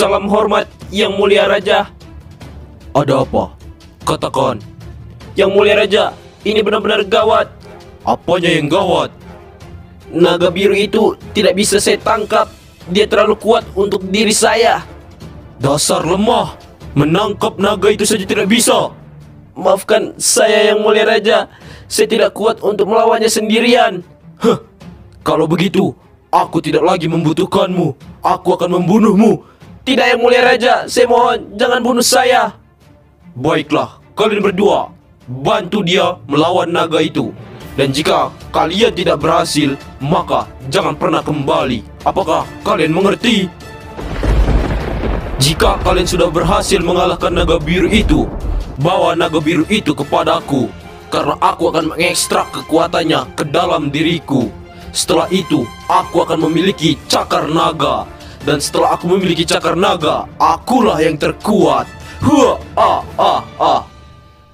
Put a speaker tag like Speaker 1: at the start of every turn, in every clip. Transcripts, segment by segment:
Speaker 1: Salam hormat, Yang Mulia Raja.
Speaker 2: Ada apa? Katakan,
Speaker 1: Yang Mulia Raja, ini benar-benar gawat.
Speaker 2: apanya yang gawat?
Speaker 1: Naga biru itu tidak bisa saya tangkap. Dia terlalu kuat untuk diri saya.
Speaker 2: Dasar lemah, menangkap naga itu saja tidak bisa.
Speaker 1: Maafkan saya Yang Mulia Raja. Saya tidak kuat untuk melawannya sendirian.
Speaker 2: Heh, kalau begitu, aku tidak lagi membutuhkanmu. Aku akan membunuhmu.
Speaker 1: Tidak Yang Mulia Raja, saya mohon jangan bunuh saya.
Speaker 2: Baiklah, kalian berdua bantu dia melawan naga itu. Dan jika kalian tidak berhasil, maka jangan pernah kembali. Apakah kalian mengerti? Jika kalian sudah berhasil mengalahkan naga biru itu, bawa naga biru itu kepadaku. Karena aku akan mengekstrak kekuatannya ke dalam diriku. Setelah itu, aku akan memiliki cakar naga. Dan setelah aku memiliki cakar naga, akulah yang terkuat. Hua, ah, ah, ah.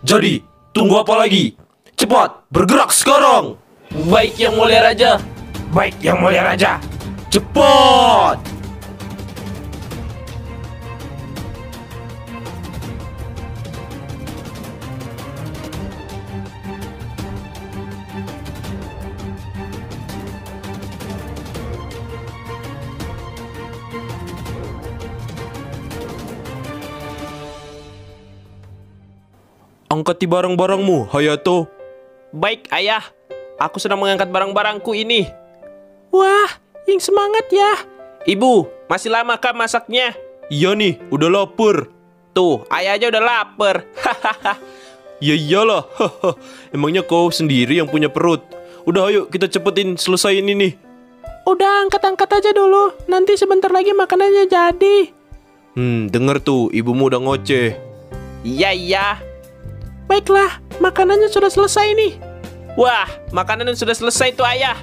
Speaker 2: Jadi, tunggu apa lagi? Cepat, bergerak sekarang.
Speaker 1: Baik Yang Mulia Raja.
Speaker 2: Baik, Yang Mulia Raja. Cepat! Angkati barang-barangmu, Hayato.
Speaker 1: Baik Ayah, aku sedang mengangkat barang-barangku ini.
Speaker 3: Wah, yang semangat ya.
Speaker 1: Ibu, masih lama kah masaknya?
Speaker 2: Iya nih, udah lapar.
Speaker 1: Tuh, ayah aja udah lapar.
Speaker 2: Ya iyalah. Emangnya kau sendiri yang punya perut? Udah ayo kita cepetin selesaiin ini.
Speaker 3: Udah angkat-angkat aja dulu. Nanti sebentar lagi makanannya jadi.
Speaker 2: Hmm, denger tuh, ibumu udah ngoceh.
Speaker 1: Iya, iya.
Speaker 3: Baiklah, makanannya sudah selesai nih.
Speaker 1: Wah, makanan sudah selesai tuh ayah.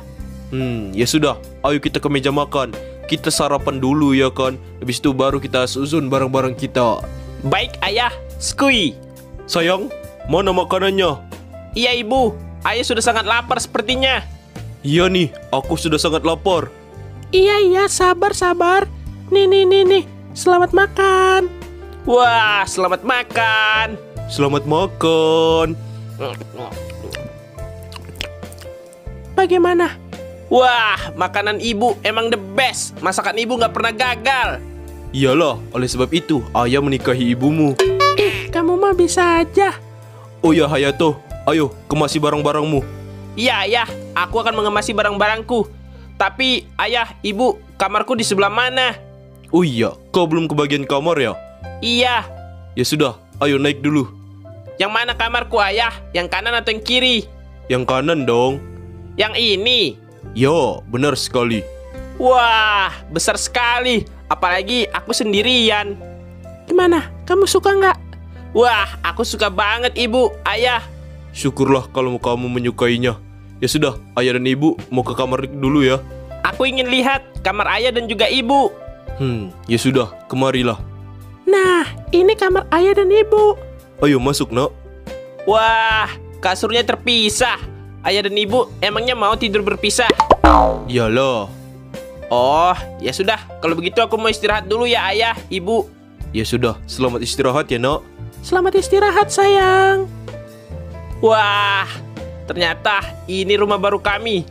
Speaker 2: Hmm, ya sudah, ayo kita ke meja makan. Kita sarapan dulu ya kan. Habis itu baru kita susun barang-barang kita.
Speaker 1: Baik ayah, skui.
Speaker 2: Sayang, mana makanannya?
Speaker 1: Iya ibu, ayah sudah sangat lapar sepertinya.
Speaker 2: Iya nih, aku sudah sangat lapar.
Speaker 3: Iya, iya, sabar, sabar. Nih, nih, nih, nih. Selamat makan.
Speaker 1: Wah, selamat makan.
Speaker 2: Selamat makan.
Speaker 3: Bagaimana?
Speaker 1: Wah, makanan ibu emang the best. Masakan ibu nggak pernah gagal.
Speaker 2: Iyalah, oleh sebab itu ayah menikahi ibumu.
Speaker 3: Ih, kamu mah bisa aja.
Speaker 2: Oh ya Hayato, ayo kemasi barang-barangmu.
Speaker 1: Iya ayah, aku akan mengemasi barang-barangku. Tapi ayah, ibu, kamarku di sebelah mana?
Speaker 2: Oh iya, kau belum ke bagian kamar ya?
Speaker 1: Iya,
Speaker 2: Ya sudah, ayo naik dulu.
Speaker 1: Yang mana kamarku ayah? Yang kanan atau yang kiri?
Speaker 2: Yang kanan dong.
Speaker 1: Yang ini.
Speaker 2: Ya, benar sekali.
Speaker 1: Wah, besar sekali. Apalagi aku sendirian.
Speaker 3: Gimana? Kamu suka nggak?
Speaker 1: Wah, aku suka banget ibu, ayah.
Speaker 2: Syukurlah kalau kamu menyukainya. Ya sudah, ayah dan ibu mau ke kamar dulu ya.
Speaker 1: Aku ingin lihat kamar ayah dan juga ibu.
Speaker 2: Hmm, ya sudah, kemarilah.
Speaker 3: Nah, ini kamar ayah dan ibu.
Speaker 2: Ayo masuk, nak.
Speaker 1: Wah, kasurnya terpisah. Ayah dan ibu emangnya mau tidur berpisah?
Speaker 2: Iyalah.
Speaker 1: Oh, ya sudah. Kalau begitu aku mau istirahat dulu ya ayah, ibu.
Speaker 2: Ya sudah, selamat istirahat ya, nak.
Speaker 3: Selamat istirahat, sayang.
Speaker 1: Wah, ternyata ini rumah baru kami.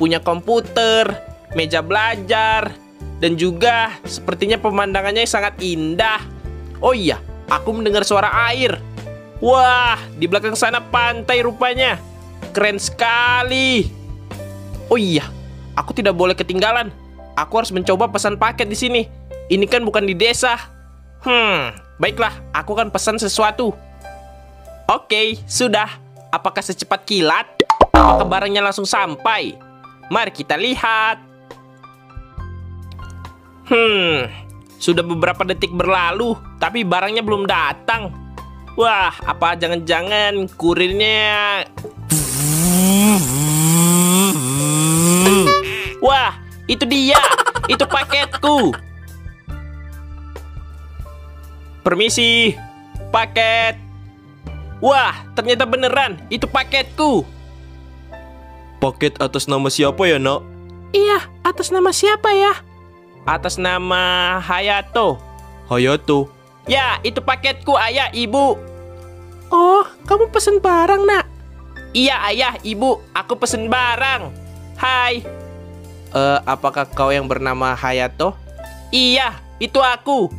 Speaker 1: Punya komputer, meja belajar, dan juga sepertinya pemandangannya sangat indah. Oh iya, aku mendengar suara air. Wah, di belakang sana pantai rupanya. Keren sekali. Oh iya, aku tidak boleh ketinggalan. Aku harus mencoba pesan paket di sini. Ini kan bukan di desa. Hmm, baiklah, aku akan pesan sesuatu. Oke, sudah. Apakah secepat kilat? Apakah barangnya langsung sampai? Mari kita lihat. Hmm, sudah beberapa detik berlalu, tapi barangnya belum datang. Wah, apa jangan-jangan kurirnya... Wah, itu dia. Itu paketku. Permisi, paket. Wah, ternyata beneran. Itu paketku.
Speaker 2: Paket atas nama siapa ya, nak?
Speaker 3: Iya, atas nama siapa ya?
Speaker 1: Atas nama Hayato.
Speaker 2: Hayato.
Speaker 1: Ya, itu paketku ayah, ibu.
Speaker 3: Oh, kamu pesen barang, nak.
Speaker 1: Iya ayah, ibu, aku pesen barang. Hai. Eh, apakah kau yang bernama Hayato? Iya, itu aku.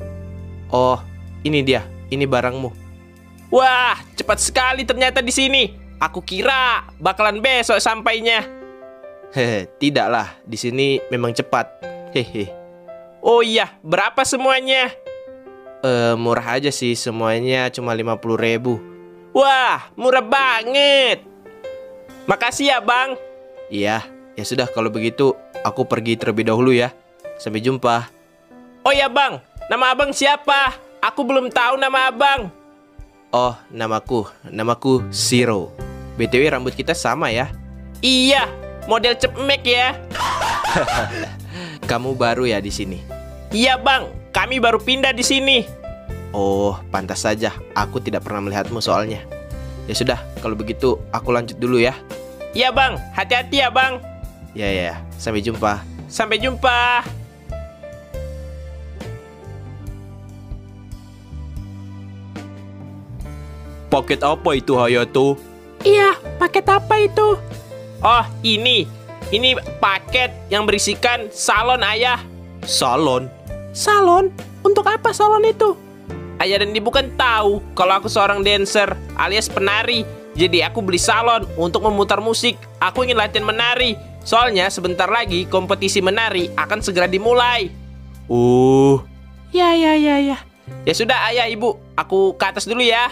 Speaker 1: Oh, ini dia. Ini barangmu. Wah, cepat sekali ternyata di sini. Aku kira bakalan besok sampainya. Hehe, tidaklah. Di sini memang cepat. Hehe. Oh iya, berapa semuanya? Eh, murah aja sih semuanya cuma 50.000 ribu. Wah, murah banget. Makasih ya, Bang. Iya, ya sudah kalau begitu aku pergi terlebih dahulu ya. Sampai jumpa. Oh ya, Bang. Nama Abang siapa? Aku belum tahu nama Abang. Oh, namaku. Namaku Zero. BTW rambut kita sama ya? Iya, model cepmek ya. Kamu baru ya di sini? Iya, Bang. Kami baru pindah di sini. Oh, pantas saja. Aku tidak pernah melihatmu soalnya. Ya sudah, kalau begitu aku lanjut dulu ya. Iya, Bang. Hati-hati ya, Bang. Ya, ya. Sampai jumpa. Sampai jumpa.
Speaker 2: Paket apa itu Hayato?
Speaker 3: Iya, paket apa itu?
Speaker 1: Oh, ini. Ini paket yang berisikan salon ayah.
Speaker 2: Salon.
Speaker 3: Salon? Untuk apa salon itu?
Speaker 1: Ayah dan ibu kan tahu kalau aku seorang dancer alias penari. Jadi aku beli salon untuk memutar musik. Aku ingin latihan menari. Soalnya sebentar lagi kompetisi menari akan segera dimulai.
Speaker 2: Oh,
Speaker 3: Ya, ya, ya, ya.
Speaker 1: Ya sudah ayah ibu, aku ke atas dulu ya.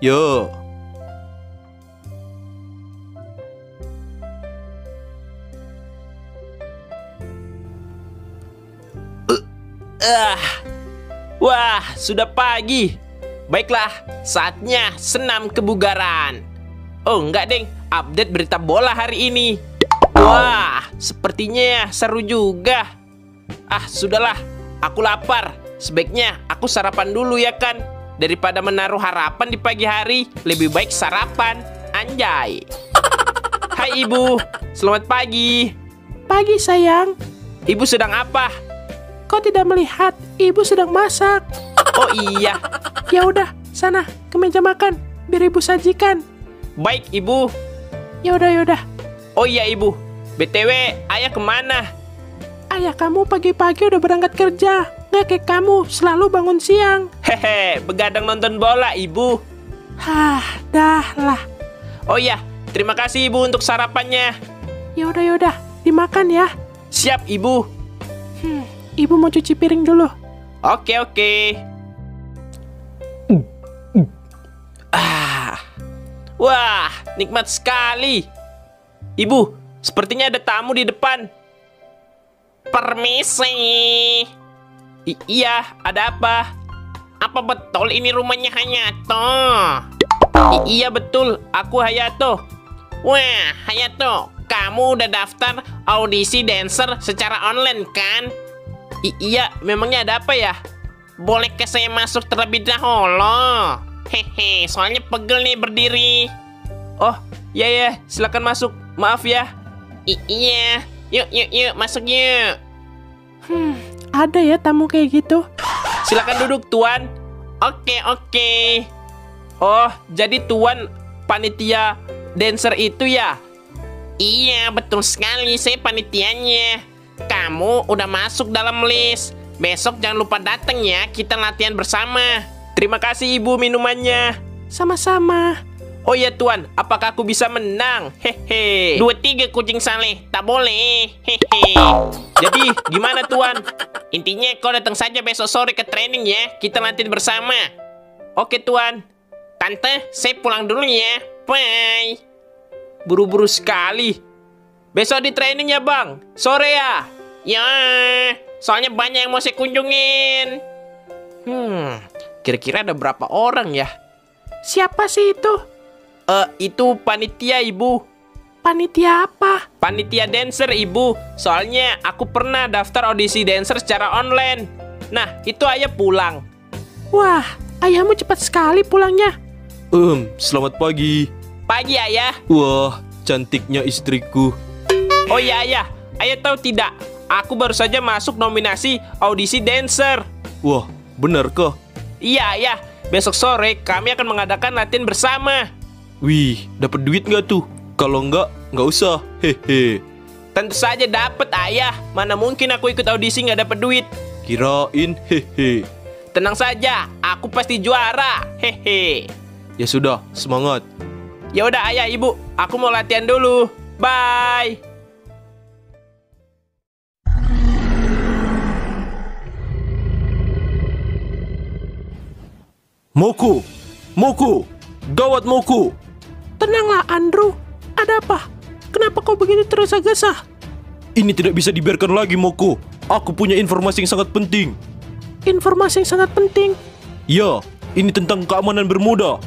Speaker 2: yo.
Speaker 1: Ah, wah sudah pagi. Baiklah, saatnya senam kebugaran. Oh enggak deng, update berita bola hari ini. Wah, sepertinya seru juga. Ah sudahlah, aku lapar. Sebaiknya aku sarapan dulu ya kan. Daripada menaruh harapan di pagi hari, lebih baik sarapan. Anjay. Hai ibu, selamat pagi.
Speaker 3: Pagi, sayang.
Speaker 1: Ibu sedang apa?
Speaker 3: Kau tidak melihat ibu sedang masak.
Speaker 1: Oh iya,
Speaker 3: Ya udah, sana ke meja makan. Biar ibu sajikan.
Speaker 1: baik ibu.
Speaker 3: Ya udah, ya udah.
Speaker 1: Oh iya ibu, BTW ayah ke mana?
Speaker 3: Ayah kamu pagi-pagi udah berangkat kerja. Nggak kayak kamu, selalu bangun siang.
Speaker 1: Hehe, begadang nonton bola ibu.
Speaker 3: Hah, dah lah.
Speaker 1: Oh iya, terima kasih ibu untuk sarapannya.
Speaker 3: Ya udah, ya udah. Dimakan ya.
Speaker 1: Siap ibu.
Speaker 3: Hmm, ibu mau cuci piring dulu.
Speaker 1: Oke oke. Ah, wah, nikmat sekali. Ibu, sepertinya ada tamu di depan. Permisi. I- iya, ada apa? Apa betul ini rumahnya Hayato? I- iya betul, aku Hayato. Wah, Hayato, kamu udah daftar audisi dancer secara online kan? I- iya, memangnya ada apa ya? Bolehkah saya masuk terlebih dahulu? Hehe, soalnya pegel nih berdiri. Oh, ya ya, silakan masuk. Maaf ya. I- iya, yuk yuk yuk masuk yuk.
Speaker 3: Hmm, ada ya tamu kayak gitu.
Speaker 1: Silakan duduk tuan. Oke oke. Oh, jadi tuan panitia dancer itu ya? Iya, betul sekali. Saya panitianya. Kamu udah masuk dalam list. Besok jangan lupa datang ya. Kita latihan bersama. Terima kasih ibu minumannya.
Speaker 3: Sama-sama.
Speaker 1: Oh ya tuan, apakah aku bisa menang? Hehe. Dua tiga kucing saleh, tak boleh. Hehe. Jadi gimana tuan? Intinya kau datang saja besok sore ke training ya. Kita latihan bersama. Oke tuan. Tante, saya pulang dulu ya. Bye. Buru-buru sekali. Besok di training ya bang. Sore ya. Ya. Soalnya banyak yang mau saya kunjungin. Hmm. Kira-kira ada berapa orang ya?
Speaker 3: Siapa sih itu?
Speaker 1: Eh, itu panitia ibu.
Speaker 3: Panitia apa?
Speaker 1: Panitia dancer ibu. Soalnya aku pernah daftar audisi dancer secara online. Nah, itu ayah pulang.
Speaker 3: Wah, ayahmu cepat sekali pulangnya.
Speaker 2: Um, selamat pagi.
Speaker 1: Pagi ayah.
Speaker 2: Wah, cantiknya istriku.
Speaker 1: Oh iya ayah. Ayah tahu tidak? Aku baru saja masuk nominasi audisi dancer.
Speaker 2: Wah, benarkah?
Speaker 1: Iya, ya. Besok sore kami akan mengadakan latihan bersama.
Speaker 2: Wih, dapat duit nggak tuh? Kalau nggak, nggak usah. Hehe.
Speaker 1: Tentu saja dapat ayah. Mana mungkin aku ikut audisi nggak dapat duit.
Speaker 2: Kirain hehe.
Speaker 1: Tenang saja, aku pasti juara. Hehe.
Speaker 2: Ya sudah, semangat.
Speaker 1: Ya udah ayah ibu, aku mau latihan dulu. Bye.
Speaker 2: Moku, Moku, gawat Moku.
Speaker 3: Tenanglah, Andrew. Ada apa? Kenapa kau begitu tergesa-gesa?
Speaker 2: Ini tidak bisa dibiarkan lagi Moku. Aku punya informasi yang sangat penting.
Speaker 3: Informasi yang sangat penting.
Speaker 2: Ya, ini tentang keamanan Bermuda.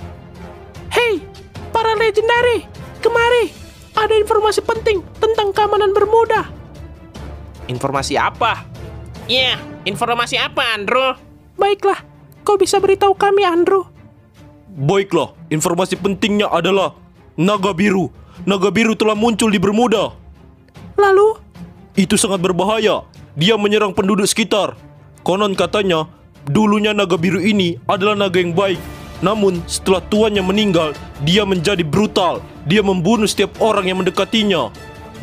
Speaker 3: Hei, para legendary, kemari. Ada informasi penting tentang keamanan Bermuda.
Speaker 1: Informasi apa? Ya, informasi apa, Andrew?
Speaker 3: Baiklah, kau bisa beritahu kami, Andrew.
Speaker 2: Baiklah, informasi pentingnya adalah naga biru. Naga biru telah muncul di Bermuda.
Speaker 3: Lalu,
Speaker 2: Itu sangat berbahaya. Dia menyerang penduduk sekitar. Konon katanya, dulunya naga biru ini adalah naga yang baik. Namun, setelah tuannya meninggal, dia menjadi brutal. Dia membunuh setiap orang yang mendekatinya.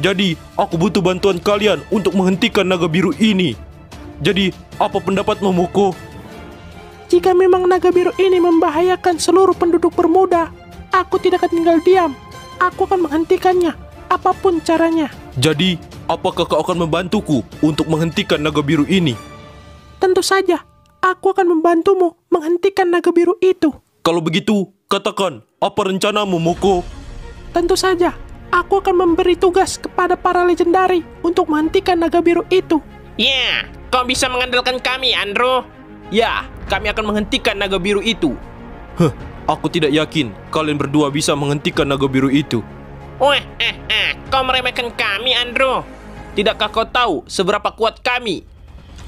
Speaker 2: Jadi, aku butuh bantuan kalian untuk menghentikan naga biru ini. Jadi, apa pendapatmu, Moko?
Speaker 3: Jika memang naga biru ini membahayakan seluruh penduduk Bermuda, aku tidak akan tinggal diam. Aku akan menghentikannya, apa pun caranya.
Speaker 2: Jadi, apakah kau akan membantuku untuk menghentikan naga biru ini?
Speaker 3: Tentu saja, aku akan membantumu menghentikan naga biru itu.
Speaker 2: Kalau begitu, katakan, apa rencanamu, Moko?
Speaker 3: Tentu saja, aku akan memberi tugas kepada para legendari untuk menghentikan naga biru itu.
Speaker 1: Ya, kau bisa mengandalkan kami, Andrew. Ya, kami akan menghentikan naga biru itu.
Speaker 2: Heh, aku tidak yakin kalian berdua bisa menghentikan naga biru itu.
Speaker 1: Wah, eh, eh, kau meremehkan kami, Andrew. Tidakkah kau tahu seberapa kuat kami?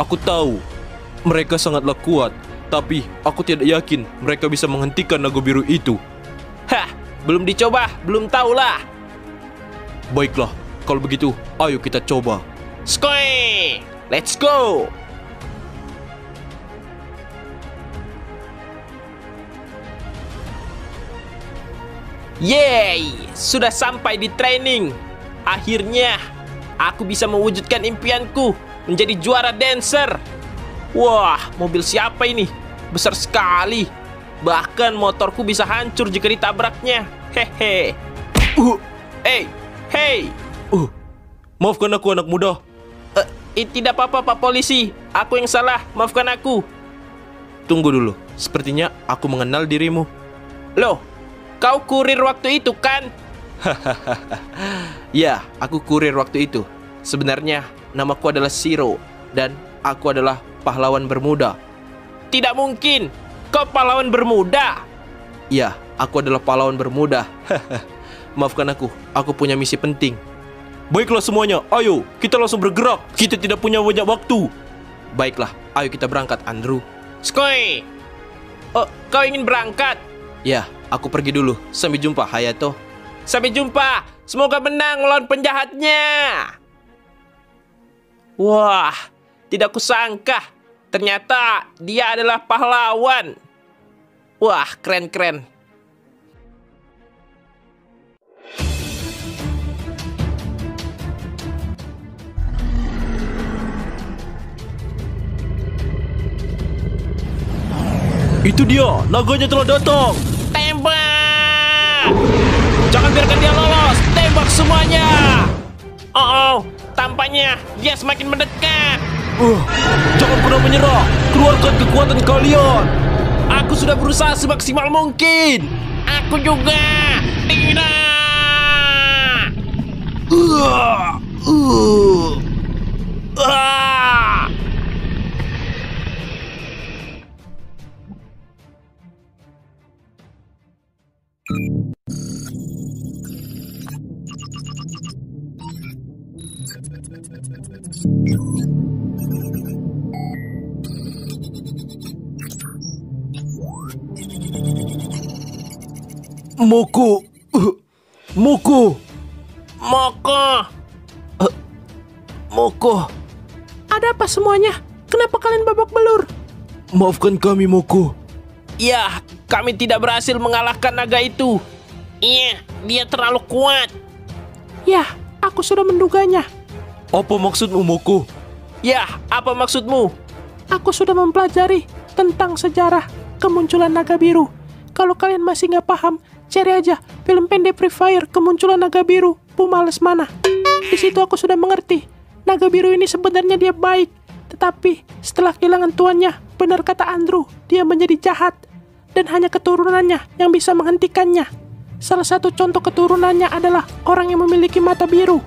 Speaker 2: Aku tahu mereka sangatlah kuat, tapi aku tidak yakin mereka bisa menghentikan naga biru itu.
Speaker 1: Hah, belum dicoba, belum tahulah.
Speaker 2: Baiklah, kalau begitu, ayo kita coba.
Speaker 1: Skoy, let's go. Yeay, sudah sampai di training. Akhirnya, aku bisa mewujudkan impianku menjadi juara dancer. Wah, mobil siapa ini? Besar sekali. Bahkan motorku bisa hancur jika ditabraknya. Hehe. Uh, hey, hey.
Speaker 2: Uh, maafkan aku anak muda.
Speaker 1: Eh, tidak apa-apa Pak Polisi. Aku yang salah. Maafkan aku.
Speaker 2: Tunggu dulu, sepertinya aku mengenal dirimu.
Speaker 1: Loh, kau kurir waktu itu kan?
Speaker 2: Ya, aku kurir waktu itu. Sebenarnya, namaku adalah Siro, dan aku adalah pahlawan bermuda.
Speaker 1: Tidak mungkin. Kau pahlawan bermuda.
Speaker 2: Ya, aku adalah pahlawan bermuda. Maafkan aku, aku punya misi penting. Baiklah semuanya, ayo kita langsung bergerak. Kita tidak punya banyak waktu. Baiklah, ayo kita berangkat, Andrew.
Speaker 1: Skoy. Oh, kau ingin berangkat?
Speaker 2: Ya, aku pergi dulu. Sampai jumpa, Hayato.
Speaker 1: Sampai jumpa. Semoga menang melawan penjahatnya. Wah, tidak kusangka. Ternyata dia adalah pahlawan. Wah, keren-keren.
Speaker 2: Itu dia, naganya telah datang.
Speaker 1: Tembak! Jangan biarkan dia lolos. Tembak semuanya. Oh, oh, tampaknya dia semakin mendekat.
Speaker 2: Uh, jangan pernah menyerah. Keluarkan kekuatan kalian.
Speaker 1: Aku sudah berusaha semaksimal mungkin. Aku juga. Tidak.
Speaker 2: Uh, uh.
Speaker 1: Ah!
Speaker 2: Moko. Moko.
Speaker 1: Moko.
Speaker 2: Moko.
Speaker 3: Ada apa semuanya? Kenapa kalian babak belur?
Speaker 2: maafkan kami Moko.
Speaker 1: Ya, kami tidak berhasil mengalahkan naga itu. Iya, dia terlalu kuat.
Speaker 3: Ya, aku sudah menduganya.
Speaker 2: Apa maksudmu Moko?
Speaker 1: Ya, apa maksudmu?
Speaker 3: Aku sudah mempelajari tentang sejarah kemunculan naga biru. Kalau kalian masih nggak paham, cari aja film pendek Free Fire kemunculan naga biru. Pumales mana? Di situ aku sudah mengerti. Naga biru ini sebenarnya dia baik, tetapi setelah kehilangan tuannya, benar kata Andrew, dia menjadi jahat dan hanya keturunannya yang bisa menghentikannya. Salah satu contoh keturunannya adalah orang yang memiliki mata biru.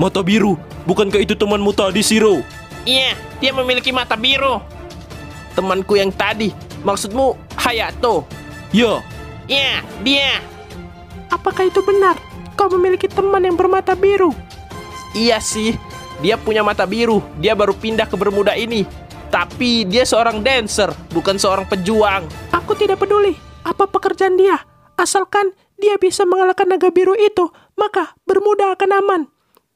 Speaker 2: Mata biru, bukankah itu temanmu tadi Siro?
Speaker 1: Iya, dia memiliki mata biru. Temanku yang tadi, maksudmu Hayato?
Speaker 2: Ya,
Speaker 1: Iya, dia.
Speaker 3: Apakah itu benar? Kau memiliki teman yang bermata biru.
Speaker 1: Iya sih, dia punya mata biru. Dia baru pindah ke Bermuda ini. Tapi dia seorang dancer, bukan seorang pejuang.
Speaker 3: Aku tidak peduli apa pekerjaan dia. Asalkan dia bisa mengalahkan naga biru itu, maka Bermuda akan aman.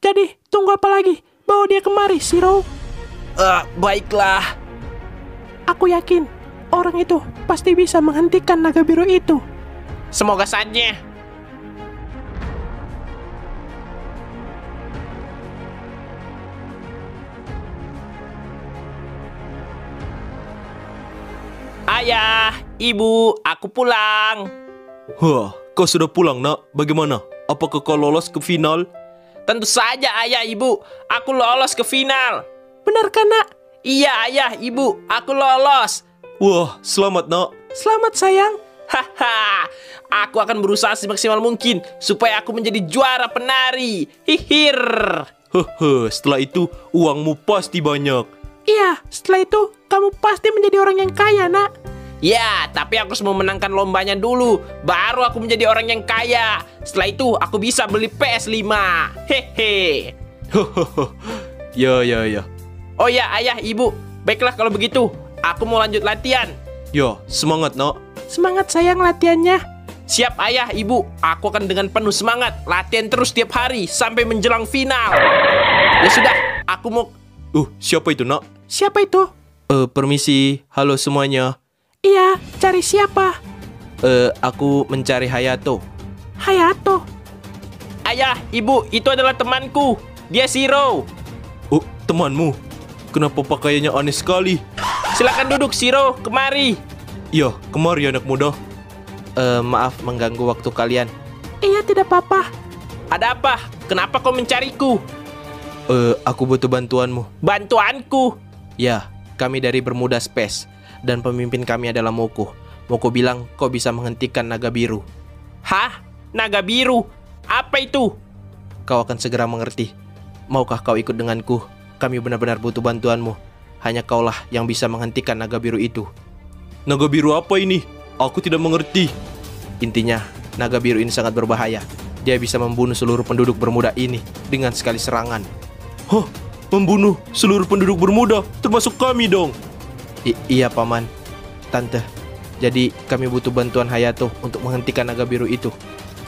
Speaker 3: Jadi, tunggu apa lagi? Bawa dia kemari, Siro.
Speaker 1: Eh, baiklah.
Speaker 3: Aku yakin orang itu pasti bisa menghentikan naga biru itu.
Speaker 1: Semoga saja. Ayah, ibu, aku pulang.
Speaker 2: Wah, kau sudah pulang nak? Bagaimana? Apakah kau lolos ke final?
Speaker 1: Tentu saja ayah, ibu, aku lolos ke final.
Speaker 3: Benarkah, nak?
Speaker 1: Iya ayah, ibu, aku lolos.
Speaker 2: Wah, selamat nak.
Speaker 3: Selamat, sayang.
Speaker 1: Haha, aku akan berusaha semaksimal mungkin supaya aku menjadi juara penari. Hihir.
Speaker 2: Hehe, setelah itu uangmu pasti banyak.
Speaker 3: Iya, setelah itu kamu pasti menjadi orang yang kaya, nak.
Speaker 1: Ya, tapi aku harus memenangkan lombanya dulu. Baru aku menjadi orang yang kaya. Setelah itu, aku bisa beli PS5. Hehe.
Speaker 2: ya, ya, ya.
Speaker 1: Oh ya, ayah, ibu. Baiklah kalau begitu. Aku mau lanjut latihan.
Speaker 2: Ya, semangat nak.
Speaker 3: Semangat, sayang, latihannya.
Speaker 1: Siap ayah, ibu. Aku akan dengan penuh semangat latihan terus tiap hari sampai menjelang final. Ya sudah, aku mau
Speaker 2: Uh, siapa itu nak?
Speaker 3: Siapa itu?
Speaker 2: Eh, permisi. Halo semuanya.
Speaker 3: Iya, cari siapa?
Speaker 2: Eh, aku mencari Hayato.
Speaker 3: Hayato.
Speaker 1: Ayah, ibu, itu adalah temanku. Dia Siro.
Speaker 2: Oh, temanmu. Kenapa pakaiannya aneh sekali?
Speaker 1: Silakan duduk, Siro. Kemari.
Speaker 2: Iya, kemari anak muda.
Speaker 1: Eh, maaf mengganggu waktu kalian.
Speaker 3: Iya, tidak apa-apa.
Speaker 1: Ada apa? Kenapa kau mencariku?
Speaker 2: Eh, aku butuh bantuanmu.
Speaker 1: Bantuanku.
Speaker 2: Ya, kami dari Bermuda Space dan pemimpin kami adalah Moko. Moko bilang kau bisa menghentikan naga biru.
Speaker 1: Hah? Naga biru? Apa itu?
Speaker 2: Kau akan segera mengerti. Maukah kau ikut denganku? Kami benar-benar butuh bantuanmu. Hanya kaulah yang bisa menghentikan naga biru itu. Naga biru apa ini? Aku tidak mengerti. Intinya, naga biru ini sangat berbahaya. Dia bisa membunuh seluruh penduduk Bermuda ini dengan sekali serangan. Hah? Membunuh seluruh penduduk Bermuda, termasuk kami dong. I- iya, Paman. Tante, jadi kami butuh bantuan Hayato untuk menghentikan naga biru itu.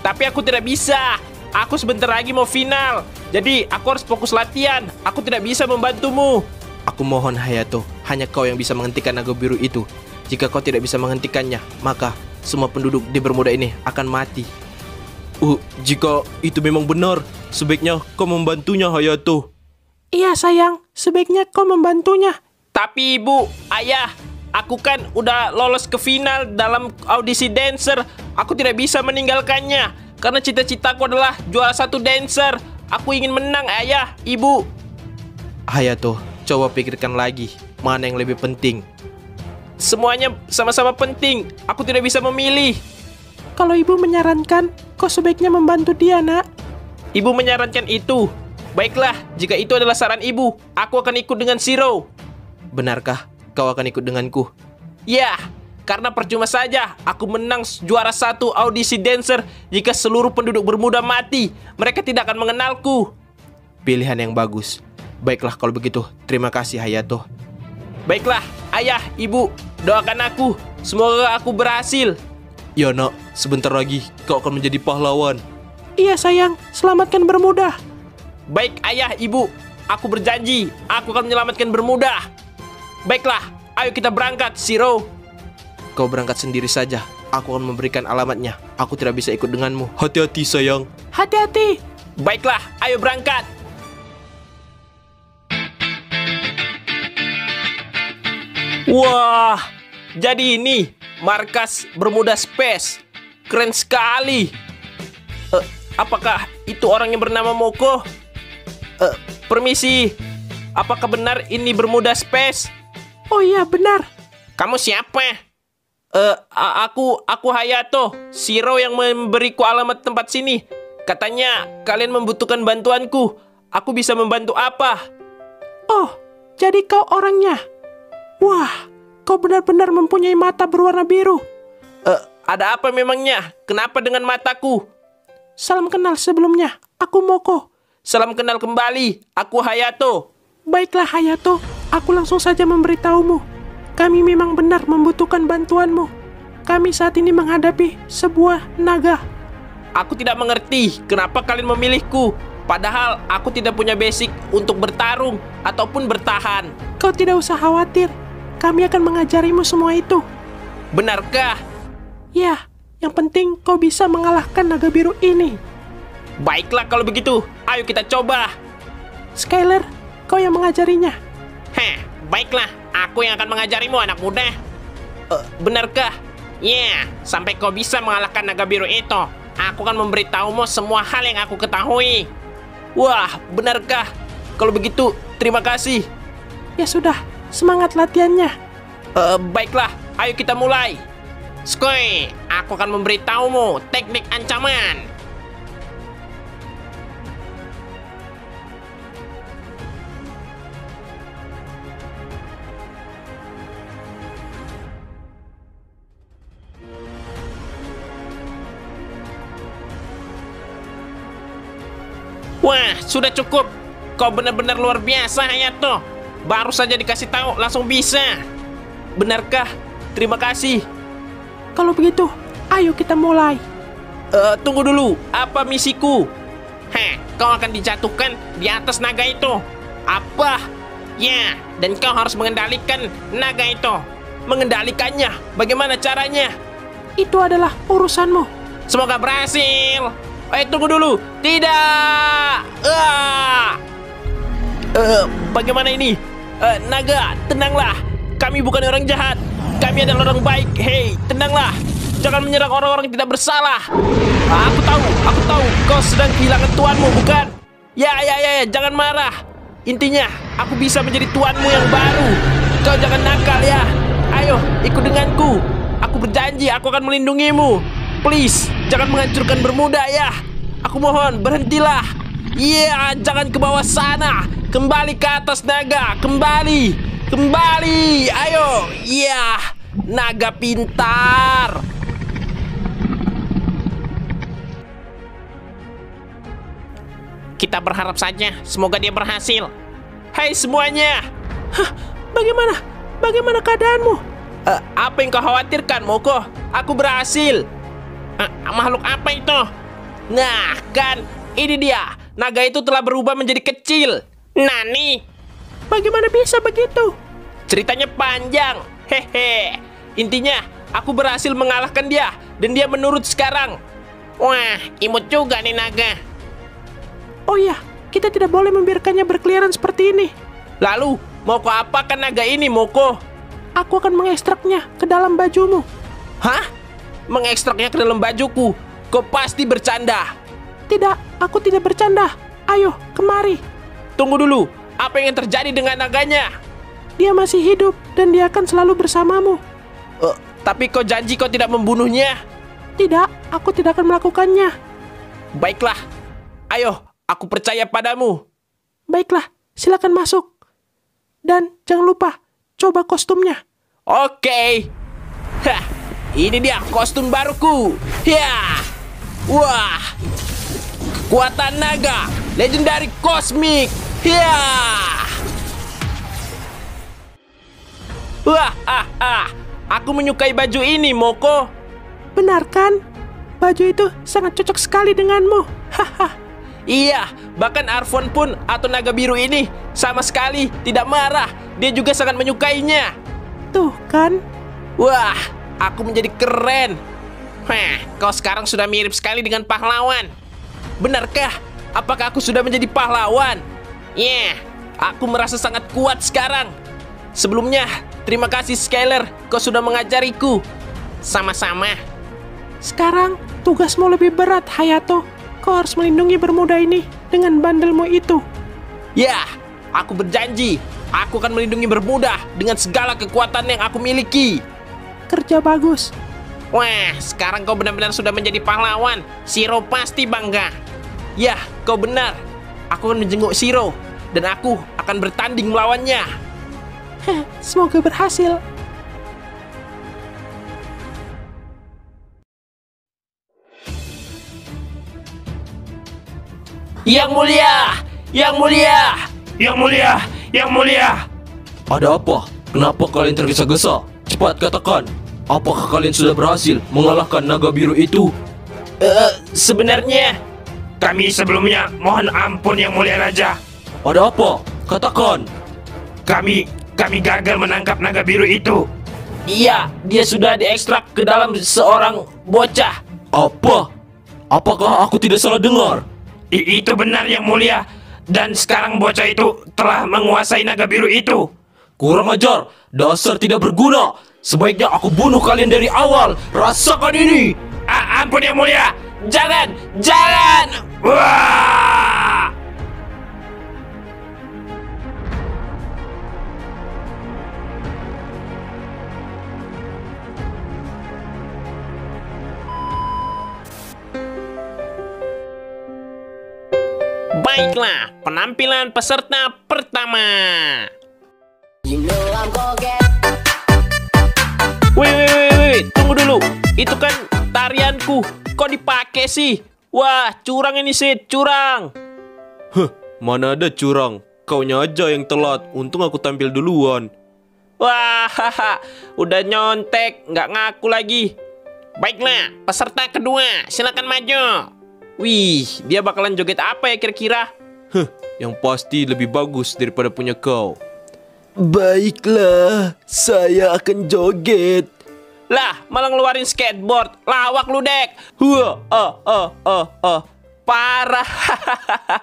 Speaker 1: Tapi aku tidak bisa. Aku sebentar lagi mau final. Jadi aku harus fokus latihan. Aku tidak bisa membantumu.
Speaker 2: Aku mohon Hayato, hanya kau yang bisa menghentikan naga biru itu. Jika kau tidak bisa menghentikannya, maka semua penduduk di Bermuda ini akan mati. Uh, jika itu memang benar, sebaiknya kau membantunya Hayato.
Speaker 3: Iya, sayang. Sebaiknya kau membantunya.
Speaker 1: Tapi ibu, ayah, aku kan udah lolos ke final dalam audisi dancer. Aku tidak bisa meninggalkannya. Karena cita-citaku adalah juara satu dancer. Aku ingin menang, ayah, ibu.
Speaker 2: Hayato, coba pikirkan lagi, mana yang lebih penting.
Speaker 1: Semuanya sama-sama penting. Aku tidak bisa memilih.
Speaker 3: Kalau ibu menyarankan, kau sebaiknya membantu dia, nak.
Speaker 1: Ibu menyarankan itu. Baiklah, jika itu adalah saran ibu, aku akan ikut dengan Siro.
Speaker 2: Benarkah kau akan ikut denganku?
Speaker 1: Ya, karena percuma saja aku menang juara satu audisi dancer jika seluruh penduduk bermuda mati. Mereka tidak akan mengenalku.
Speaker 2: Pilihan yang bagus. Baiklah kalau begitu, terima kasih Hayato.
Speaker 1: Baiklah, ayah, ibu, doakan aku. Semoga aku berhasil.
Speaker 2: Nak, sebentar lagi kau akan menjadi pahlawan.
Speaker 3: Iya, sayang. Selamatkan Bermuda.
Speaker 1: Baik, ayah, ibu, aku berjanji, aku akan menyelamatkan bermuda. Baiklah, Ayo kita berangkat, Zero. Kau berangkat sendiri saja. Aku akan memberikan alamatnya. Aku tidak bisa ikut denganmu.
Speaker 2: Hati-hati sayang.
Speaker 3: Hati-hati.
Speaker 1: Baiklah, ayo berangkat. Wah, jadi ini markas Bermuda Space. Keren sekali. Eh, apakah itu orang yang bernama Moko? Eh, permisi, apakah benar ini Bermuda Space?
Speaker 3: Oh iya, benar.
Speaker 1: Kamu siapa? Eh, a- aku aku Hayato, Siro yang memberiku alamat tempat sini. Katanya kalian membutuhkan bantuanku. Aku bisa membantu apa?
Speaker 3: Oh, jadi kau orangnya. Wah, kau benar-benar mempunyai mata berwarna biru.
Speaker 1: Eh, ada apa memangnya? Kenapa dengan mataku?
Speaker 3: Salam kenal sebelumnya. Aku Moko.
Speaker 1: Salam kenal kembali. Aku Hayato.
Speaker 3: Baiklah Hayato, aku langsung saja memberitahumu. Kami memang benar membutuhkan bantuanmu. Kami saat ini menghadapi sebuah naga.
Speaker 1: Aku tidak mengerti kenapa kalian memilihku. Padahal aku tidak punya basic untuk bertarung ataupun bertahan.
Speaker 3: Kau tidak usah khawatir. Kami akan mengajarimu semua itu.
Speaker 1: Benarkah?
Speaker 3: Ya, yang penting kau bisa mengalahkan naga biru ini.
Speaker 1: Baiklah kalau begitu. Ayo kita coba.
Speaker 3: Skyler, kau yang mengajarinya.
Speaker 1: Heh, baiklah. Aku yang akan mengajarimu anak muda. Eh, benarkah? Ya, sampai kau bisa mengalahkan naga biru itu. Aku akan memberitahumu semua hal yang aku ketahui. Wah, benarkah? Kalau begitu, terima kasih.
Speaker 3: Ya sudah, semangat latihannya.
Speaker 1: Eh, baiklah, ayo kita mulai. Skoy, aku akan memberitahumu teknik ancaman. Wah, sudah cukup. Kau benar-benar luar biasa, Hayato. Baru saja dikasih tahu, langsung bisa. Benarkah? Terima kasih.
Speaker 3: Kalau begitu, ayo kita mulai.
Speaker 1: Eh, tunggu dulu, apa misiku? Heh, kau akan dijatuhkan di atas naga itu. Apa? Ya, dan kau harus mengendalikan naga itu. Mengendalikannya, bagaimana caranya?
Speaker 3: Itu adalah urusanmu.
Speaker 1: Semoga berhasil. Eh, tunggu dulu. Tidak. Eh, bagaimana ini? Eh, naga, tenanglah. Kami bukan orang jahat. Kami adalah orang baik. Hei, tenanglah. Jangan menyerang orang-orang yang tidak bersalah. Ah, aku tahu, aku tahu. Kau sedang kehilangan tuanmu, bukan? Ya, ya, ya, ya. Jangan marah. Intinya, aku bisa menjadi tuanmu yang baru. Kau jangan nakal ya. Ayo, ikut denganku. Aku berjanji, aku akan melindungimu. Please, jangan menghancurkan Bermuda ya. Aku mohon, berhentilah. Iya, jangan ke bawah sana. Kembali ke atas naga, kembali. Kembali, ayo. Iya, naga pintar. Kita berharap saja, semoga dia berhasil. Hai semuanya.
Speaker 3: Hah, bagaimana? Bagaimana keadaanmu?
Speaker 1: Eh, apa yang kau khawatirkan, Moko? Aku berhasil. Eh, makhluk apa itu? Nah, kan, ini dia. Naga itu telah berubah menjadi kecil. Nani,
Speaker 3: Bagaimana bisa begitu?
Speaker 1: ceritanya panjang. Hehe. Intinya, aku berhasil mengalahkan dia dan dia menurut sekarang. Wah, imut juga nih naga.
Speaker 3: Oh iya, kita tidak boleh membiarkannya berkeliaran seperti ini.
Speaker 1: Lalu, mau kau apakan naga ini, Moko?
Speaker 3: Aku akan mengekstraknya ke dalam bajumu.
Speaker 1: Hah? Mengekstraknya ke dalam bajuku? Kau pasti bercanda.
Speaker 3: Tidak, aku tidak bercanda. Ayo, kemari.
Speaker 1: Tunggu dulu, apa yang terjadi dengan naganya?
Speaker 3: Dia masih hidup dan dia akan selalu bersamamu.
Speaker 1: Eh, tapi kau janji kau tidak membunuhnya.
Speaker 3: Tidak, aku tidak akan melakukannya.
Speaker 1: Baiklah, ayo, aku percaya padamu.
Speaker 3: Baiklah, silakan masuk. Dan jangan lupa, coba kostumnya.
Speaker 1: Oke. Hah, ini dia kostum baruku. Ya. Wah. Kekuatan naga, legendary kosmik. Ya. Wah, ah, ah. Aku menyukai baju ini, Moko.
Speaker 3: Benar kan? Baju itu sangat cocok sekali denganmu. Haha.
Speaker 1: Iya, bahkan Arfon pun atau naga biru ini sama sekali tidak marah. Dia juga sangat menyukainya.
Speaker 3: Tuh kan,
Speaker 1: Wah, aku menjadi keren. Hah, kau sekarang sudah mirip sekali dengan pahlawan. Benarkah? Apakah aku sudah menjadi pahlawan? Ya, aku merasa sangat kuat sekarang. Sebelumnya, terima kasih Skyler, kau sudah mengajariku. Sama-sama.
Speaker 3: sekarang tugasmu lebih berat, Hayato. Kau harus melindungi Bermuda ini dengan bandelmu itu.
Speaker 1: Ya, aku berjanji. Aku akan melindungi Bermuda dengan segala kekuatan yang aku miliki.
Speaker 3: Kerja bagus.
Speaker 1: Wah, sekarang kau benar-benar sudah menjadi pahlawan. Siro pasti bangga. Ya, kau benar. Aku akan menjenguk Siro. Dan aku akan bertanding melawannya.
Speaker 3: Heh, semoga berhasil.
Speaker 1: Yang mulia! Yang mulia!
Speaker 2: Yang mulia, yang mulia. Ada apa? Kenapa kalian tergesa-gesa? Cepat katakan. Apakah kalian sudah berhasil mengalahkan naga biru itu?
Speaker 1: Eh, sebenarnya...
Speaker 4: Kami sebelumnya mohon ampun yang mulia raja.
Speaker 2: Ada apa? Katakan.
Speaker 4: Kami kami gagal menangkap naga biru itu.
Speaker 1: Iya, dia sudah diekstrak ke dalam seorang bocah.
Speaker 2: Apa? Apakah aku tidak salah dengar?
Speaker 4: I- itu benar yang mulia. Dan sekarang bocah itu telah menguasai naga biru itu.
Speaker 2: Kurang ajar, dasar tidak berguna. Sebaiknya aku bunuh kalian dari awal. Rasakan ini.
Speaker 4: A- ampun yang mulia.
Speaker 1: Jangan! Jangan!
Speaker 4: Wah!
Speaker 1: Baiklah, penampilan peserta pertama. Wih, wih, wih, wih, tunggu dulu. Itu kan tarianku. Kok dipakai sih? Wah, curang ini sih, curang.
Speaker 2: Huh, mana ada curang. Kaunya aja yang telat. Untung aku tampil duluan.
Speaker 1: Wah, haha, udah nyontek, nggak ngaku lagi. Baiklah, peserta kedua, silakan maju. Wih, dia bakalan joget apa ya kira-kira?
Speaker 2: Huh, yang pasti lebih bagus daripada punya kau. Baiklah, saya akan joget.
Speaker 1: Lah, malah ngeluarin skateboard. Lawak lu, Dek. Hua, ah, ah, ah, ah. Parah.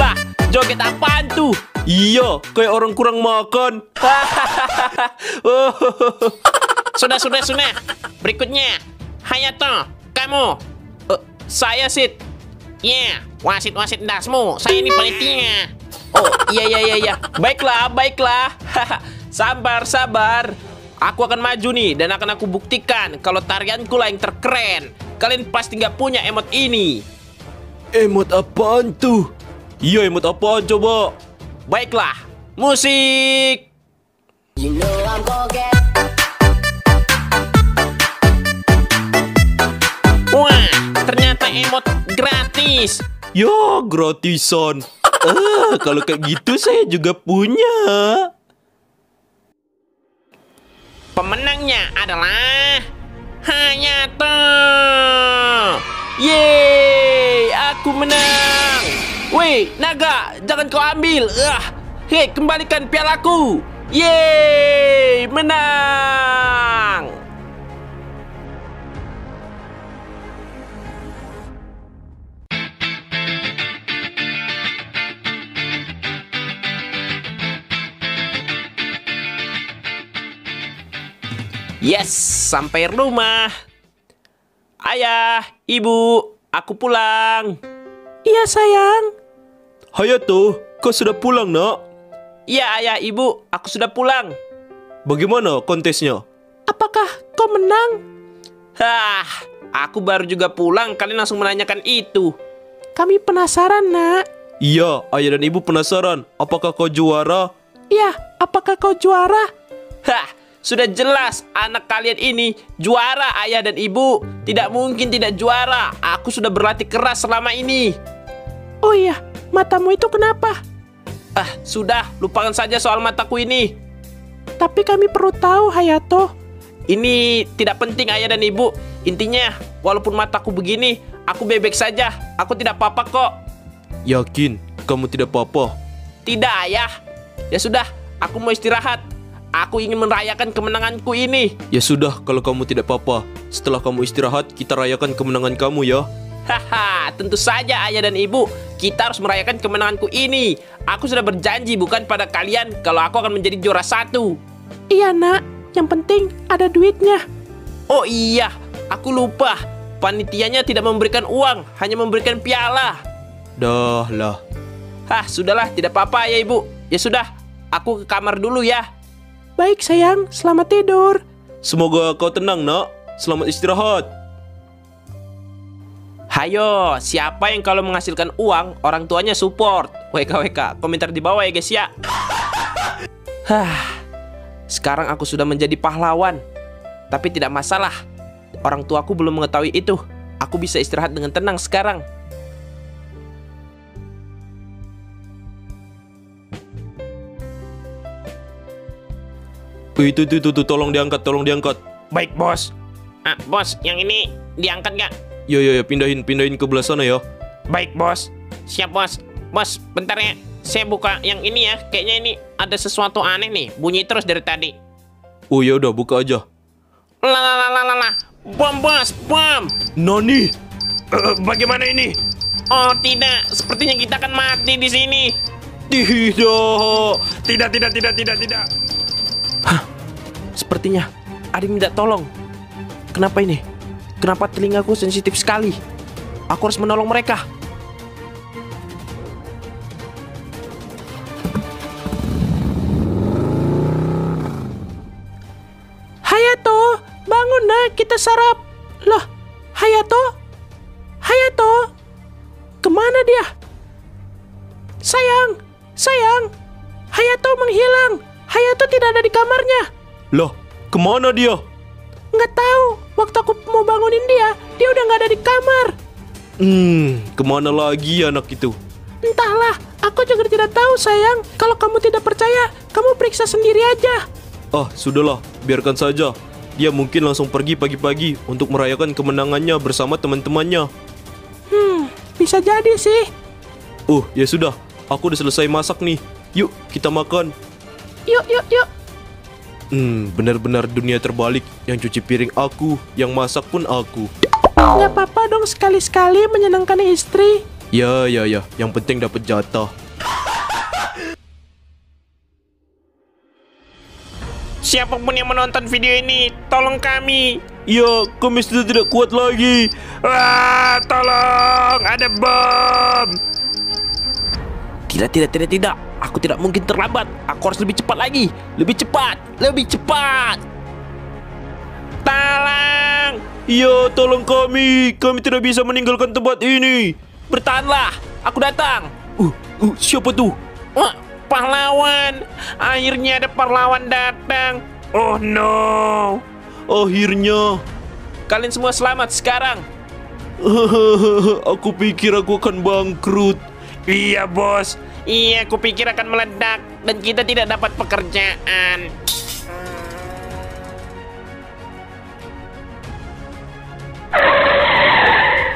Speaker 1: lah, joget apaan tuh?
Speaker 2: Iya, kayak orang kurang makan.
Speaker 1: Sudah, sudah, sudah. Berikutnya, Hayato, kamu. Eh, saya, Sid. Ya, wasit-wasit dasmu. Saya ini panitia. Oh, iya, iya, iya, iya. Baiklah, baiklah. sabar, sabar. Aku akan maju nih dan akan aku buktikan kalau tarianku lah yang terkeren. Kalian pasti nggak punya emot ini.
Speaker 2: Emot apaan tuh? Iya, emot apaan coba?
Speaker 1: Baiklah, musik. Wah, ternyata emot gratis.
Speaker 2: Ya, gratisan. Ah, kalau kayak gitu saya juga punya.
Speaker 1: Pemenangnya adalah Hayato. Yeay, aku menang. Weh, naga, jangan kau ambil. Ah, hei, kembalikan pialaku. Yeay, menang. Yes, sampai rumah. Ayah, ibu, aku pulang.
Speaker 3: Iya sayang,
Speaker 2: Hayato, kau sudah pulang, nak?
Speaker 1: Iya, ayah, ibu, aku sudah pulang.
Speaker 2: Bagaimana kontesnya?
Speaker 3: apakah kau menang?
Speaker 1: Hah, aku baru juga pulang, kalian langsung menanyakan itu.
Speaker 3: Kami penasaran nak.
Speaker 2: Iya, ayah dan ibu penasaran. Apakah kau juara?
Speaker 3: Ya, apakah kau juara?
Speaker 1: Hah, sudah jelas anak kalian ini juara ayah dan ibu. Tidak mungkin tidak juara. Aku sudah berlatih keras selama ini.
Speaker 3: Oh iya, matamu itu kenapa?
Speaker 1: Ah, sudah, lupakan saja soal mataku ini.
Speaker 3: Tapi kami perlu tahu Hayato.
Speaker 1: Ini tidak penting ayah dan ibu. Intinya, walaupun mataku begini, aku bebek saja. Aku tidak apa-apa kok.
Speaker 2: Yakin, kamu tidak apa-apa.
Speaker 1: Tidak ayah. Ya sudah, aku mau istirahat. Aku ingin merayakan kemenanganku ini.
Speaker 2: Ya sudah, kalau kamu tidak apa-apa. Setelah kamu istirahat, kita rayakan kemenangan kamu ya.
Speaker 1: Haha, tentu saja ayah dan ibu. Kita harus merayakan kemenanganku ini. Aku sudah berjanji bukan pada kalian kalau aku akan menjadi juara satu.
Speaker 3: Iya nak, yang penting ada duitnya.
Speaker 1: Oh iya, aku lupa. Panitianya tidak memberikan uang, hanya memberikan piala.
Speaker 2: Dah lah.
Speaker 1: Hah, sudahlah, tidak apa-apa ya ibu. Ya sudah, aku ke kamar dulu ya.
Speaker 3: Baik sayang, selamat tidur.
Speaker 2: Semoga kau tenang, nak. Selamat istirahat.
Speaker 1: Hayo, siapa yang kalau menghasilkan uang, orang tuanya support. WKWK, komentar di bawah ya guys ya. Hah, sekarang aku sudah menjadi pahlawan. Tapi tidak masalah, orang tuaku belum mengetahui itu. Aku bisa istirahat dengan tenang sekarang.
Speaker 2: Itu, itu, itu, itu, tolong diangkat, tolong diangkat.
Speaker 4: Baik, bos.
Speaker 1: Ah, bos, yang ini diangkat nggak?
Speaker 2: Ya, ya, ya, pindahin, pindahin ke belah sana ya.
Speaker 4: Baik, bos.
Speaker 1: Siap bos. Bos, bentar ya. Saya buka yang ini ya. Kayaknya ini ada sesuatu aneh nih. Bunyi terus dari tadi.
Speaker 2: Oh ya udah, buka aja.
Speaker 1: Lalalala. Bom bos, bom.
Speaker 2: Nani?
Speaker 4: Eh, bagaimana ini?
Speaker 1: Oh tidak, sepertinya kita akan mati di sini.
Speaker 2: Tidak.
Speaker 4: Tidak, tidak, tidak, tidak, tidak.
Speaker 1: Sepertinya ada yang minta tolong. Kenapa ini? Kenapa telingaku sensitif sekali? Aku harus menolong mereka.
Speaker 3: Hayato, bangun nak, kita sarap. Loh, Hayato? Hayato? Ke mana dia? Sayang, sayang. Hayato menghilang. Hayato tidak ada di kamarnya.
Speaker 2: Lah, ke mana dia?
Speaker 3: Nggak tahu. Waktu aku mau bangunin dia, dia udah nggak ada di kamar.
Speaker 2: Hmm, ke mana lagi anak itu?
Speaker 3: Entahlah, aku juga tidak tahu sayang. Kalau kamu tidak percaya, kamu periksa sendiri aja.
Speaker 2: Ah, sudahlah, biarkan saja. Dia mungkin langsung pergi pagi-pagi untuk merayakan kemenangannya bersama teman-temannya.
Speaker 3: Hmm, bisa jadi sih.
Speaker 2: Oh, ya sudah. Aku udah selesai masak nih. Yuk, kita makan.
Speaker 3: Yuk, yuk, yuk.
Speaker 2: Hmm, benar-benar dunia terbalik. Yang cuci piring aku, yang masak pun aku.
Speaker 3: Nggak apa-apa dong sekali-sekali menyenangkan istri.
Speaker 2: Ya, ya, ya. Yang penting dapat jatah.
Speaker 1: Siapa pun yang menonton video ini, tolong kami.
Speaker 2: Ya, kami sudah tidak kuat lagi.
Speaker 4: Wah, tolong, ada bom.
Speaker 1: Tidak, tidak, tidak, tidak. Aku tidak mungkin terlambat. Aku harus lebih cepat lagi. Lebih cepat, lebih cepat. Tolong.
Speaker 2: Ya, tolong kami. Kami tidak bisa meninggalkan tempat ini.
Speaker 1: Bertahanlah. Aku datang.
Speaker 2: Uh, uh siapa tuh?
Speaker 1: Wah, pahlawan. Akhirnya ada pahlawan datang.
Speaker 4: Oh no.
Speaker 2: Akhirnya.
Speaker 1: Kalian semua selamat sekarang.
Speaker 2: aku pikir aku akan bangkrut.
Speaker 4: Iya, bos.
Speaker 1: Iya, aku pikir akan meledak dan kita tidak dapat pekerjaan.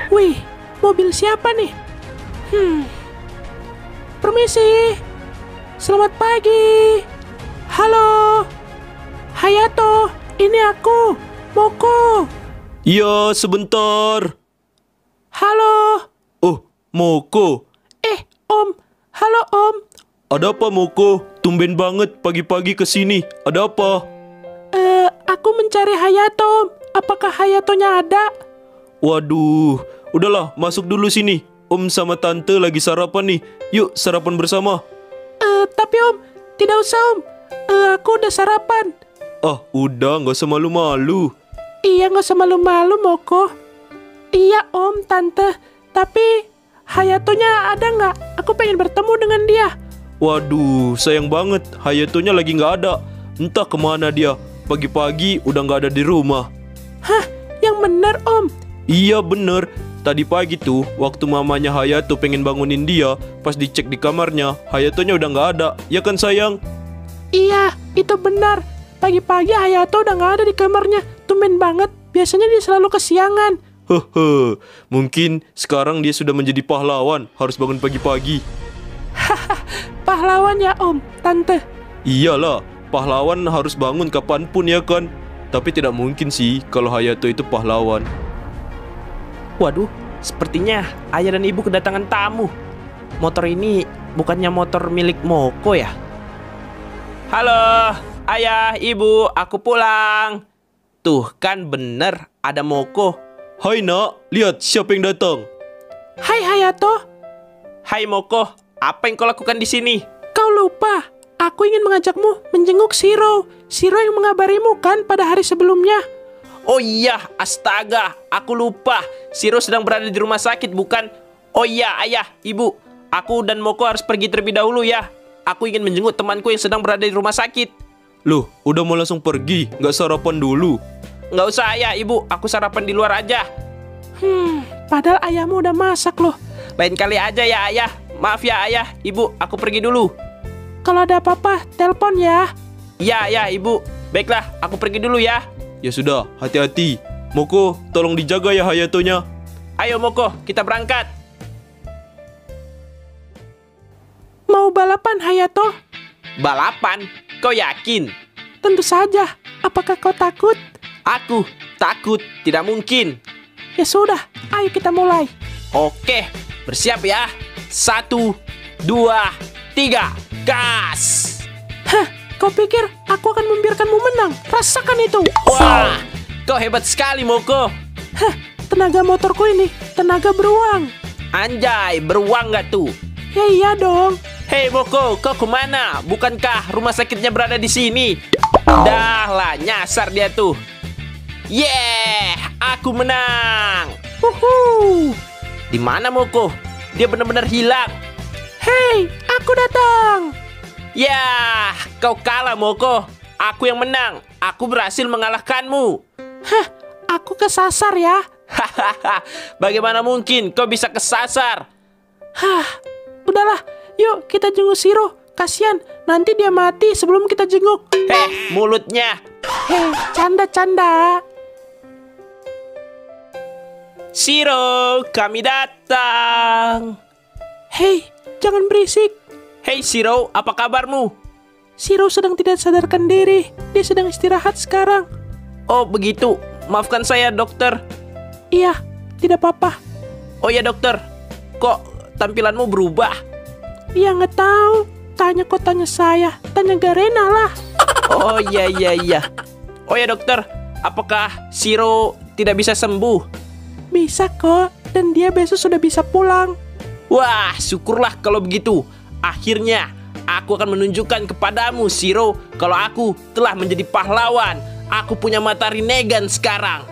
Speaker 3: Wih, mobil siapa nih? Hmm. Permisi. Selamat pagi. Halo. Hayato, ini aku, Moko.
Speaker 2: Ya, sebentar.
Speaker 3: Halo.
Speaker 2: Oh, Moko.
Speaker 3: Eh, Om. Halo, Om.
Speaker 2: Ada apa, Moko? Tumben banget pagi-pagi ke sini. Ada apa?
Speaker 3: Eh, aku mencari Hayato. Apakah Hayatonya ada?
Speaker 2: Waduh, udahlah, masuk dulu sini. Om sama tante lagi sarapan nih. Yuk, sarapan bersama.
Speaker 3: Eh, tapi Om, tidak usah, Om. Eh, aku udah sarapan.
Speaker 2: Ah, udah, nggak usah malu-malu.
Speaker 3: Iya, nggak usah malu-malu, Moko. Iya, Om, Tante. Tapi Hayatonya ada nggak? Aku pengen bertemu dengan dia.
Speaker 2: Waduh, sayang banget. Hayatonya lagi nggak ada. Entah ke mana dia. Pagi-pagi udah nggak ada di rumah.
Speaker 3: Hah, yang bener, Om.
Speaker 2: Iya bener. Tadi pagi tuh, waktu mamanya Hayato pengen bangunin dia, pas dicek di kamarnya, Hayatonya udah nggak ada. Ya kan sayang?
Speaker 3: Iya, itu benar. Pagi-pagi Hayato udah nggak ada di kamarnya. Tumben banget. Biasanya dia selalu kesiangan.
Speaker 2: Hehe, mungkin sekarang dia sudah menjadi pahlawan, harus bangun pagi-pagi.
Speaker 3: Pahlawan ya om, tante.
Speaker 2: Iyalah, pahlawan harus bangun kapan pun ya kan? Tapi tidak mungkin sih kalau Hayato itu pahlawan.
Speaker 1: Waduh, sepertinya ayah dan ibu kedatangan tamu. Motor ini bukannya motor milik Moko ya? Halo, ayah, ibu, aku pulang. Tuh kan bener ada Moko.
Speaker 2: Hai nak, lihat siapa yang datang.
Speaker 3: Hai Hayato,
Speaker 1: Hai Moko, apa yang kau lakukan di sini?
Speaker 3: kau lupa. Aku ingin mengajakmu menjenguk Shiro. Shiro yang mengabarimu kan pada hari sebelumnya.
Speaker 1: Oh iya, astaga, aku lupa. Siro sedang berada di rumah sakit, bukan? Oh iya, ayah, ibu, aku dan Moko harus pergi terlebih dahulu ya. Aku ingin menjenguk temanku yang sedang berada di rumah sakit.
Speaker 2: Loh, udah mau langsung pergi, nggak sarapan dulu.
Speaker 1: Nggak usah ayah, ibu, aku sarapan di luar aja.
Speaker 3: Hmm, padahal ayahmu udah masak loh.
Speaker 1: Lain kali aja ya ayah. Maaf ya ayah, ibu, aku pergi dulu.
Speaker 3: Kalau ada apa-apa, telepon ya.
Speaker 1: Iya, ya, ibu. Baiklah, aku pergi dulu ya.
Speaker 2: Ya sudah, hati-hati. Moko, tolong dijaga ya Hayatonya.
Speaker 1: Ayo Moko, kita berangkat.
Speaker 3: Mau balapan Hayato?
Speaker 1: Balapan? Kau yakin?
Speaker 3: Tentu saja. Apakah kau takut?
Speaker 1: Aku takut, tidak mungkin.
Speaker 3: Ya sudah, ayo kita mulai.
Speaker 1: Oke, bersiap ya. Satu, dua, tiga, gas!
Speaker 3: Hah, kau pikir aku akan membiarkanmu menang? Rasakan itu.
Speaker 1: Wah, kau hebat sekali Moko.
Speaker 3: Hah, tenaga motorku ini, tenaga beruang.
Speaker 1: Anjay, beruang nggak tuh?
Speaker 3: Ya iya dong.
Speaker 1: Hei Moko, kau ke mana? Bukankah rumah sakitnya berada di sini? Dah lah, nyasar dia tuh. Yeah, aku menang.
Speaker 3: Uhu.
Speaker 1: Di mana Moko? Dia benar-benar hilang.
Speaker 3: Hei, aku datang.
Speaker 1: Ya, kau kalah Moko. Aku yang menang. Aku berhasil mengalahkanmu.
Speaker 3: Hah, aku kesasar ya.
Speaker 1: Hahaha, bagaimana mungkin kau bisa kesasar?
Speaker 3: Hah, udahlah. Yuk kita jenguk Siro. Kasian, nanti dia mati sebelum kita jenguk.
Speaker 1: Heh, mulutnya.
Speaker 3: Hei, canda-canda.
Speaker 1: Siro, kami datang.
Speaker 3: Hei, jangan berisik.
Speaker 1: Hei Siro, apa kabarmu?
Speaker 3: Siro sedang tidak sadarkan diri. Dia sedang istirahat sekarang.
Speaker 1: Oh, begitu. Maafkan saya, dokter.
Speaker 3: Iya, tidak apa-apa.
Speaker 1: Oh ya, dokter. Kok tampilanmu berubah?
Speaker 3: Iya nggak tahu. Tanya kok tanya saya. Tanya Garena lah.
Speaker 1: Oh iya iya iya. Oh ya, dokter. Apakah Siro tidak bisa sembuh?
Speaker 3: Bisa kok. Dan dia besok sudah bisa pulang.
Speaker 1: Wah, syukurlah kalau begitu. Akhirnya, aku akan menunjukkan kepadamu, Siro, kalau aku telah menjadi pahlawan. Aku punya mata Rinnegan sekarang.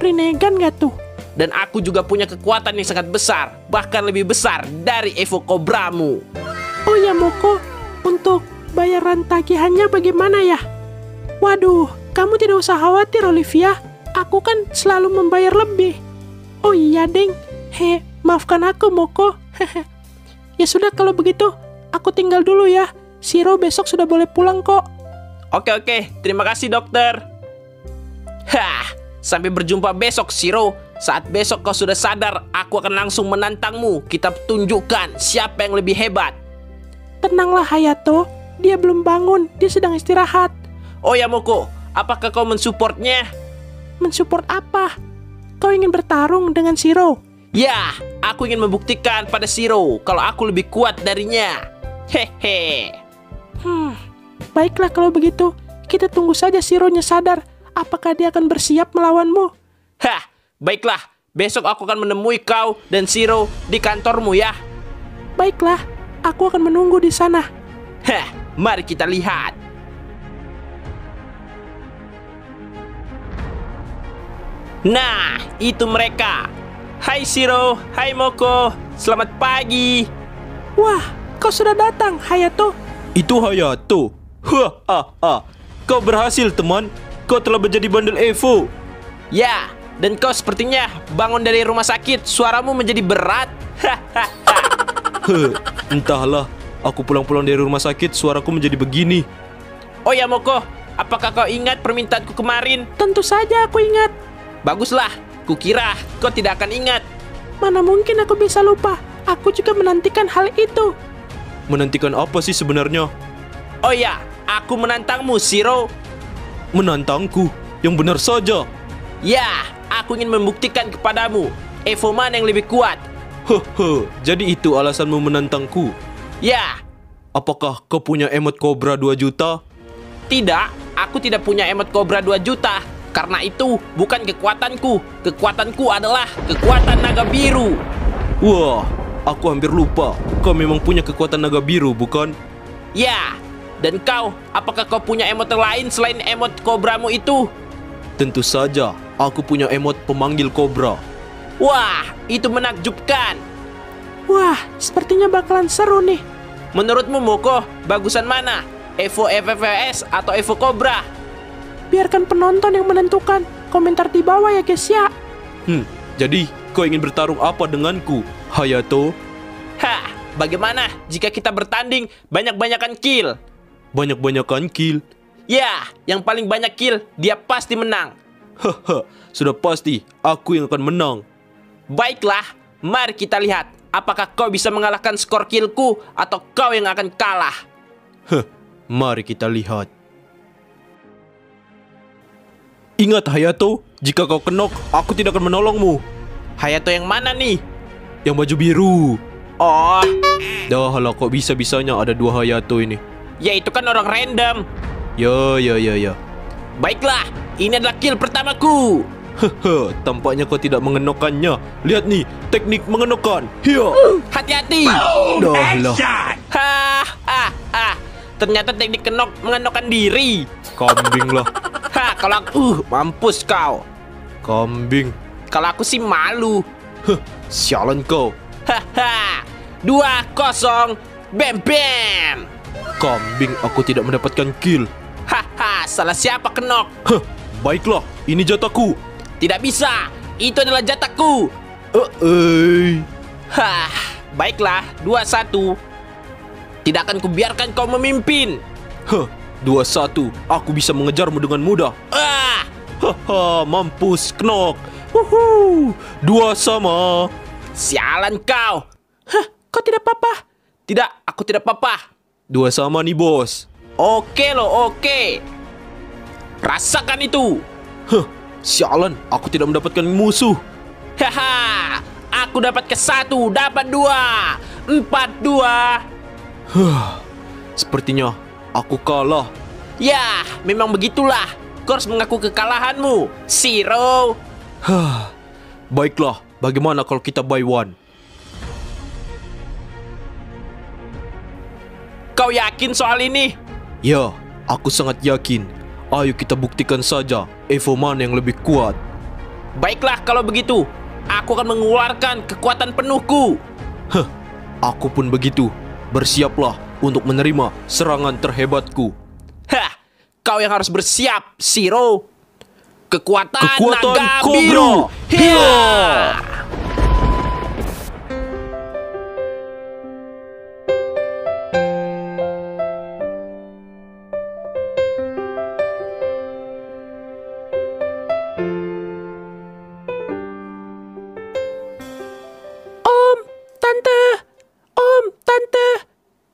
Speaker 3: Rinnegan nggak tuh?
Speaker 1: Dan aku juga punya kekuatan yang sangat besar, bahkan lebih besar dari Evo Kobramu.
Speaker 3: Oh ya Moko, untuk bayaran tagihannya bagaimana ya? Waduh, kamu tidak usah khawatir Olivia. Aku kan selalu membayar lebih. Oh iya ding. He, maafkan aku Moko. ya sudah kalau begitu, aku tinggal dulu ya. Siro besok sudah boleh pulang kok.
Speaker 1: Oke oke, terima kasih dokter. Hah, sampai berjumpa besok, Siro. Saat besok kau sudah sadar, aku akan langsung menantangmu. Kita tunjukkan siapa yang lebih hebat.
Speaker 3: Tenanglah Hayato, dia belum bangun, dia sedang istirahat.
Speaker 1: Oh ya Moko, apakah kau mensupportnya?
Speaker 3: Mensupport apa? Kau ingin bertarung dengan Siro?
Speaker 1: Ya, aku ingin membuktikan pada Siro kalau aku lebih kuat darinya. Hehe.
Speaker 3: Hmm, baiklah kalau begitu. Kita tunggu saja Sironya sadar. Apakah dia akan bersiap melawanmu?
Speaker 1: Hah, baiklah. Besok aku akan menemui kau dan Siro di kantormu ya.
Speaker 3: Baiklah, aku akan menunggu di sana.
Speaker 1: Hah, mari kita lihat. Nah, itu mereka. Hai Siro, hai Moko, selamat pagi.
Speaker 3: Wah, kau sudah datang, Hayato.
Speaker 2: Itu Hayato. Hah, ah, ah. Kau berhasil teman. Kau telah menjadi bandel Evo.
Speaker 1: Ya, dan kau sepertinya bangun dari rumah sakit, suaramu menjadi berat.
Speaker 2: Heh, entahlah. Aku pulang-pulang dari rumah sakit, suaraku menjadi begini.
Speaker 1: oh ya Moko, apakah kau ingat permintaanku kemarin?
Speaker 3: Tentu saja aku ingat.
Speaker 1: Baguslah, kukira kau tidak akan ingat.
Speaker 3: Mana mungkin aku bisa lupa. Aku juga menantikan hal itu.
Speaker 2: menantikan apa sih sebenarnya?
Speaker 1: Oh ya, aku menantangmu, Zero.
Speaker 2: Menantangku? Yang benar saja.
Speaker 1: Ya, aku ingin membuktikan kepadamu Evo mana yang lebih kuat.
Speaker 2: Hehe, jadi itu alasanmu menantangku.
Speaker 1: Ya,
Speaker 2: Apakah kau punya emot Cobra 2 juta?
Speaker 1: tidak, aku tidak punya emot Cobra 2 juta. Karena itu bukan kekuatanku. Kekuatanku adalah kekuatan naga biru.
Speaker 2: Wah, aku hampir lupa. Kau memang punya kekuatan naga biru, bukan?
Speaker 1: Ya, dan kau, apakah kau punya emot lain selain emot kobramu itu?
Speaker 2: Tentu saja, aku punya emot pemanggil Cobra.
Speaker 1: Wah, itu menakjubkan.
Speaker 3: Wah, sepertinya bakalan seru nih.
Speaker 1: Menurutmu Moko, bagusan mana? Evo FFVS atau Evo Cobra?
Speaker 3: Biarkan penonton yang menentukan. Komentar di bawah ya guys ya.
Speaker 2: Hmm, jadi kau ingin bertarung apa denganku, Hayato?
Speaker 1: Hah, bagaimana jika kita bertanding banyak-banyakan kill?
Speaker 2: Banyak-banyakan kill.
Speaker 1: Ya, yang paling banyak kill, dia pasti menang.
Speaker 2: Haha, sudah pasti aku yang akan menang.
Speaker 1: Baiklah, mari kita lihat apakah kau bisa mengalahkan skor killku atau kau yang akan kalah.
Speaker 2: Heh, mari kita lihat. Ingat Hayato, jika kau kenok, aku tidak akan menolongmu.
Speaker 1: Hayato yang mana nih?
Speaker 2: Yang baju biru.
Speaker 1: Oh,
Speaker 2: Dah lah kok bisa-bisanya ada dua Hayato ini.
Speaker 1: ya itu kan orang random.
Speaker 2: Ya, ya, ya, ya.
Speaker 1: Baiklah, ini adalah kill pertamaku.
Speaker 2: Hehe, tampaknya kau tidak mengenokkannya. Lihat nih, teknik mengenokkan. Hiya.
Speaker 1: Hati-hati.
Speaker 2: Dah lah.
Speaker 1: Hah, ah, ah. Ternyata teknik kenok mengenokkan diri.
Speaker 2: Kambing lah.
Speaker 1: Hah, kalau aku, uh, mampus kau.
Speaker 2: Kambing.
Speaker 1: Kalau aku sih malu.
Speaker 2: Heh, sialan kau.
Speaker 1: Haha, dua kosong, bam bam.
Speaker 2: Kambing aku tidak mendapatkan kill.
Speaker 1: Haha, salah siapa kenok?
Speaker 2: Heh, baiklah, ini jatahku.
Speaker 1: Tidak bisa, itu adalah jatahku.
Speaker 2: Eh, eh.
Speaker 1: Hah, baiklah, dua satu. Tidak akan kubiarkan kau memimpin.
Speaker 2: Heh, dua satu. Aku bisa mengejarmu dengan mudah.
Speaker 1: Ah,
Speaker 2: Haha, mampus, knok. Uhu, dua sama.
Speaker 1: sialan kau.
Speaker 3: Hah, kok tidak apa-apa?
Speaker 1: Tidak, aku tidak apa-apa.
Speaker 2: Dua sama nih, bos.
Speaker 1: Oke loh, oke. Rasakan itu.
Speaker 2: Heh, sialan, aku tidak mendapatkan musuh.
Speaker 1: Haha, aku dapat ke satu, dapat dua, empat dua.
Speaker 2: Sepertinya aku kalah.
Speaker 1: Ya, memang begitulah. Kau harus mengaku kekalahanmu, Zero.
Speaker 2: Hah, baiklah. Bagaimana kalau kita buy one?
Speaker 1: Kau yakin soal ini?
Speaker 2: Ya, aku sangat yakin. Ayo kita buktikan saja Evo mana yang lebih kuat.
Speaker 1: Baiklah kalau begitu. Aku akan mengeluarkan kekuatan penuhku.
Speaker 2: Heh, aku pun begitu. Bersiaplah untuk menerima serangan terhebatku.
Speaker 1: Hah, kau yang harus bersiap, Zero. Kekuatan,
Speaker 2: Kekuatan
Speaker 1: naga biru.
Speaker 2: Hiya!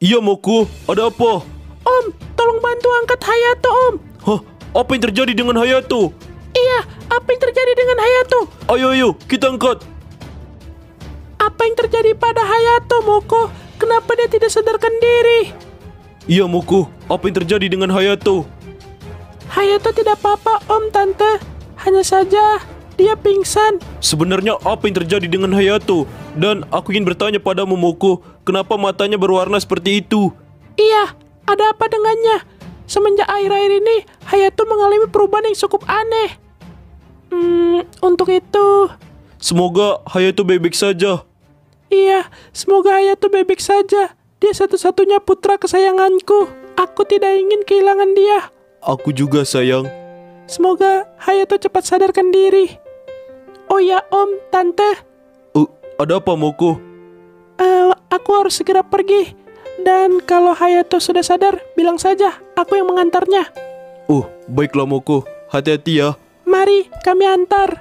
Speaker 2: Iya, Moko. Ada apa?
Speaker 3: Om, tolong bantu angkat Hayato, Om.
Speaker 2: Hah, apa yang terjadi dengan Hayato?
Speaker 3: Iya, apa yang terjadi dengan Hayato?
Speaker 2: Ayo, ayo, kita angkat.
Speaker 3: Apa yang terjadi pada Hayato, Moko? Kenapa dia tidak sadarkan diri?
Speaker 2: Iya, Moko. Apa yang terjadi dengan Hayato?
Speaker 3: Hayato tidak apa-apa, Om Tante. Hanya saja dia pingsan.
Speaker 2: Sebenarnya apa yang terjadi dengan Hayato? Dan aku ingin bertanya padamu, Moko. Kenapa matanya berwarna seperti itu?
Speaker 3: Iya, ada apa dengannya? Semenjak akhir-akhir ini, Hayato mengalami perubahan yang cukup aneh. Hmm, untuk itu,
Speaker 2: Semoga Hayato baik-baik saja.
Speaker 3: iya, semoga Hayato baik-baik saja. Dia satu-satunya putra kesayanganku. Aku tidak ingin kehilangan dia.
Speaker 2: Aku juga sayang.
Speaker 3: Semoga Hayato cepat sadarkan diri. Oh ya, Om, Tante,
Speaker 2: ada apa, Moko?
Speaker 3: Uh, eh, aku harus segera pergi. Dan kalau Hayato sudah sadar, bilang saja aku yang mengantarnya.
Speaker 2: Uh, baiklah Moko. Hati-hati ya.
Speaker 3: Mari, kami antar.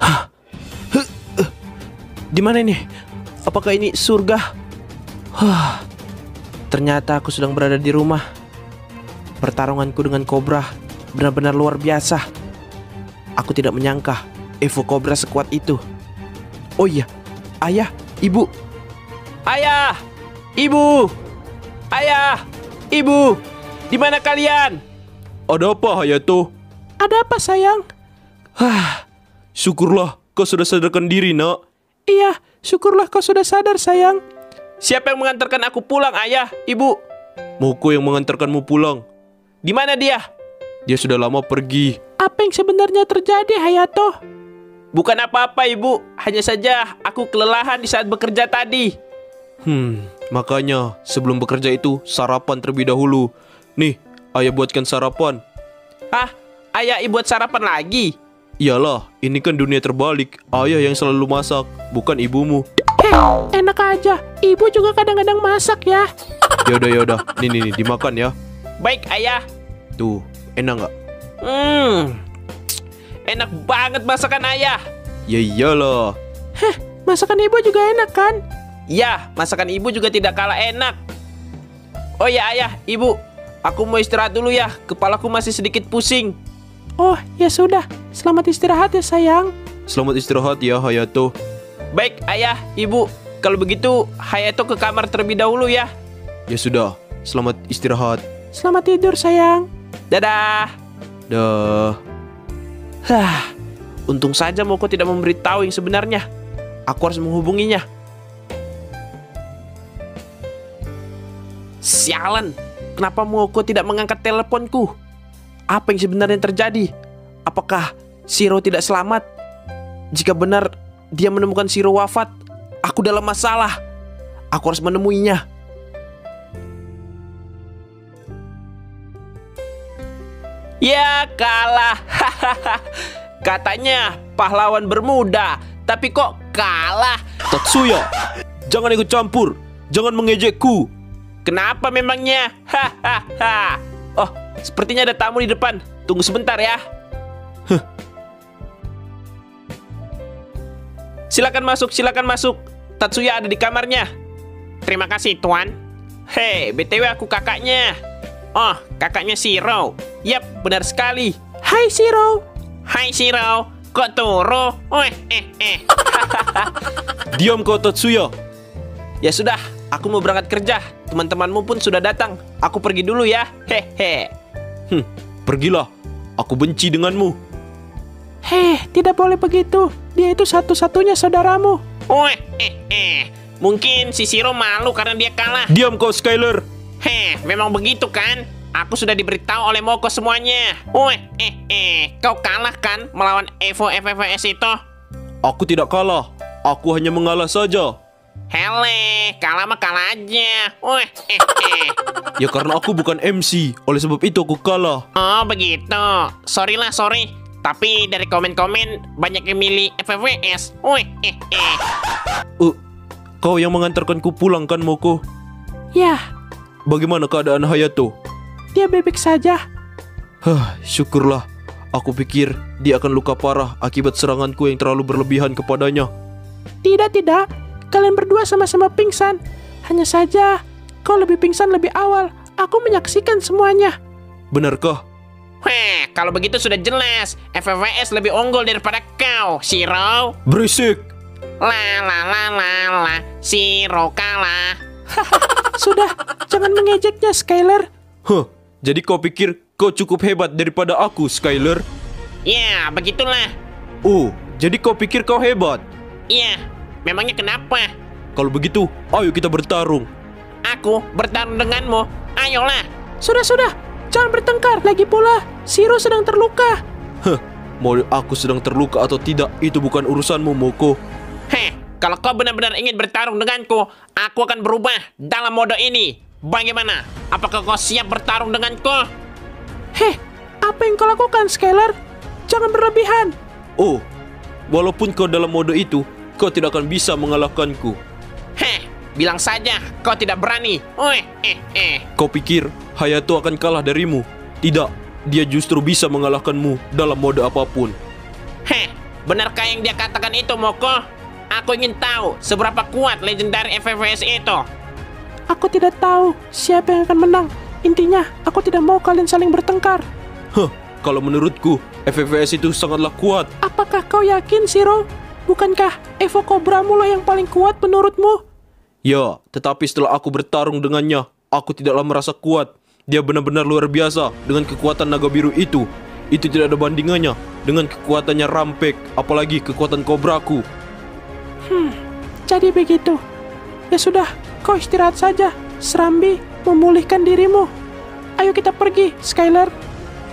Speaker 3: Hah.
Speaker 1: Di mana ini? Apakah ini surga? Hah. Ternyata aku sedang berada di rumah. Pertarunganku dengan Cobra benar-benar luar biasa. Aku tidak menyangka Evo Cobra sekuat itu. Oh iya, ayah, ibu. Ayah, ibu. Ayah, ibu. Di mana kalian?
Speaker 2: Ada apa Hayato?
Speaker 3: Ada apa sayang?
Speaker 2: Hah, syukurlah kau sudah sadarkan diri nak.
Speaker 3: Iya, syukurlah kau sudah sadar sayang.
Speaker 1: Siapa yang mengantarkan aku pulang, ayah, ibu?
Speaker 2: Moko yang mengantarkanmu pulang.
Speaker 1: Di mana dia?
Speaker 2: Dia sudah lama pergi.
Speaker 3: Apa yang sebenarnya terjadi Hayato?
Speaker 1: Bukan apa-apa, ibu. Hanya saja aku kelelahan di saat bekerja tadi.
Speaker 2: Hmm, makanya sebelum bekerja itu sarapan terlebih dahulu. Nih, ayah buatkan sarapan.
Speaker 1: Ah, ayah ibu buat sarapan lagi.
Speaker 2: Iyalah, ini kan dunia terbalik. Ayah yang selalu masak, bukan ibumu.
Speaker 3: Enak aja. Ibu juga kadang-kadang masak ya.
Speaker 2: Yaudah, yaudah. Nih, nih, nih, dimakan ya.
Speaker 1: Baik, ayah.
Speaker 2: Tuh, enak nggak?
Speaker 1: Hmm, enak banget masakan ayah.
Speaker 2: Ya iyalah.
Speaker 3: Heh, masakan ibu juga enak kan?
Speaker 1: Ya, masakan ibu juga tidak kalah enak. Oh ya ayah, ibu, aku mau istirahat dulu ya. Kepalaku masih sedikit pusing.
Speaker 3: Oh, ya sudah. Selamat istirahat ya sayang.
Speaker 2: Selamat istirahat ya Hayato.
Speaker 1: Baik, ayah, ibu. Kalau begitu, Hayato ke kamar terlebih dahulu ya.
Speaker 2: Ya sudah, selamat istirahat.
Speaker 3: Selamat tidur sayang.
Speaker 1: Dadah.
Speaker 2: Dah.
Speaker 1: Hah, untung saja Moko tidak memberitahu yang sebenarnya. Aku harus menghubunginya. Sialan, kenapa Moko tidak mengangkat teleponku? Apa yang sebenarnya terjadi? Apakah Shiro tidak selamat? Jika benar dia menemukan Shiro wafat, aku dalam masalah. Aku harus menemuinya. Ya kalah. Katanya pahlawan bermuda, tapi kok kalah?
Speaker 2: Tatsuya, jangan ikut campur. Jangan mengejekku.
Speaker 1: Kenapa memangnya? Hahaha. oh, sepertinya ada tamu di depan. Tunggu sebentar ya. Silakan masuk, silakan masuk. Tatsuya ada di kamarnya. Terima kasih, Tuan. Hei, BTW aku kakaknya. Oh, kakaknya Shiro. Yap, benar sekali.
Speaker 3: Hai Shiro.
Speaker 1: Hai Shiro, kok turu? Weh, eh, eh.
Speaker 2: Diam kau Tatsuya.
Speaker 1: Ya sudah, aku mau berangkat kerja. Teman-temanmu pun sudah datang. Aku pergi dulu ya. Hehe.
Speaker 2: Hm, pergilah. Aku benci denganmu.
Speaker 3: Heh, tidak boleh begitu. Dia itu satu-satunya saudaramu.
Speaker 1: Weh, eh, eh. Mungkin si Shiro malu karena dia kalah.
Speaker 2: Diam kau Skyler.
Speaker 1: Heh, memang begitu kan? Aku sudah diberitahu oleh Moko semuanya. Weh, eh, eh. Kau kalah kan melawan Evo FFS itu?
Speaker 2: Aku tidak kalah. Aku hanya mengalah saja.
Speaker 1: Hele, kalah mah kalah aja. Weh, eh, eh.
Speaker 2: Ya karena aku bukan MC. Oleh sebab itu aku kalah.
Speaker 1: Oh, begitu. Sorry lah, sorry. Tapi dari komen-komen banyak yang milih FFWS. Weh, eh, eh.
Speaker 2: Uh, kau yang mengantarkanku pulang kan Moko?
Speaker 3: Ya,
Speaker 2: Bagaimana keadaan Hayato?
Speaker 3: dia bebek saja.
Speaker 2: Hah, syukurlah. Aku pikir dia akan luka parah akibat seranganku yang terlalu berlebihan kepadanya.
Speaker 3: Tidak, tidak. Kalian berdua sama-sama pingsan. Hanya saja, kau lebih pingsan lebih awal. Aku menyaksikan semuanya.
Speaker 2: Benarkah?
Speaker 1: Weh, kalau begitu sudah jelas. FFWS lebih unggul daripada kau, Shiro.
Speaker 2: Berisik!
Speaker 1: La la la la la, Shiro kalah.
Speaker 3: Sudah, jangan mengejeknya, Skyler.
Speaker 2: Huh, jadi kau pikir kau cukup hebat daripada aku, Skyler?
Speaker 1: Ya, begitulah.
Speaker 2: Oh, jadi kau pikir kau hebat?
Speaker 1: Iya, memangnya kenapa?
Speaker 2: Kalau begitu, ayo kita bertarung.
Speaker 1: Aku bertarung denganmu. Ayolah.
Speaker 3: Sudah, sudah. Jangan bertengkar. Lagi pula, Shiro sedang terluka.
Speaker 2: Heh, mau aku sedang terluka atau tidak, itu bukan urusanmu, Moko.
Speaker 1: Heh, kalau kau benar-benar ingin bertarung denganku, aku akan berubah dalam mode ini. Bagaimana? Apakah kau siap bertarung denganku?
Speaker 3: Heh, apa yang kau lakukan, Skyler? Jangan berlebihan.
Speaker 2: Oh, walaupun kau dalam mode itu, kau tidak akan bisa mengalahkanku.
Speaker 1: Heh, bilang saja kau tidak berani. Weh, eh, eh.
Speaker 2: Kau pikir Hayato akan kalah darimu? Tidak, dia justru bisa mengalahkanmu dalam mode apa pun.
Speaker 1: Heh, benarkah yang dia katakan itu, Moko? Aku ingin tahu seberapa kuat legendary FFS itu.
Speaker 3: Aku tidak tahu siapa yang akan menang. Intinya, aku tidak mau kalian saling bertengkar.
Speaker 2: Hah, kalau menurutku, FFS itu sangatlah kuat.
Speaker 3: Apakah kau yakin, Siro? Bukankah Evo Cobra mula yang paling kuat menurutmu?
Speaker 2: Ya, tetapi setelah aku bertarung dengannya, aku tidaklah merasa kuat. Dia benar-benar luar biasa dengan kekuatan naga biru itu. Itu tidak ada bandingannya dengan kekuatannya Rampek, apalagi kekuatan kobraku.
Speaker 3: Jadi begitu. Ya sudah, kau istirahat saja. Serambi memulihkan dirimu. Ayo kita pergi, Skylar.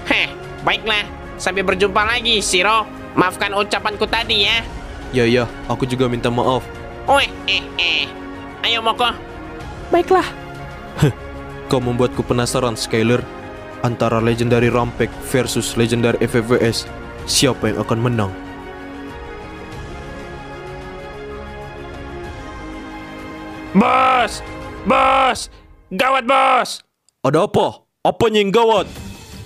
Speaker 1: Heh, baiklah. Sampai berjumpa lagi, Siro. Maafkan ucapanku tadi ya.
Speaker 2: Ya ya, aku juga minta maaf.
Speaker 1: Weh, eh, eh. Ayo, Moko.
Speaker 3: Baiklah,
Speaker 2: Kau membuatku penasaran, Skyler. Antara legendary Rampek versus legendary FFVS, siapa yang akan menang?
Speaker 4: Bos! Bos! Gawat, bos!
Speaker 2: Ada apa? Apanya yang gawat?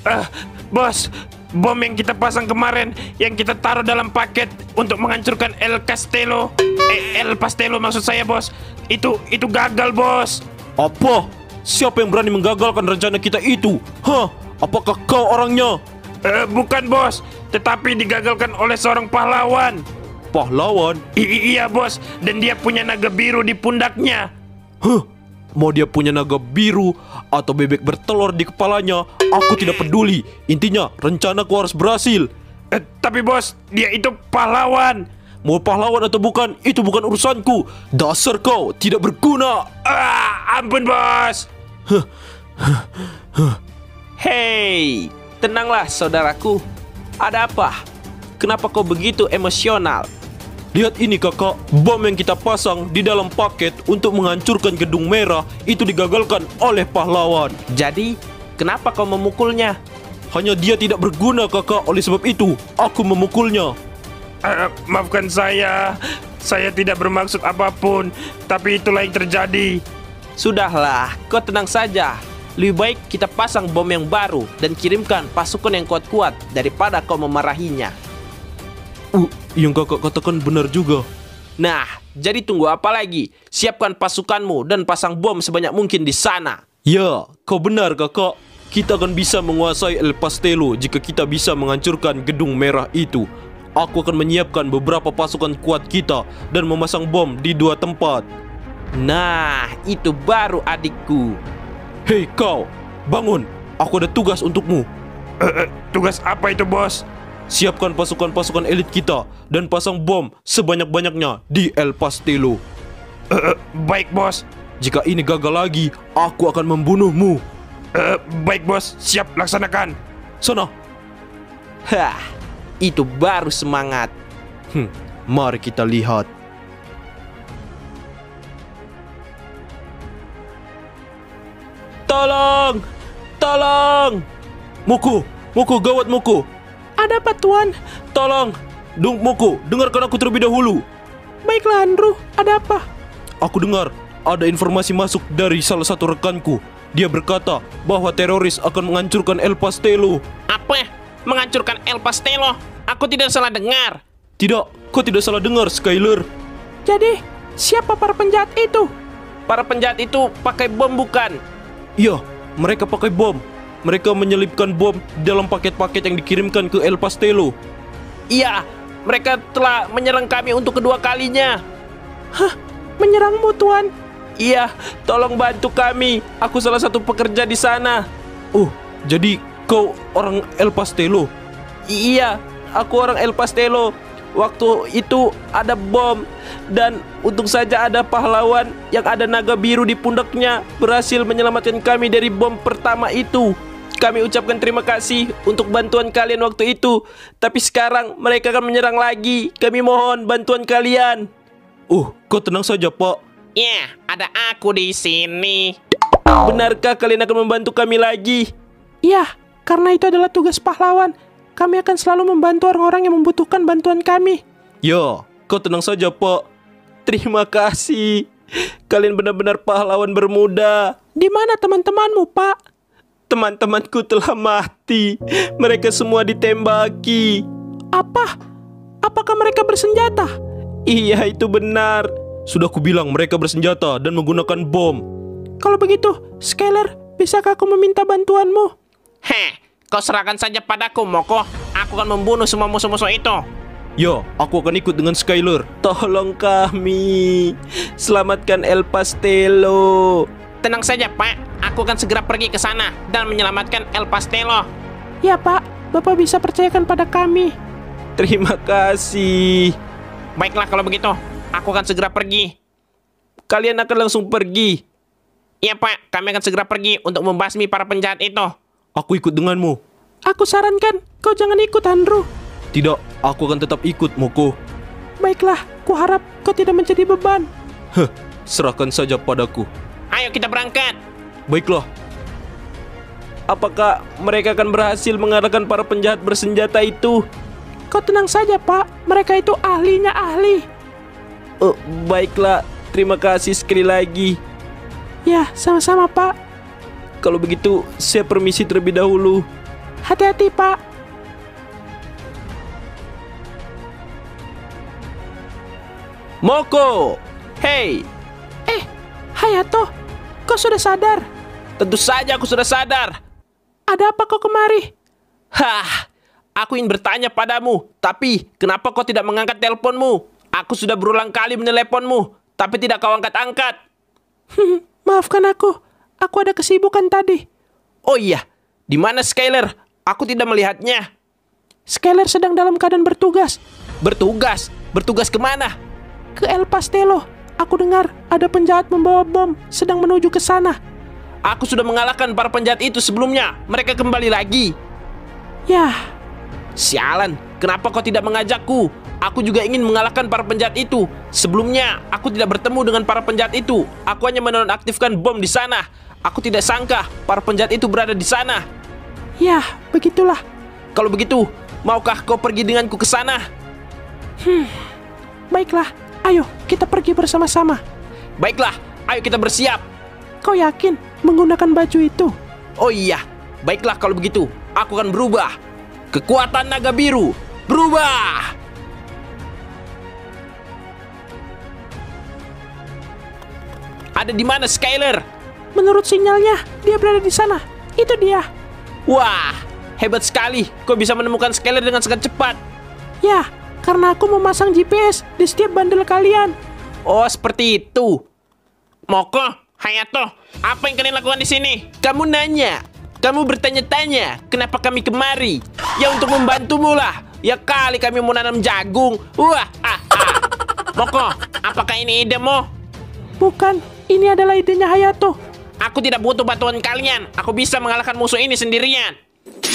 Speaker 4: Ah, bos, bom yang kita pasang kemarin, yang kita taruh dalam paket untuk menghancurkan El Castello, eh, El Pastello maksud saya, bos. Itu itu gagal, bos.
Speaker 2: Apa? Siapa yang berani menggagalkan rencana kita itu? Hah? Apakah kau orangnya?
Speaker 4: Eh, bukan, bos, tetapi digagalkan oleh seorang pahlawan.
Speaker 2: Pahlawan?
Speaker 4: I- iya, bos, dan dia punya naga biru di pundaknya.
Speaker 2: Huh? Mau dia punya naga biru atau bebek bertelur di kepalanya, aku tidak peduli. Intinya, rencanaku harus berhasil.
Speaker 4: Eh, tapi bos, dia itu pahlawan.
Speaker 2: Mau pahlawan atau bukan, itu bukan urusanku. Dasar kau tidak berguna.
Speaker 4: Ah, ampun, bos.
Speaker 1: Hei, tenanglah saudaraku. Ada apa? Kenapa kau begitu emosional?
Speaker 2: Lihat ini kakak, bom yang kita pasang di dalam paket untuk menghancurkan gedung merah itu digagalkan oleh pahlawan.
Speaker 1: Jadi, kenapa kau memukulnya?
Speaker 2: Hanya dia tidak berguna kakak, oleh sebab itu aku memukulnya.
Speaker 4: Eh, maafkan saya, saya tidak bermaksud apa pun, tapi itulah yang terjadi.
Speaker 1: Sudahlah, kau tenang saja. Lebih baik kita pasang bom yang baru dan kirimkan pasukan yang kuat-kuat daripada kau memarahinya.
Speaker 2: Uh, yang kakak katakan benar juga.
Speaker 1: Nah, jadi tunggu apa lagi? Siapkan pasukanmu dan pasang bom sebanyak mungkin di sana.
Speaker 2: Ya, kau benar kakak. Kita akan bisa menguasai El Pastello jika kita bisa menghancurkan gedung merah itu. Aku akan menyiapkan beberapa pasukan kuat kita dan memasang bom di dua tempat.
Speaker 1: Nah, itu baru adikku.
Speaker 2: Hei kau, bangun. Aku ada tugas untukmu.
Speaker 4: Eh, eh, tugas apa itu, bos?
Speaker 2: Siapkan pasukan-pasukan elit kita dan pasang bom sebanyak-banyaknya di El Pastello.
Speaker 4: Eh, eh, baik, bos.
Speaker 2: Jika ini gagal lagi, aku akan membunuhmu.
Speaker 4: Eh, baik, bos. Siap, laksanakan.
Speaker 2: Sana.
Speaker 1: Hah, itu baru semangat.
Speaker 2: Hmm, mari kita lihat. Tolong! Tolong! Muku, Muku, gawat Muku.
Speaker 3: ada apa tuan?
Speaker 2: Tolong! Dung Muku, dengarkan aku terlebih dahulu.
Speaker 3: Baiklah Andrew, ada apa?
Speaker 2: Aku dengar ada informasi masuk dari salah satu rekanku. Dia berkata bahwa teroris akan menghancurkan El Pastello.
Speaker 1: Apa? Menghancurkan El Pastello? Aku tidak salah dengar.
Speaker 2: Tidak, kau tidak salah dengar, Skyler.
Speaker 3: Jadi, siapa para penjahat itu?
Speaker 1: Para penjahat itu pakai bom bukan?
Speaker 2: Iya, mereka pakai bom. Mereka menyelipkan bom di dalam paket-paket yang dikirimkan ke El Pastello.
Speaker 1: Iya, mereka telah menyerang kami untuk kedua kalinya.
Speaker 3: Menyerangmu tuan.
Speaker 1: Iya, tolong bantu kami. Aku salah satu pekerja di sana.
Speaker 2: Oh, jadi kau orang El Pastello?
Speaker 1: Iya, aku orang El Pastello. Waktu itu ada bom dan untung saja ada pahlawan yang ada naga biru di pundaknya berhasil menyelamatkan kami dari bom pertama itu. Kami ucapkan terima kasih untuk bantuan kalian waktu itu. Tapi sekarang mereka akan menyerang lagi. Kami mohon bantuan kalian.
Speaker 2: Oh, kau tenang saja, Pak.
Speaker 1: Ya, ada aku di sini. Benarkah kalian akan membantu kami lagi?
Speaker 3: Iya, karena itu adalah tugas pahlawan. Kami akan selalu membantu orang-orang yang membutuhkan bantuan kami.
Speaker 2: Ya, kau tenang saja, Pak.
Speaker 1: Terima kasih. Kalian benar-benar pahlawan bermuda.
Speaker 3: Di mana teman-temanmu, Pak?
Speaker 1: Teman-temanku telah mati. Mereka semua ditembaki.
Speaker 3: Apa? Apakah mereka bersenjata?
Speaker 1: Iya, itu benar.
Speaker 2: Sudah kubilang mereka bersenjata dan menggunakan bom.
Speaker 3: Kalau begitu, Skyler, bisakah aku meminta bantuanmu?
Speaker 1: Heh, kau serahkan saja padaku, Moko. Aku akan membunuh semua musuh-musuh itu.
Speaker 2: Ya, aku akan ikut dengan Skyler.
Speaker 1: Tolong kami. Selamatkan El Pastelo. Tenang saja, Pak. Aku akan segera pergi ke sana dan menyelamatkan El Pastelo.
Speaker 3: Ya, Pak. Bapak bisa percayakan pada kami.
Speaker 1: Terima kasih. Baiklah kalau begitu, aku akan segera pergi. Kalian akan langsung pergi. Iya, Pak. Kami akan segera pergi untuk membasmi para penjahat itu.
Speaker 2: Aku ikut denganmu.
Speaker 3: Aku sarankan kau jangan ikut, Andrew.
Speaker 2: Tidak, aku akan tetap ikut, Moko.
Speaker 3: Baiklah, kuharap kau tidak menjadi beban.
Speaker 2: Heh, serahkan saja padaku.
Speaker 1: Ayo kita berangkat.
Speaker 2: Baiklah,
Speaker 1: Apakah mereka akan berhasil mengalahkan para penjahat bersenjata itu?
Speaker 3: Kau tenang saja, Pak. Mereka itu ahlinya ahli.
Speaker 1: Oh, baiklah. Terima kasih sekali lagi.
Speaker 3: Ya, sama-sama, Pak.
Speaker 1: Kalau begitu, saya permisi terlebih dahulu.
Speaker 3: Hati-hati, Pak.
Speaker 1: Moko! Hey!
Speaker 3: Eh, Hayato, kau sudah sadar?
Speaker 1: Tentu saja aku sudah sadar.
Speaker 3: Ada apa kau kemari?
Speaker 1: Hah! Aku ingin bertanya padamu, tapi kenapa kau tidak mengangkat teleponmu? Aku sudah berulang kali meneleponmu, tapi tidak kau angkat-angkat.
Speaker 3: Maafkan aku. Aku ada kesibukan tadi.
Speaker 1: Oh iya, di mana Skyler? Aku tidak melihatnya.
Speaker 3: Skyler sedang dalam keadaan bertugas
Speaker 1: Bertugas? Bertugas ke mana?
Speaker 3: ke El Pastelo. Aku dengar ada penjahat membawa bom sedang menuju ke sana.
Speaker 1: Aku sudah mengalahkan para penjahat itu sebelumnya. Mereka kembali lagi.
Speaker 3: Yah,
Speaker 1: Sialan, kenapa kau tidak mengajakku? Aku juga ingin mengalahkan para penjahat itu. Sebelumnya, aku tidak bertemu dengan para penjahat itu. Aku hanya menonaktifkan bom di sana. Aku tidak sangka para penjahat itu berada di sana.
Speaker 3: yah, begitulah.
Speaker 1: Kalau begitu, maukah kau pergi denganku ke sana?
Speaker 3: Baiklah, ayo kita pergi bersama-sama.
Speaker 1: Baiklah, ayo kita bersiap.
Speaker 3: Kau yakin menggunakan baju itu?
Speaker 1: Oh iya, baiklah kalau begitu. Aku akan berubah. Kekuatan naga biru, berubah! Ada di mana Skyler?
Speaker 3: Menurut sinyalnya, dia berada di sana. Itu dia.
Speaker 1: Wah, hebat sekali. Kau bisa menemukan Skyler dengan sangat cepat.
Speaker 3: Ya, karena aku memasang GPS di setiap bandel kalian.
Speaker 1: Oh, seperti itu. Moko, Hayato, apa yang kalian lakukan di sini? Kamu nanya. Kamu bertanya-tanya, kenapa kami kemari? Ya untuk membantumu lah. Ya kali kami mau nanam jagung. Wah, ah, ah. Moko, apakah ini idemu?
Speaker 3: Bukan, ini adalah idenya Hayato.
Speaker 1: Aku tidak butuh bantuan kalian. Aku bisa mengalahkan musuh ini sendirian.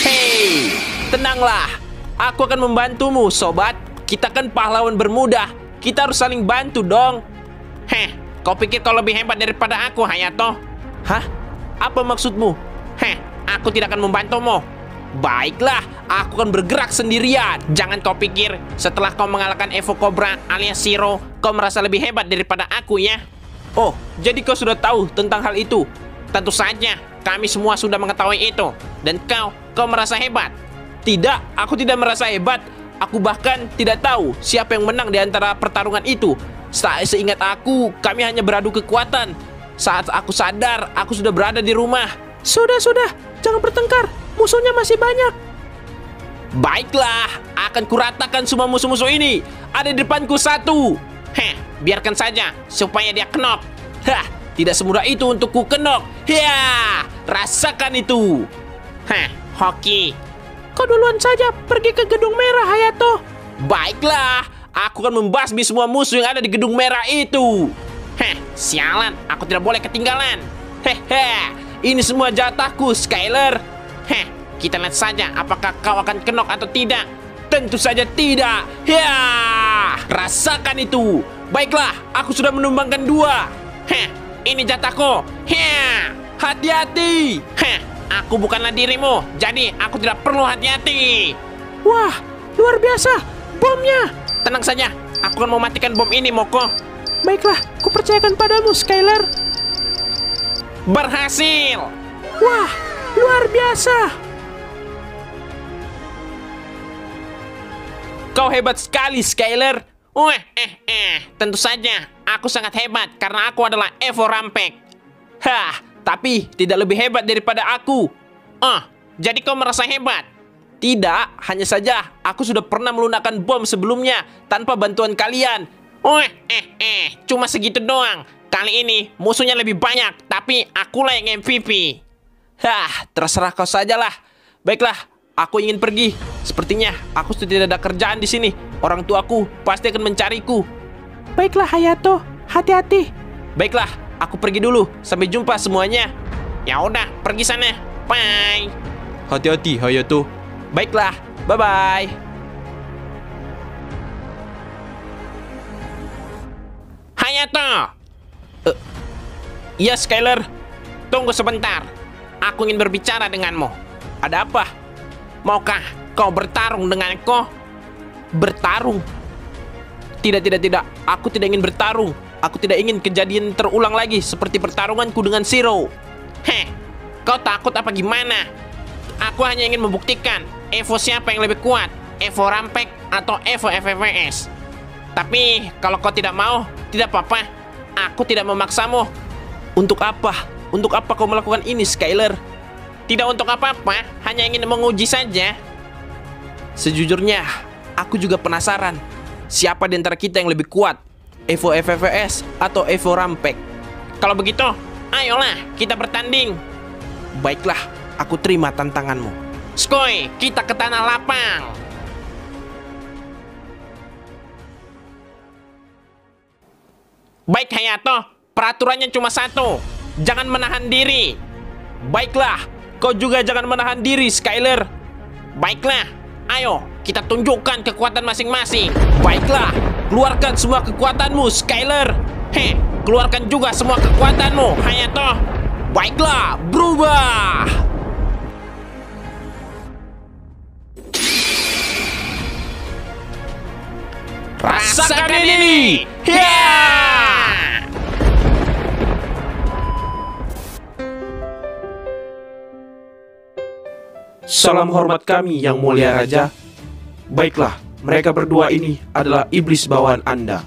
Speaker 1: Hei, tenanglah. Aku akan membantumu, sobat. Kita kan pahlawan bermuda. Kita harus saling bantu dong. Heh, kau pikir kau lebih hebat daripada aku, Hayato? Hah? Apa maksudmu? Heh, aku tidak akan membantumu. Baiklah, aku akan bergerak sendirian. Jangan kau pikir setelah kau mengalahkan Evo Cobra alias Zero, kau merasa lebih hebat daripada aku ya. Oh, jadi kau sudah tahu tentang hal itu? Tentu saja, kami semua sudah mengetahui itu. Dan kau, kau merasa hebat? Tidak, aku tidak merasa hebat. Aku bahkan tidak tahu siapa yang menang di antara pertarungan itu. Sa seingat aku, kami hanya beradu kekuatan. Saat aku sadar, aku sudah berada di rumah.
Speaker 3: Sudah, sudah. Jangan bertengkar. Musuhnya masih banyak.
Speaker 1: Baiklah, akan kuratakan semua musuh-musuh ini. Ada di depanku satu. Heh, biarkan saja supaya dia kenok. Hah, tidak semudah itu untuk ku kenok. Ya, rasakan itu. Heh, hoki.
Speaker 3: Kau duluan saja pergi ke gedung merah, Hayato.
Speaker 1: Baiklah, aku akan membasmi semua musuh yang ada di gedung merah itu. Heh, sialan, aku tidak boleh ketinggalan. Hehe, ini semua jatahku, Skyler. Heh, kita lihat saja apakah kau akan kenok atau tidak. Tentu saja tidak. Ya, rasakan itu. Baiklah, aku sudah menumbangkan dua. Heh, ini jatahku. Ya, hati-hati. Heh, aku bukanlah dirimu, jadi aku tidak perlu hati-hati.
Speaker 3: Wah, luar biasa. Bomnya.
Speaker 1: Tenang saja, aku akan mematikan bom ini, Moko.
Speaker 3: Baiklah, kupercayakan padamu, Skyler.
Speaker 1: Berhasil!
Speaker 3: Wah, luar biasa.
Speaker 1: Kau hebat sekali, Skyler. Wah, eh, eh, tentu saja aku sangat hebat karena aku adalah Evo Rampek. Hah, tapi tidak lebih hebat daripada aku. Ah, jadi kau merasa hebat? Tidak, hanya saja aku sudah pernah melunakkan bom sebelumnya tanpa bantuan kalian. Wah, eh, eh, cuma segitu doang. Kali ini musuhnya lebih banyak, tapi akulah yang MVP. Hah, terserah kau sajalah. Baiklah, aku ingin pergi. Sepertinya aku sudah tidak ada kerjaan di sini. Orang tuaku pasti akan mencariku.
Speaker 3: Baiklah Hayato, hati-hati.
Speaker 1: Baiklah, aku pergi dulu. Sampai jumpa semuanya. Ya udah, pergi sana. Bye.
Speaker 2: Hati-hati Hayato.
Speaker 1: Baiklah, bye-bye. Hayato! Eh, Iya, Skyler. Tunggu sebentar. Aku ingin berbicara denganmu. Ada apa? Maukah kau bertarung denganku? Bertarung? Tidak, tidak, tidak. Aku tidak ingin bertarung. Aku tidak ingin kejadian terulang lagi seperti pertarunganku dengan Zero. Heh, kau takut apa gimana? Aku hanya ingin membuktikan Evo siapa yang lebih kuat, Evo Rampek atau Evo FFVS. Tapi kalau kau tidak mau, tidak apa-apa. Aku tidak memaksamu. Untuk apa? Untuk apa kau melakukan ini, Skyler? Tidak untuk apa-apa, hanya ingin menguji saja. Sejujurnya, aku juga penasaran. Siapa di antara kita yang lebih kuat? Evo FFVS atau Evo Rampek? Kalau begitu, ayolah kita bertanding. Baiklah, aku terima tantanganmu. Skoy, kita ke tanah lapang. Baik Hayato, peraturannya cuma satu. Jangan menahan diri. Baiklah, kau juga jangan menahan diri, Skyler. Baiklah, ayo kita tunjukkan kekuatan masing-masing. Baiklah, keluarkan semua kekuatanmu, Skyler. Heh, keluarkan juga semua kekuatanmu, Hayato. Baiklah, berubah. Rasakan ini! Ya!
Speaker 2: Salam hormat kami yang mulia raja. Baiklah, mereka berdua ini adalah iblis bawaan Anda.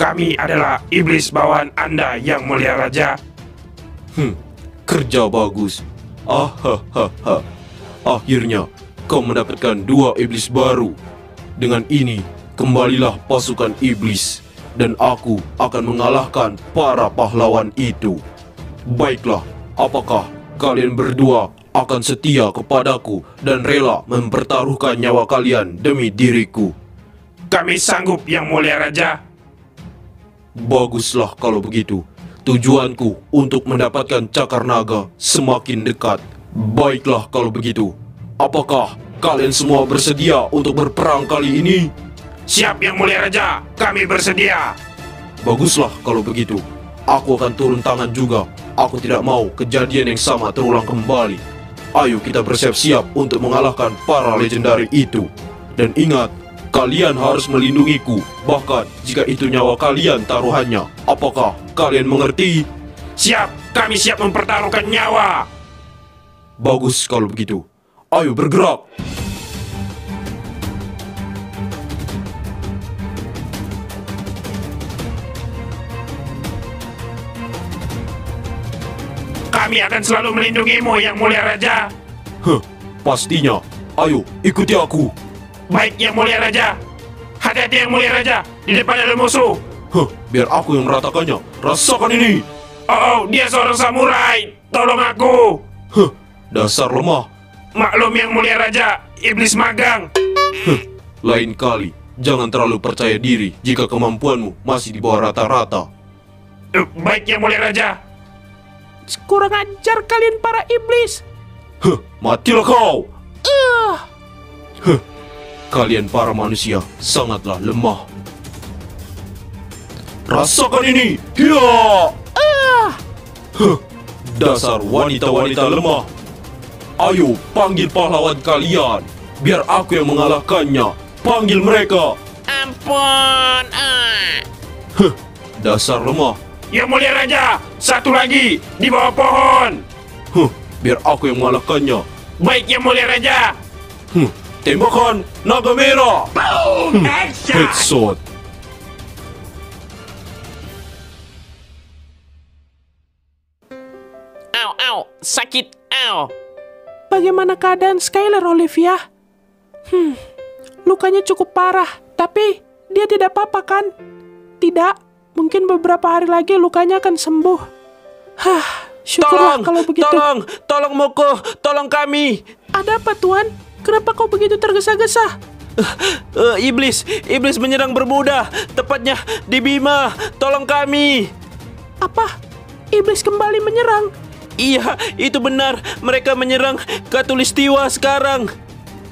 Speaker 4: Kami adalah iblis bawaan Anda yang mulia raja.
Speaker 2: Hmm, kerja bagus. Ah, ha, ha, ha. Akhirnya, kau mendapatkan dua iblis baru. Dengan ini, kembalilah pasukan iblis. Dan aku akan mengalahkan para pahlawan itu. Baiklah, apakah kalian berdua akan setia kepadaku dan rela mempertaruhkan nyawa kalian demi diriku?
Speaker 4: Kami sanggup yang mulia raja.
Speaker 2: Baguslah kalau begitu. Tujuanku untuk mendapatkan cakar naga semakin dekat. Baiklah kalau begitu. Apakah kalian semua bersedia untuk berperang kali ini?
Speaker 4: Siap yang mulia raja, kami bersedia.
Speaker 2: Baguslah kalau begitu. Aku akan turun tangan juga. Aku tidak mau kejadian yang sama terulang kembali. Ayo kita bersiap-siap untuk mengalahkan para legendari itu. Dan ingat, kalian harus melindungiku. Bahkan jika itu nyawa kalian taruhannya. Apakah kalian mengerti?
Speaker 4: Siap, kami siap mempertaruhkan nyawa.
Speaker 2: Bagus kalau begitu. Ayo bergerak.
Speaker 4: Kami akan selalu melindungimu yang mulia raja.
Speaker 2: Huh, pastinya. Ayo, ikuti aku.
Speaker 4: Baik yang mulia raja. Hati-hati yang mulia raja, di depan ada musuh.
Speaker 2: Huh, biar aku yang meratakannya. Rasakan ini.
Speaker 4: Oh, oh, dia seorang samurai. Tolong aku.
Speaker 2: Huh, dasar lemah.
Speaker 4: Maklum yang mulia raja, iblis magang.
Speaker 2: Huh, lain kali. Jangan terlalu percaya diri jika kemampuanmu masih di bawah rata-rata.
Speaker 4: Eh, Baik yang mulia raja.
Speaker 3: Kurang ajar kalian para iblis.
Speaker 2: Huh, matilah kau. Huh, kalian para manusia sangatlah lemah. Rasakan ini. Ya. Huh, dasar wanita-wanita lemah. Ayo panggil pahlawan kalian. Biar aku yang mengalahkannya. Panggil mereka.
Speaker 1: Ampun. Ah.
Speaker 2: Huh, dasar lemah.
Speaker 4: Yang mulia Raja, satu lagi di bawah pohon.
Speaker 2: Huh, biar aku yang mengalahkannya.
Speaker 4: Baik, Yang mulia Raja.
Speaker 2: Huh, tembakan naga merah.
Speaker 4: Boom, headshot.
Speaker 2: headshot.
Speaker 1: Ow, ow, sakit, ow.
Speaker 3: Bagaimana keadaan Skyler, Olivia? Hmm, lukanya cukup parah, tapi dia tidak apa-apa kan? Tidak, mungkin beberapa hari lagi lukanya akan sembuh. Hah, syukurlah
Speaker 1: Tolong,
Speaker 3: kalau begitu.
Speaker 1: tolong, tolong Moko, tolong kami.
Speaker 3: Ada apa, Tuan? Kenapa kau begitu tergesa-gesa?
Speaker 1: Eh, iblis, iblis menyerang Bermuda, tepatnya di Bima. Tolong kami.
Speaker 3: Apa? Iblis kembali menyerang?
Speaker 1: Iya, itu benar. Mereka menyerang Katulistiwa sekarang.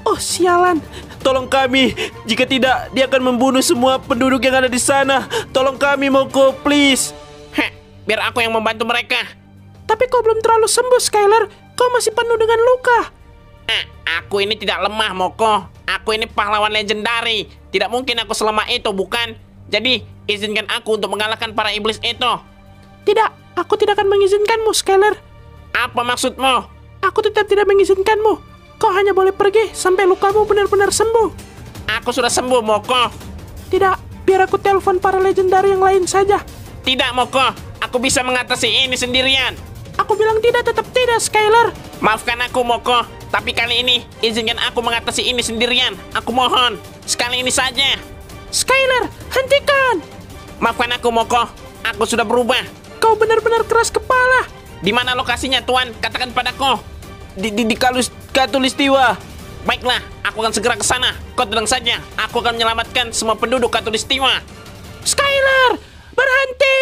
Speaker 3: Oh, sialan.
Speaker 1: Tolong kami. Jika tidak, dia akan membunuh semua penduduk yang ada di sana. Tolong kami, Moko, please. Heh, biar aku yang membantu mereka.
Speaker 3: Tapi kau belum terlalu sembuh, Skylar. Kau masih penuh dengan luka.
Speaker 1: Eh, aku ini tidak lemah, Moko. Aku ini pahlawan legendari. Tidak mungkin aku selemah itu, bukan? Jadi, izinkan aku untuk mengalahkan para iblis itu.
Speaker 3: Tidak, aku tidak akan mengizinkanmu, Skylar.
Speaker 1: Apa maksudmu?
Speaker 3: Aku tetap tidak mengizinkanmu. Kau hanya boleh pergi sampai lukamu benar-benar sembuh.
Speaker 1: Aku sudah sembuh, Moko.
Speaker 3: Tidak, biar aku telepon para legendari yang lain saja.
Speaker 1: Tidak, Moko. Aku bisa mengatasi ini sendirian.
Speaker 3: Aku bilang tidak, tetap tidak, Skylar.
Speaker 1: Maafkan aku, Moko. Tapi kali ini, izinkan aku mengatasi ini sendirian. Aku mohon. Sekali ini saja.
Speaker 3: Skylar, hentikan!
Speaker 1: Maafkan aku, Moko. Aku sudah berubah.
Speaker 3: Kau benar-benar keras kepala.
Speaker 1: Di mana lokasinya, Tuan? Katakan padaku. Di, di, di Kalus, Katulistiwa. Baiklah, aku akan segera ke sana. Kau tenang saja. Aku akan menyelamatkan semua penduduk Katulistiwa.
Speaker 3: Skylar, berhenti!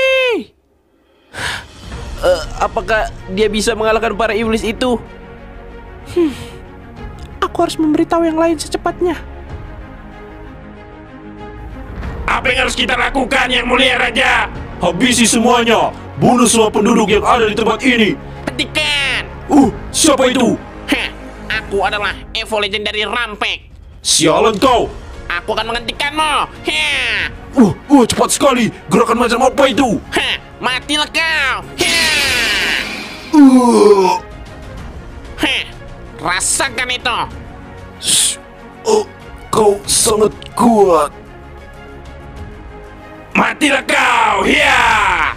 Speaker 1: Eh, apakah dia bisa mengalahkan para iblis itu?
Speaker 3: Aku harus memberitahu yang lain secepatnya.
Speaker 4: Apa yang harus kita lakukan, Yang Mulia Raja?
Speaker 2: Habisi semuanya. Bunuh semua penduduk yang ada di tempat ini.
Speaker 1: Hentikan!
Speaker 2: Uh, siapa itu?
Speaker 1: Heh, aku adalah Evo Legendary Rampek.
Speaker 2: Sialan kau.
Speaker 1: Aku akan menghentikanmu. Heh,
Speaker 2: Uh, uh, cepat sekali. Gerakan macam apa itu?
Speaker 1: heh, matilah kau. Heh,
Speaker 2: Uh,
Speaker 1: heh, rasakan itu.
Speaker 2: shh. oh, kau sangat kuat.
Speaker 4: Matilah kau, ya!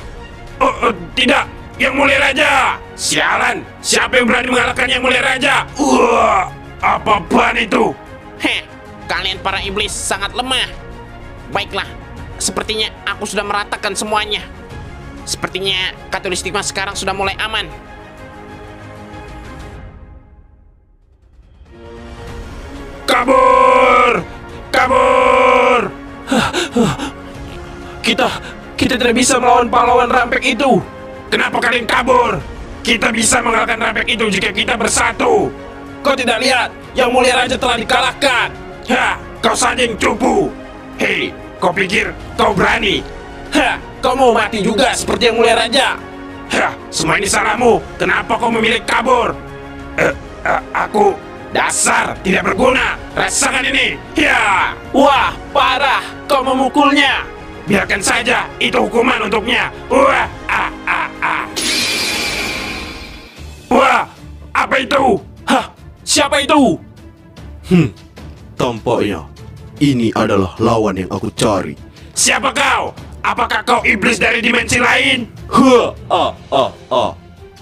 Speaker 4: Oh, oh, tidak, Yang Mulia Raja! Sialan, siapa yang berani mengalahkan Yang Mulia Raja? Uh, apa-apaan itu?
Speaker 1: Heh, kalian para iblis sangat lemah. Baiklah, sepertinya aku sudah meratakan semuanya. Sepertinya Katulistiwa sekarang sudah mulai aman.
Speaker 4: Kabur! Kabur!
Speaker 1: Kita, kita tidak bisa melawan pahlawan rampek itu.
Speaker 4: Kenapa kalian kabur? Kita bisa mengalahkan rampek itu jika kita bersatu.
Speaker 1: Kau tidak lihat, yang mulia raja telah dikalahkan.
Speaker 4: Hah, kau saja yang cupu. Hei, kau pikir kau berani?
Speaker 1: Hah, kau mau mati juga seperti yang mulia raja.
Speaker 4: Hah, semua ini salahmu. Kenapa kau memilih kabur? Eh, eh, aku dasar tidak berguna. Rasakan ini. Ya,
Speaker 1: Wah, parah, kau memukulnya.
Speaker 4: Biarkan saja. Itu hukuman untuknya. Wah, ah, ah, ah. Wah, apa itu?
Speaker 1: Hah, siapa itu?
Speaker 2: Hmm, tampaknya ini adalah lawan yang aku cari.
Speaker 4: Siapa kau? Apakah kau iblis dari dimensi lain?
Speaker 2: Hah, ah, ah, ah.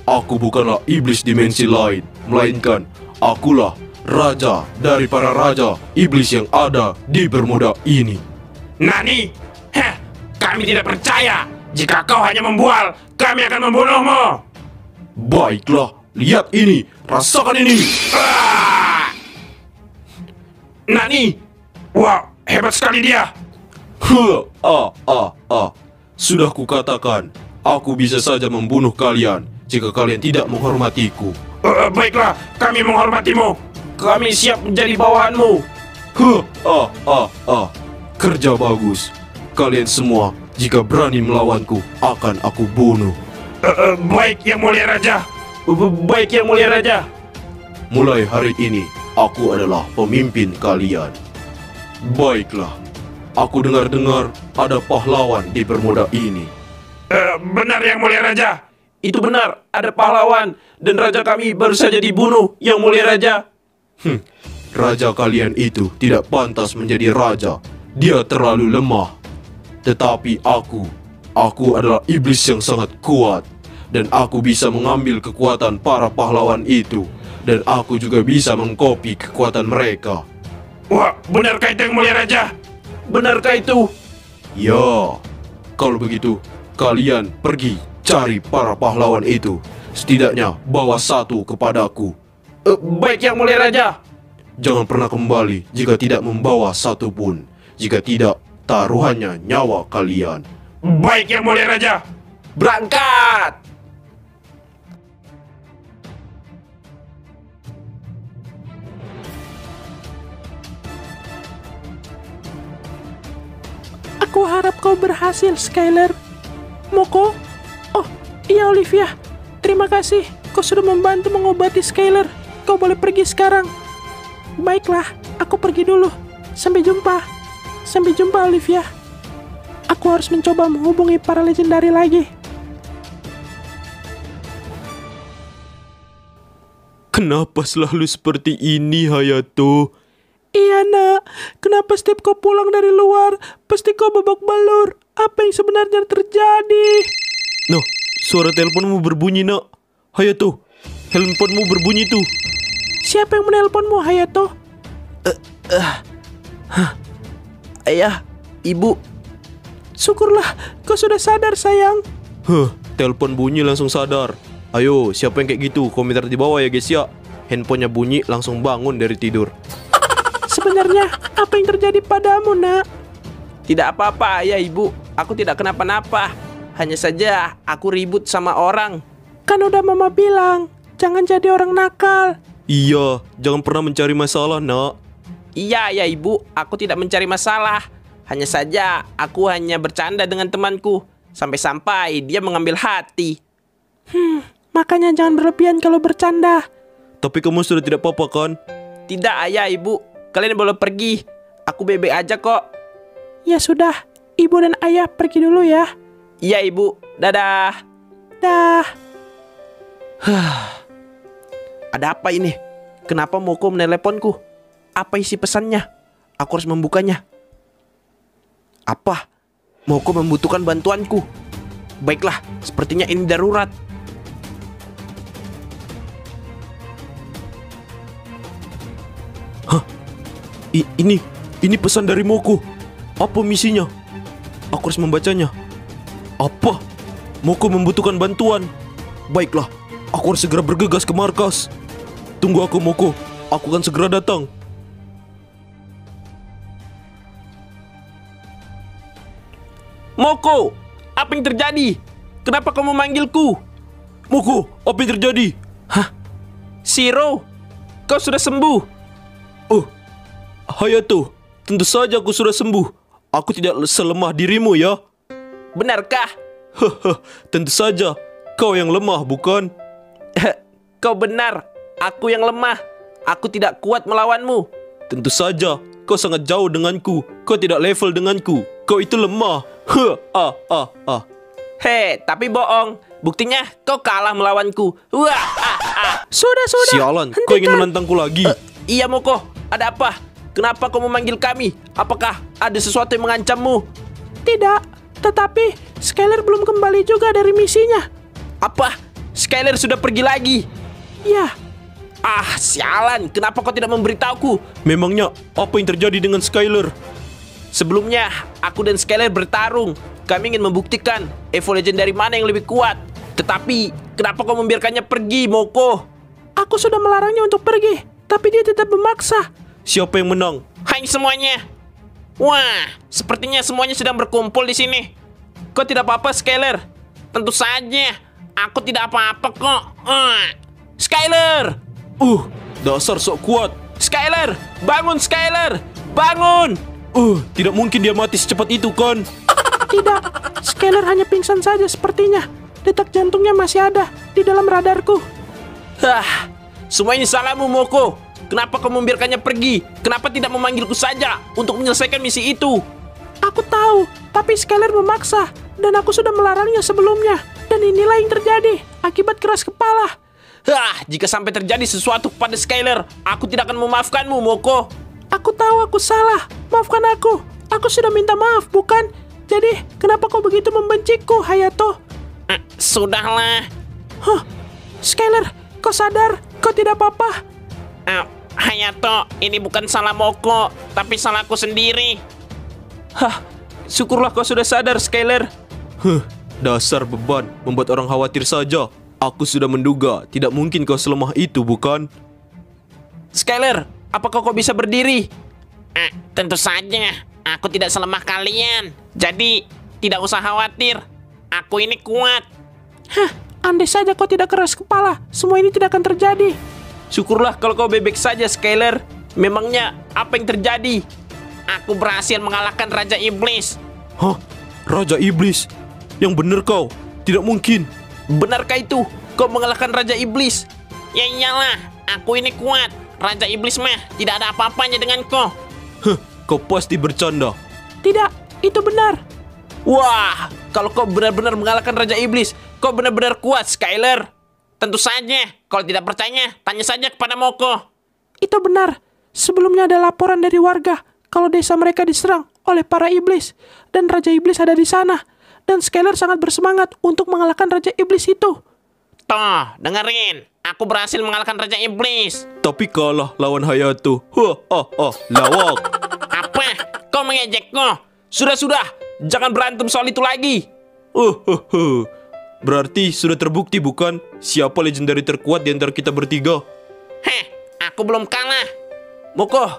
Speaker 2: Aku bukanlah iblis dimensi lain, melainkan akulah raja dari para raja iblis yang ada di Bermuda ini.
Speaker 4: Nani? Heh, kami tidak percaya. Jika kau hanya membual, kami akan membunuhmu.
Speaker 2: Baiklah, lihat ini, rasakan ini.
Speaker 4: Ah! Nani? Wah, hebat sekali dia.
Speaker 2: Huh, ah, ah, ah. Sudah kukatakan, aku bisa saja membunuh kalian jika kalian tidak menghormatiku.
Speaker 4: Eh, baiklah, kami menghormatimu.
Speaker 1: Kami siap menjadi bawahanmu.
Speaker 2: Huh, ah, ah, ah. Kerja bagus. Kalian semua, jika berani melawanku, akan aku bunuh.
Speaker 4: Eh, eh, baik, yang mulia raja.
Speaker 1: B- Baik yang mulia raja.
Speaker 2: Mulai hari ini, aku adalah pemimpin kalian. Baiklah, aku dengar-dengar ada pahlawan di Bermuda ini.
Speaker 4: Eh, benar, yang mulia raja.
Speaker 1: Itu benar, ada pahlawan dan raja kami baru saja dibunuh, yang mulia raja.
Speaker 2: Hmm, raja kalian itu tidak pantas menjadi raja. Dia terlalu lemah. Tetapi aku, aku adalah iblis yang sangat kuat. Dan aku bisa mengambil kekuatan para pahlawan itu. Dan aku juga bisa mengkopi kekuatan mereka.
Speaker 4: Wah, benarkah itu yang mulia raja?
Speaker 1: Benarkah itu?
Speaker 2: Ya, kalau begitu kalian pergi cari para pahlawan itu. Setidaknya bawa satu kepadaku.
Speaker 1: Eh, baik yang mulia raja.
Speaker 2: Jangan pernah kembali jika tidak membawa satu pun. Jika tidak, taruhannya nyawa kalian.
Speaker 4: Baik yang mulia raja.
Speaker 1: Berangkat!
Speaker 3: Aku harap kau berhasil, Skyler. Moko? Oh, iya Olivia. Terima kasih. Kau sudah membantu mengobati Skyler. Kau boleh pergi sekarang. Baiklah, aku pergi dulu. Sampai jumpa. Sampai jumpa, Olivia. Aku harus mencoba menghubungi para legendari lagi.
Speaker 2: Kenapa selalu seperti ini, Hayato?
Speaker 3: Iya nak, kenapa setiap kau pulang dari luar, pasti kau babak belur? Apa yang sebenarnya terjadi?
Speaker 2: Nah, suara teleponmu berbunyi, nak. Hayato, handphonemu berbunyi tuh.
Speaker 3: Siapa yang menelponmu, Hayato?
Speaker 1: Ayah, ibu,
Speaker 3: Syukurlah, kau sudah sadar sayang.
Speaker 2: Huh, telepon bunyi langsung sadar. Ayo, siapa yang kayak gitu? Komentar di bawah ya guys ya. Handphonenya bunyi langsung bangun dari tidur.
Speaker 3: Sebenarnya, apa yang terjadi padamu, nak?
Speaker 1: tidak apa-apa ayah ibu. Aku tidak kenapa-napa. Hanya saja aku ribut sama orang.
Speaker 3: Kan udah mama bilang, jangan jadi orang nakal.
Speaker 2: Iya, jangan pernah mencari masalah, nak.
Speaker 1: Iya ya ibu, aku tidak mencari masalah. Hanya saja aku hanya bercanda dengan temanku. Sampai-sampai dia mengambil hati.
Speaker 3: Makanya jangan berlebihan kalau bercanda.
Speaker 2: Tapi kamu sudah tidak apa-apa kan?
Speaker 1: Tidak ayah ibu, kalian boleh pergi. Aku bebek aja kok.
Speaker 3: Ya sudah, ibu dan ayah pergi dulu ya.
Speaker 1: Iya ibu, dadah.
Speaker 3: Dah.
Speaker 1: Ada apa ini? Kenapa Moko meneleponku? Apa isi pesannya? Aku harus membukanya. Apa? Moko membutuhkan bantuanku. Baiklah, sepertinya ini darurat.
Speaker 2: I- ini, ini pesan dari Moko. Apa misinya? Aku harus membacanya. Apa? Moko membutuhkan bantuan. Baiklah, aku harus segera bergegas ke markas. Tunggu aku, Moko. Aku akan segera datang.
Speaker 1: Moko, apa yang terjadi? Kenapa kamu memanggilku?
Speaker 2: Moko, apa yang terjadi?
Speaker 1: Siro, kau sudah sembuh.
Speaker 2: Oh, Hayato, tentu saja aku sudah sembuh. Aku tidak selemah dirimu ya.
Speaker 1: Benarkah?
Speaker 2: Haha, tentu saja. Kau yang lemah, bukan?
Speaker 1: Kau benar, aku yang lemah. Aku tidak kuat melawanmu.
Speaker 2: Tentu saja. Kau sangat jauh denganku. Kau tidak level denganku. Kau itu lemah. Huh, ah, ah, ah.
Speaker 1: Hei, tapi bohong. Buktinya kau kalah melawanku. Wah, ah, ah.
Speaker 3: Sudah, sudah.
Speaker 2: Sialan, kau ingin
Speaker 3: Hentikan.
Speaker 2: menantangku lagi?
Speaker 1: Iya Moko, ada apa? Kenapa kau memanggil kami? Apakah ada sesuatu yang mengancammu?
Speaker 3: Tidak, tetapi Skyler belum kembali juga dari misinya.
Speaker 1: Apa? Skyler sudah pergi lagi?
Speaker 3: Ya,
Speaker 1: Ah, sialan. Kenapa kau tidak memberitahuku?
Speaker 2: Memangnya apa yang terjadi dengan Skyler?
Speaker 1: Sebelumnya, aku dan Skyler bertarung. Kami ingin membuktikan Evo Legend dari mana yang lebih kuat. Tetapi, kenapa kau membiarkannya pergi, Moko?
Speaker 3: aku sudah melarangnya untuk pergi, tapi dia tetap memaksa.
Speaker 2: Siapa yang menang?
Speaker 1: Hai semuanya. Wah, sepertinya semuanya sedang berkumpul di sini. Kau tidak apa-apa, Skyler? Tentu saja. Aku tidak apa-apa kok. Ah. Skyler!
Speaker 2: Uh, dasar sok kuat.
Speaker 1: Skyler! Bangun, Skyler! Bangun!
Speaker 2: Uh, tidak mungkin dia mati secepat itu kan?
Speaker 3: Tidak, Skyler hanya pingsan saja sepertinya. Detak jantungnya masih ada di dalam radarku.
Speaker 1: Hah, semua ini salahmu, Moko. Kenapa kau membiarkannya pergi? Kenapa tidak memanggilku saja untuk menyelesaikan misi itu?
Speaker 3: Aku tahu, tapi Skyler memaksa dan aku sudah melarangnya sebelumnya. Dan inilah yang terjadi akibat keras kepala.
Speaker 1: Hah, jika sampai terjadi sesuatu kepada Skyler, aku tidak akan memaafkanmu, Moko.
Speaker 3: Aku tahu aku salah. Maafkan aku. Aku sudah minta maaf, bukan? Jadi, kenapa kau begitu membenciku, Hayato?
Speaker 1: Eh, Sudahlah,
Speaker 3: Hah, Skyler, kau sadar? Kau tidak apa-apa?
Speaker 1: Eh, Hayato, ini bukan salah Moko, tapi salahku sendiri.
Speaker 2: Hah, syukurlah kau sudah sadar, Skyler. Huh, dasar beban membuat orang khawatir saja. Aku sudah menduga tidak mungkin kau selemah itu, bukan?
Speaker 1: Skyler, apakah kau bisa berdiri? Eh, tentu saja. Aku tidak selemah kalian. Jadi, tidak usah khawatir. Aku ini kuat.
Speaker 3: Hah, andai saja kau tidak keras kepala, semua ini tidak akan terjadi.
Speaker 1: Syukurlah kalau kau bebek saja, Skyler. Memangnya apa yang terjadi? Aku berhasil mengalahkan Raja Iblis.
Speaker 2: Hah? Raja Iblis? Yang benar kau? Tidak mungkin.
Speaker 1: Benarkah itu? Kau mengalahkan Raja Iblis? Ya iyalah, aku ini kuat. Raja Iblis mah tidak ada apa-apanya dengan kau.
Speaker 2: Huh, kau pasti bercanda.
Speaker 3: Tidak, itu benar.
Speaker 1: Wah, kalau kau benar-benar mengalahkan Raja Iblis, kau benar-benar kuat, Skyler. Tentu saja, kalau tidak percaya, tanya saja kepada Moko.
Speaker 3: Itu benar. Sebelumnya ada laporan dari warga kalau desa mereka diserang oleh para iblis dan Raja Iblis ada di sana. Dan Skyler sangat bersemangat untuk mengalahkan Raja Iblis itu.
Speaker 1: Toh, dengerin. Aku berhasil mengalahkan Raja Iblis.
Speaker 2: Tapi kalah lawan Hayato. Huh, ah, ah, lawak.
Speaker 1: Apa? Kau mengejekku? Sudah-sudah, jangan berantem soal itu lagi.
Speaker 2: Uh, huh, huh. Berarti sudah terbukti bukan siapa legendary terkuat di antara kita bertiga?
Speaker 1: Heh, aku belum kalah. Moko,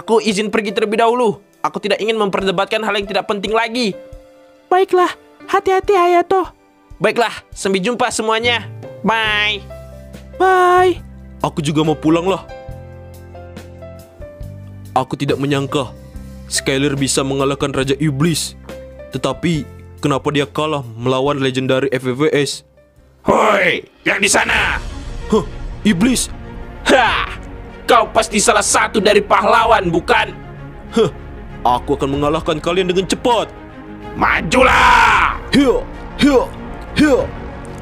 Speaker 1: aku izin pergi terlebih dahulu. Aku tidak ingin memperdebatkan hal yang tidak penting lagi.
Speaker 3: Baiklah, hati-hati Hayato.
Speaker 1: Baiklah, sampai jumpa semuanya. Bye.
Speaker 3: Bye.
Speaker 2: Aku juga mau pulang lah. Aku tidak menyangka Skyler bisa mengalahkan Raja Iblis. Tetapi kenapa dia kalah melawan legendary FVVS?
Speaker 4: Hoi, yang di sana.
Speaker 2: Huh, Iblis?
Speaker 1: Hah, kau pasti salah satu dari pahlawan, bukan?
Speaker 2: Huh, aku akan mengalahkan kalian dengan cepat.
Speaker 4: Majulah.
Speaker 2: Hiya, hiya, hiya.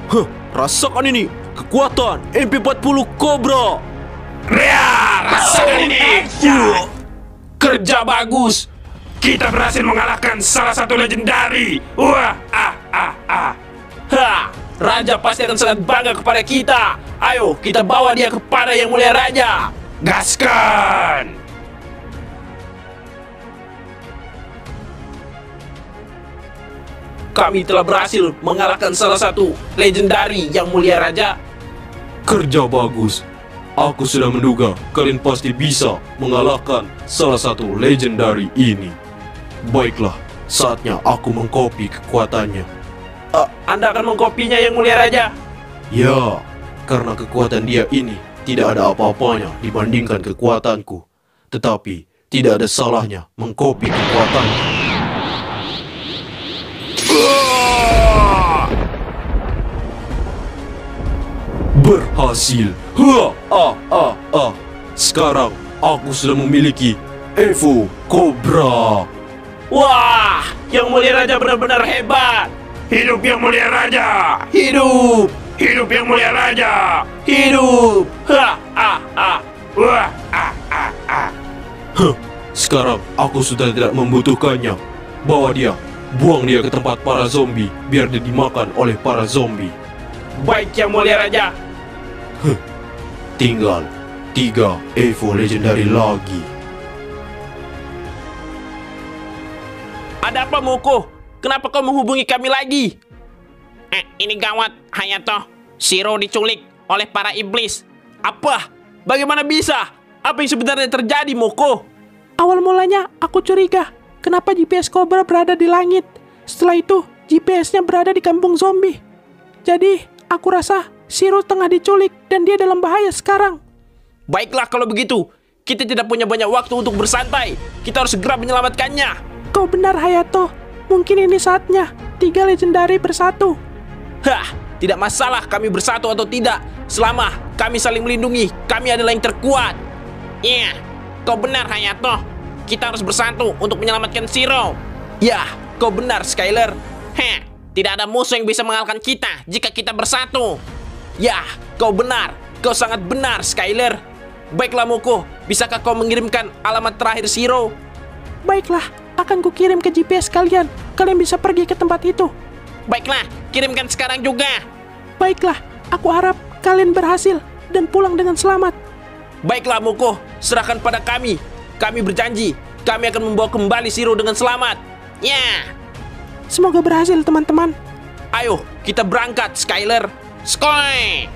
Speaker 2: Huh, rasakan ini, kekuatan MP40 Cobra.
Speaker 4: Ria, rasakan ini.
Speaker 1: Kerja bagus.
Speaker 4: Kita berhasil mengalahkan salah satu legendari. Wah, ah, ah, ah.
Speaker 1: Hah, Raja pasti akan sangat bangga kepada kita. Ayo, kita bawa dia kepada Yang Mulia Raja.
Speaker 4: Gaskan.
Speaker 1: Kami telah berhasil mengalahkan salah satu legendari Yang Mulia Raja.
Speaker 2: Kerja bagus. Aku sudah menduga kalian pasti bisa mengalahkan salah satu legendary ini. Baiklah, saatnya aku mengkopi kekuatannya.
Speaker 1: Eh, anda akan mengkopinya Yang Mulia Raja.
Speaker 2: Ya, karena kekuatan dia ini tidak ada apa-apanya dibandingkan kekuatanku. Tetapi tidak ada salahnya mengkopi kekuatannya. Berhasil. Ha, ah, ah, ah. Sekarang aku sudah memiliki Evo Cobra.
Speaker 1: Wah, Yang Mulia Raja benar-benar hebat.
Speaker 4: Hidup yang mulia raja.
Speaker 1: Hidup,
Speaker 4: Hidup yang mulia raja.
Speaker 1: hidup. Ha, ah, ah.
Speaker 4: Wah, ah, ah, ah.
Speaker 2: Huh, sekarang aku sudah tidak membutuhkannya. Bawa dia, buang dia ke tempat para zombie, biar dia dimakan oleh para zombie.
Speaker 1: Baik Yang Mulia Raja.
Speaker 2: Tinggal tiga Evo legendary lagi.
Speaker 1: Ada apa Moko? Kenapa kau menghubungi kami lagi? Eh, ini gawat, Hayato. Shiro diculik oleh para iblis. Apa? Bagaimana bisa? Apa yang sebenarnya terjadi, Moko?
Speaker 3: Awal mulanya aku curiga kenapa GPS Cobra berada di langit. Setelah itu, GPS-nya berada di kampung zombie. Jadi, aku rasa Shiro tengah diculik dan dia dalam bahaya sekarang.
Speaker 1: Baiklah kalau begitu. Kita tidak punya banyak waktu untuk bersantai. Kita harus segera menyelamatkannya.
Speaker 3: Kau benar Hayato. Mungkin ini saatnya tiga legendary bersatu.
Speaker 1: Hah, tidak masalah kami bersatu atau tidak. Selama kami saling melindungi, kami adalah yang terkuat. Iya, kau benar Hayato. Kita harus bersatu untuk menyelamatkan Shiro. Ya, kau benar Skyler. Heh, tidak ada musuh yang bisa mengalahkan kita jika kita bersatu. Ya, kau benar. Kau sangat benar Skyler. Baiklah Moko, bisakah kau mengirimkan alamat terakhir Shiro?
Speaker 3: Baiklah, akan kukirim ke GPS kalian. Kalian bisa pergi ke tempat itu.
Speaker 1: Baiklah, kirimkan sekarang juga.
Speaker 3: Baiklah, Aku harap kalian berhasil dan pulang dengan selamat.
Speaker 1: Baiklah Moko, serahkan pada kami. Kami berjanji, kami akan membawa kembali Siro dengan selamat. Ya,
Speaker 3: Semoga berhasil teman-teman.
Speaker 1: ayo kita berangkat Skyler. Skoy!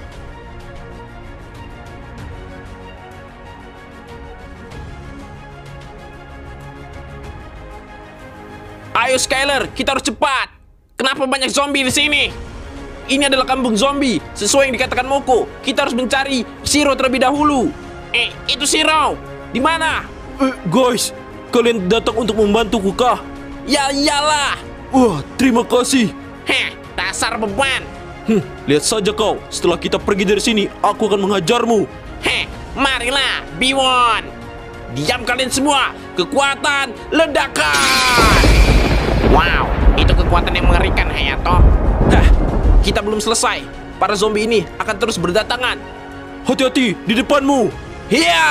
Speaker 1: Ayo Skyler, kita harus cepat. Kenapa banyak zombie di sini? Ini adalah kampung zombie, sesuai yang dikatakan Moko. Kita harus mencari Siro terlebih dahulu. Eh, itu Siro. Di mana?
Speaker 2: Eh, guys, kalian datang untuk membantuku kah?
Speaker 1: Ya iyalah.
Speaker 2: Wah, terima kasih.
Speaker 1: Heh, dasar beban.
Speaker 2: Hmm, lihat saja kau, setelah kita pergi dari sini, aku akan menghajarmu.
Speaker 1: Heh, marilah, Biwon. Diam kalian semua. Kekuatan ledakan. Wow, itu kekuatan yang mengerikan, Hayato. Hah, kita belum selesai. Para zombie ini akan terus berdatangan.
Speaker 2: Hati-hati di depanmu.
Speaker 1: Hiya!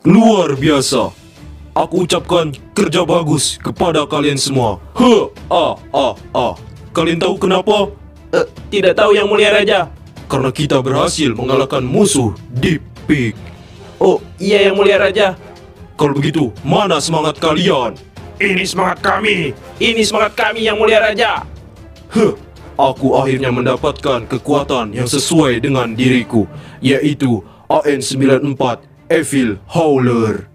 Speaker 2: Luar biasa. Aku ucapkan kerja bagus kepada kalian semua. He, ah, ah, ah. Kalian tahu kenapa?
Speaker 1: Eh, tidak tahu yang mulia raja.
Speaker 2: Karena kita berhasil mengalahkan musuh Deep Peak.
Speaker 1: Oh, iya yang mulia raja.
Speaker 2: Kalau begitu, mana semangat kalian?
Speaker 4: Ini semangat kami.
Speaker 1: Ini semangat kami yang mulia raja.
Speaker 2: Huh, aku akhirnya mendapatkan kekuatan yang sesuai dengan diriku, yaitu AN94 Evil Howler.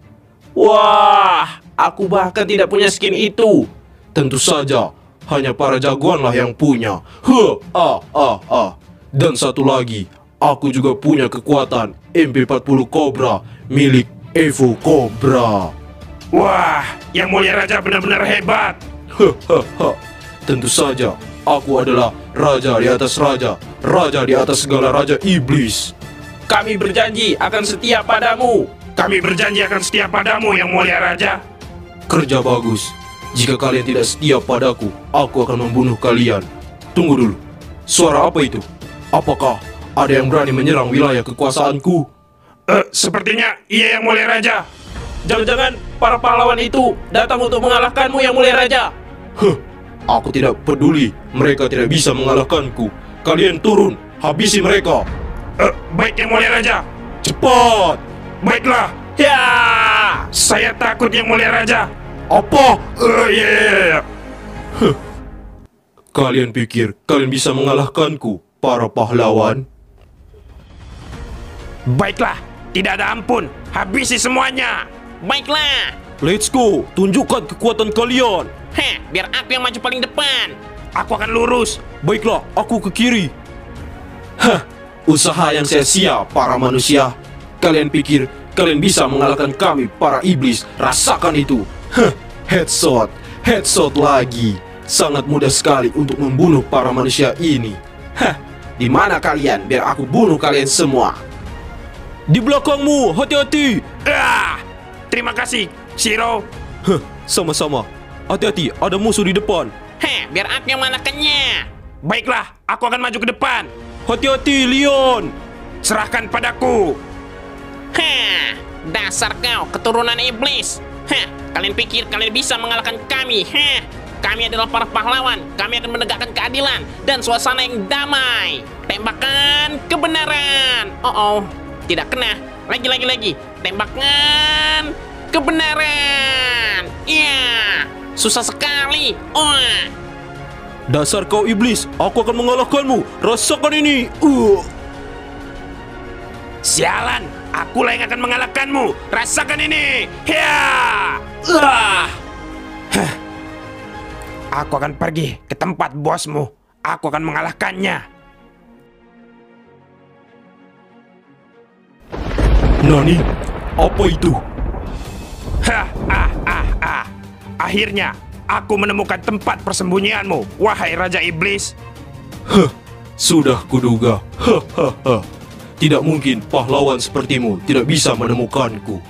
Speaker 1: Wah, aku bahkan tidak punya skin itu.
Speaker 2: Tentu saja, hanya para jagoanlah yang punya. Huh, ah, ah, ah. Dan satu lagi, aku juga punya kekuatan MP40 Cobra milik Evo Cobra.
Speaker 4: Wah, yang mulia raja benar-benar hebat.
Speaker 2: Hahaha. Tentu saja, aku adalah raja di atas raja, raja di atas segala raja iblis.
Speaker 1: Kami berjanji akan setia padamu.
Speaker 4: Kami berjanji akan setia padamu yang mulia raja.
Speaker 2: Kerja bagus. Jika kalian tidak setia padaku, aku akan membunuh kalian. Tunggu dulu. Suara apa itu? Apakah ada yang berani menyerang wilayah kekuasaanku?
Speaker 4: Eh, sepertinya iya yang mulia raja.
Speaker 1: Jangan-jangan para pahlawan itu datang untuk mengalahkanmu yang mulia raja.
Speaker 2: Huh, aku tidak peduli. Mereka tidak bisa mengalahkanku. Kalian turun, habisi mereka.
Speaker 4: Eh, baik yang mulia raja.
Speaker 2: Cepat!
Speaker 4: Baiklah.
Speaker 1: Ya!
Speaker 4: Saya takut yang mulia raja.
Speaker 2: Apa?
Speaker 4: Eh, iya, iya, iya.
Speaker 2: Kalian pikir kalian bisa mengalahkanku, para pahlawan?
Speaker 4: Baiklah, tidak ada ampun. Habisi semuanya.
Speaker 1: Baiklah.
Speaker 2: Let's go, tunjukkan kekuatan kalian.
Speaker 1: Heh, biar aku yang maju paling depan.
Speaker 4: Aku akan lurus.
Speaker 2: Baiklah, aku ke kiri. Hah, usaha yang sia-sia para manusia. Kalian pikir kalian bisa mengalahkan kami para iblis? Rasakan itu. Hah, headshot, headshot lagi. Sangat mudah sekali untuk membunuh para manusia ini.
Speaker 1: Hah, di mana kalian? Biar aku bunuh kalian semua.
Speaker 2: Di belakangmu, hati-hati.
Speaker 4: Ah, terima kasih, Shiro.
Speaker 2: Hah, sama-sama. Hati-hati, ada musuh di depan.
Speaker 1: Heh, biar aku yang mengalahkannya.
Speaker 4: Baiklah, aku akan maju ke depan.
Speaker 2: Hati-hati, Leon.
Speaker 4: Serahkan padaku.
Speaker 1: Heh, dasar kau keturunan iblis. Heh, kalian pikir kalian bisa mengalahkan kami? Heh, kami adalah para pahlawan. Kami akan menegakkan keadilan dan suasana yang damai. Tembakan kebenaran. Oh oh, tidak kena. Lagi lagi lagi. Tembakan kebenaran. Iya, susah sekali. Oh.
Speaker 2: Dasar kau iblis, aku akan mengalahkanmu. Rasakan ini. Uh.
Speaker 4: Sialan, akulah yang akan mengalahkanmu. Rasakan ini. Ya.
Speaker 1: Ah.
Speaker 4: Aku akan pergi ke tempat bosmu. Aku akan mengalahkannya.
Speaker 2: Nani? Apa itu?
Speaker 4: Hah, ah, ah, ah. Akhirnya, aku menemukan tempat persembunyianmu, wahai Raja Iblis.
Speaker 2: Huh, sudah kuduga. Hahaha. Tidak mungkin pahlawan sepertimu tidak bisa menemukanku.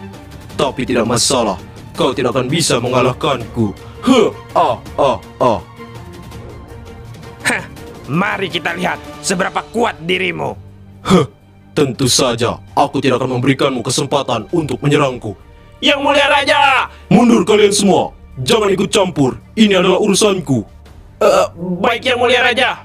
Speaker 2: Tapi tidak masalah, kau tidak akan bisa mengalahkanku. Huh, ah, ah, ah.
Speaker 4: Hah, mari kita lihat seberapa kuat dirimu.
Speaker 2: Huh, tentu saja aku tidak akan memberikanmu kesempatan untuk menyerangku.
Speaker 1: Yang mulia raja.
Speaker 2: Mundur kalian semua. Jangan ikut campur. Ini adalah urusanku.
Speaker 1: Eh, baik yang mulia raja.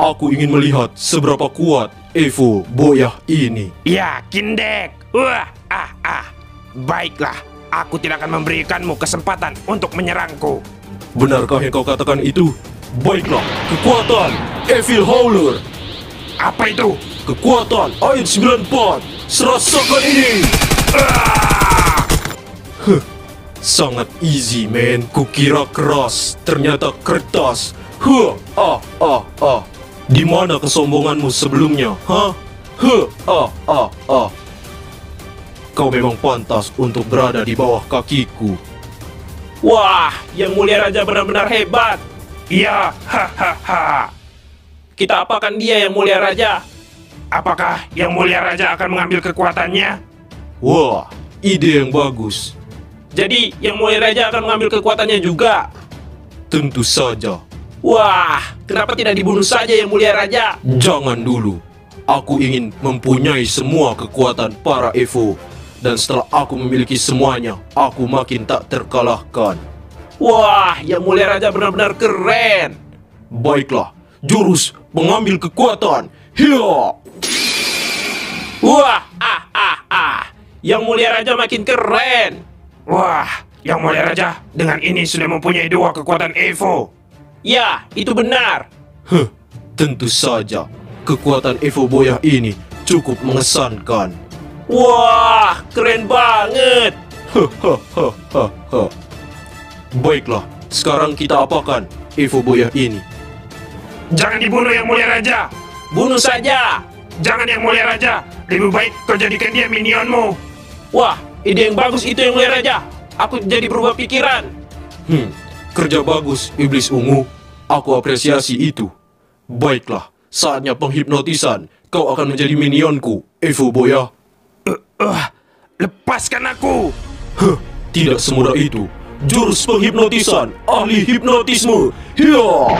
Speaker 2: Aku ingin melihat seberapa kuat Evo Boyah ini.
Speaker 4: Ya, Kindek. Wah, ah, ah. Baiklah, aku tidak akan memberikanmu kesempatan untuk menyerangku.
Speaker 2: Benarkah yang kau katakan itu? Baiklah, kekuatan Evil Howler.
Speaker 4: Apa itu?
Speaker 2: Kekuatan Ain 94. Serasakan ini. Huh, sangat easy, man. Kukira keras, ternyata kertas. Huh, ah, ah, ah. Di mana kesombonganmu sebelumnya, ha? Huh, ah, ah, ah. Kau memang pantas untuk berada di bawah kakiku.
Speaker 1: Wah, yang mulia raja benar-benar hebat.
Speaker 4: Ya, hahaha.
Speaker 1: Kita apakan dia yang mulia raja?
Speaker 4: Apakah yang mulia raja akan mengambil kekuatannya?
Speaker 2: Wah, ide yang bagus.
Speaker 1: Jadi, yang mulia raja akan mengambil kekuatannya juga.
Speaker 2: Tentu saja.
Speaker 1: Wah, kenapa tidak dibunuh saja yang mulia raja?
Speaker 2: Jangan dulu. Aku ingin mempunyai semua kekuatan para Evo. Dan setelah aku memiliki semuanya, aku makin tak terkalahkan.
Speaker 1: Wah, yang mulia raja benar-benar keren.
Speaker 2: Baiklah, jurus pengambil kekuatan. Hiya!
Speaker 1: Wah, ah, ah, ah. Yang mulia raja makin keren.
Speaker 4: Wah, yang mulia raja dengan ini sudah mempunyai dua kekuatan Evo.
Speaker 1: Ya, itu benar.
Speaker 2: Huh, tentu saja. Kekuatan Evo Boyah ini cukup mengesankan.
Speaker 1: Wah, keren banget.
Speaker 2: Hahaha. Baiklah, sekarang kita apakan Evo Boyah ini?
Speaker 4: Jangan dibunuh yang mulia raja.
Speaker 1: Bunuh saja.
Speaker 4: Jangan yang mulia raja. Lebih baik kau jadikan dia minionmu.
Speaker 1: Wah, ide yang bagus itu yang mulia raja. Aku jadi berubah pikiran.
Speaker 2: Hmm, kerja bagus, Iblis Ungu. Aku apresiasi itu. Baiklah, saatnya penghipnotisan. Kau akan menjadi minionku, Evo Boya.
Speaker 4: Uh, lepaskan aku.
Speaker 2: Huh, tidak semudah itu. Jurus penghipnotisan, ahli hipnotisme. Hiya!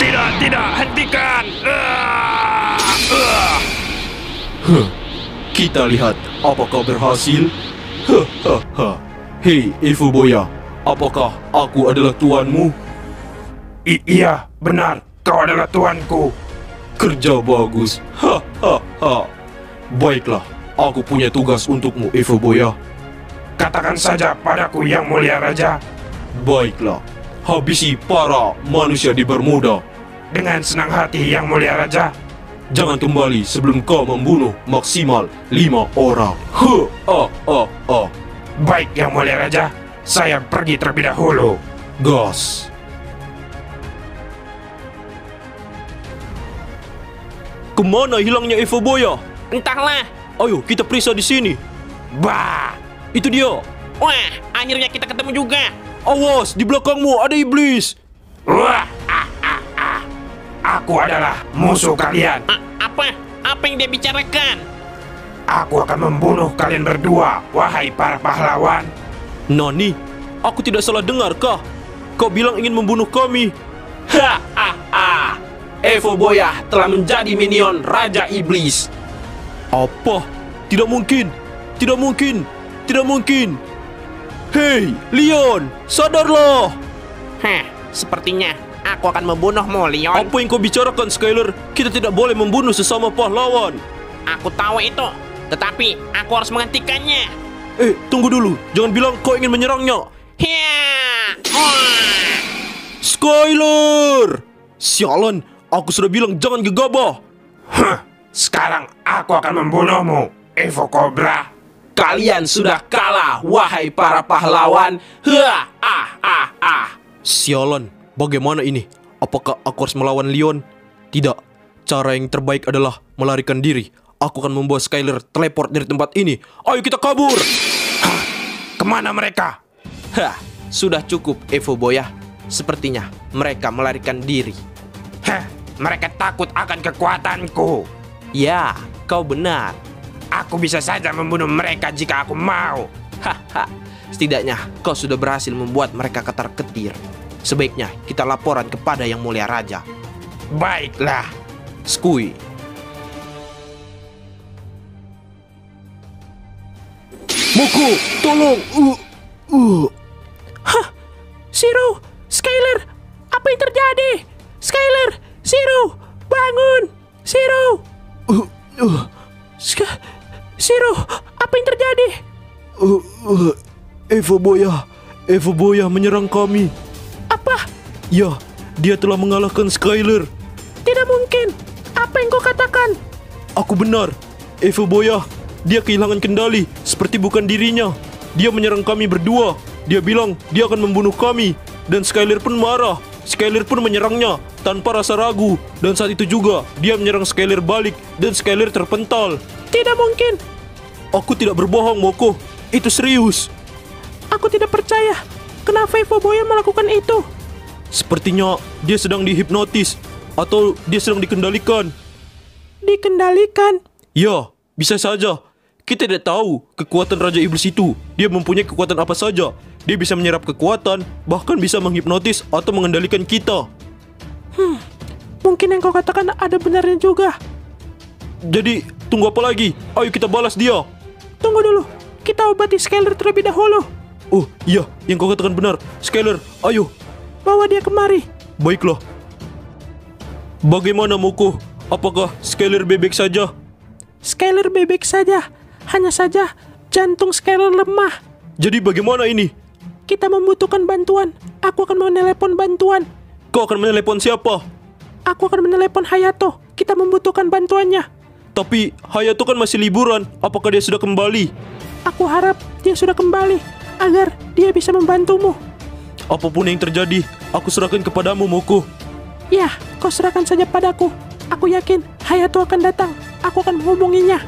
Speaker 4: Tidak, tidak, hentikan. Ah.
Speaker 2: Huh, kita lihat apakah berhasil. Hei, Evo Boya, apakah aku adalah tuanmu?
Speaker 4: I- iya, benar. Kau adalah tuanku.
Speaker 2: Kerja bagus. Hahaha. Baiklah, aku punya tugas untukmu, Evo Boya.
Speaker 4: Katakan saja padaku yang mulia raja.
Speaker 2: Baiklah, habisi para manusia di Bermuda.
Speaker 4: Dengan senang hati yang mulia raja.
Speaker 2: Jangan kembali sebelum kau membunuh maksimal lima orang. Huh, ah, ah, ah.
Speaker 4: Baik yang mulia raja. Saya pergi terlebih dahulu.
Speaker 2: Gas. Ke mana hilangnya Evo Boya?
Speaker 1: Entahlah.
Speaker 2: Ayo, kita periksa di sini.
Speaker 4: Bah,
Speaker 2: Itu dia.
Speaker 1: Wah, akhirnya kita ketemu juga.
Speaker 2: Awas, di belakangmu ada iblis.
Speaker 4: wah, ah, ah, ah. Aku adalah musuh kalian.
Speaker 1: A- apa? Apa yang dia bicarakan?
Speaker 4: Aku akan membunuh kalian berdua, wahai para pahlawan.
Speaker 2: Nani, aku tidak salah dengar kah? Kau bilang ingin membunuh kami.
Speaker 1: Ha, ha, ha. Evo Boyah telah menjadi minion Raja Iblis.
Speaker 2: Apa? Tidak mungkin. Tidak mungkin. Tidak mungkin. Hei, Leon, sadarlah.
Speaker 1: Heh, sepertinya aku akan membunuhmu, Leon.
Speaker 2: Apa yang kau bicarakan, Skyler? Kita tidak boleh membunuh sesama pahlawan.
Speaker 1: Aku tahu itu, tetapi aku harus menghentikannya.
Speaker 2: Eh, tunggu dulu. Jangan bilang kau ingin menyerangnya.
Speaker 1: Hiya!
Speaker 2: Skyler! Sialan, aku sudah bilang jangan gegabah.
Speaker 4: Hah, sekarang aku akan membunuhmu, Evo Cobra.
Speaker 1: Kalian sudah kalah, wahai para pahlawan. Ha, ah, ah, ah.
Speaker 2: Sialan, bagaimana ini? Apakah aku harus melawan Leon? Tidak. Cara yang terbaik adalah melarikan diri. Aku akan membawa Skyler teleport dari tempat ini. Ayo kita kabur!
Speaker 4: Ke mana mereka?
Speaker 1: Hah, sudah cukup, Evo Boyah. Sepertinya mereka melarikan diri.
Speaker 4: Heh, mereka takut akan kekuatanku.
Speaker 1: Ya, kau benar.
Speaker 4: Aku bisa saja membunuh mereka jika aku mau.
Speaker 1: Haha, setidaknya kau sudah berhasil membuat mereka ketar-ketir. Sebaiknya kita laporan kepada Yang Mulia Raja.
Speaker 4: Baiklah,
Speaker 1: Skui,
Speaker 2: Moko, tolong. Uh, uh.
Speaker 3: Zero, Skyler, apa yang terjadi? Skyler, Zero, bangun! Zero!
Speaker 2: Uh, uh,
Speaker 3: Ska- Zero, apa yang terjadi?
Speaker 2: uh, uh. Eva Boya, Eva Boya menyerang kami.
Speaker 3: Apa?
Speaker 2: Ya, dia telah mengalahkan Skyler.
Speaker 3: Tidak mungkin. Apa yang kau katakan?
Speaker 2: Aku benar. Eva Boya, dia kehilangan kendali seperti bukan dirinya. Dia menyerang kami berdua. Dia bilang dia akan membunuh kami dan Skyler pun marah. Skyler pun menyerangnya tanpa rasa ragu dan saat itu juga dia menyerang Skyler balik dan Skyler terpental.
Speaker 3: Tidak mungkin.
Speaker 2: Aku tidak berbohong, Moko. Itu serius.
Speaker 3: Aku tidak percaya. Kenapa Evo Boya melakukan itu?
Speaker 2: Sepertinya dia sedang dihipnotis atau dia sedang dikendalikan.
Speaker 3: Dikendalikan.
Speaker 2: Ya, bisa saja. Kita tidak tahu kekuatan Raja Iblis itu. Dia mempunyai kekuatan apa saja. Dia bisa menyerap kekuatan, bahkan bisa menghipnotis atau mengendalikan kita.
Speaker 3: Mungkin yang kau katakan ada benarnya juga.
Speaker 2: Jadi, tunggu apa lagi? Ayo kita balas dia.
Speaker 3: Tunggu dulu. Kita obati Skyler terlebih dahulu.
Speaker 2: Oh, iya, yang kau katakan benar. Skyler, ayo.
Speaker 3: Bawa dia kemari.
Speaker 2: Baiklah. Bagaimana, Moko? Apakah Skyler bebek saja?
Speaker 3: Skyler bebek saja. Hanya saja jantung Skyler lemah.
Speaker 2: Jadi bagaimana ini?
Speaker 3: Kita membutuhkan bantuan. Aku akan menelepon bantuan.
Speaker 2: Kau akan menelepon siapa?
Speaker 3: Aku akan menelepon Hayato. Kita membutuhkan bantuannya.
Speaker 2: Tapi Hayato kan masih liburan. Apakah dia sudah kembali?
Speaker 3: Aku harap dia sudah kembali agar dia bisa membantumu.
Speaker 2: Apa pun yang terjadi, aku serahkan kepadamu, Moko.
Speaker 3: Ya, kau serahkan saja padaku. Aku yakin Hayato akan datang. Aku akan menghubunginya.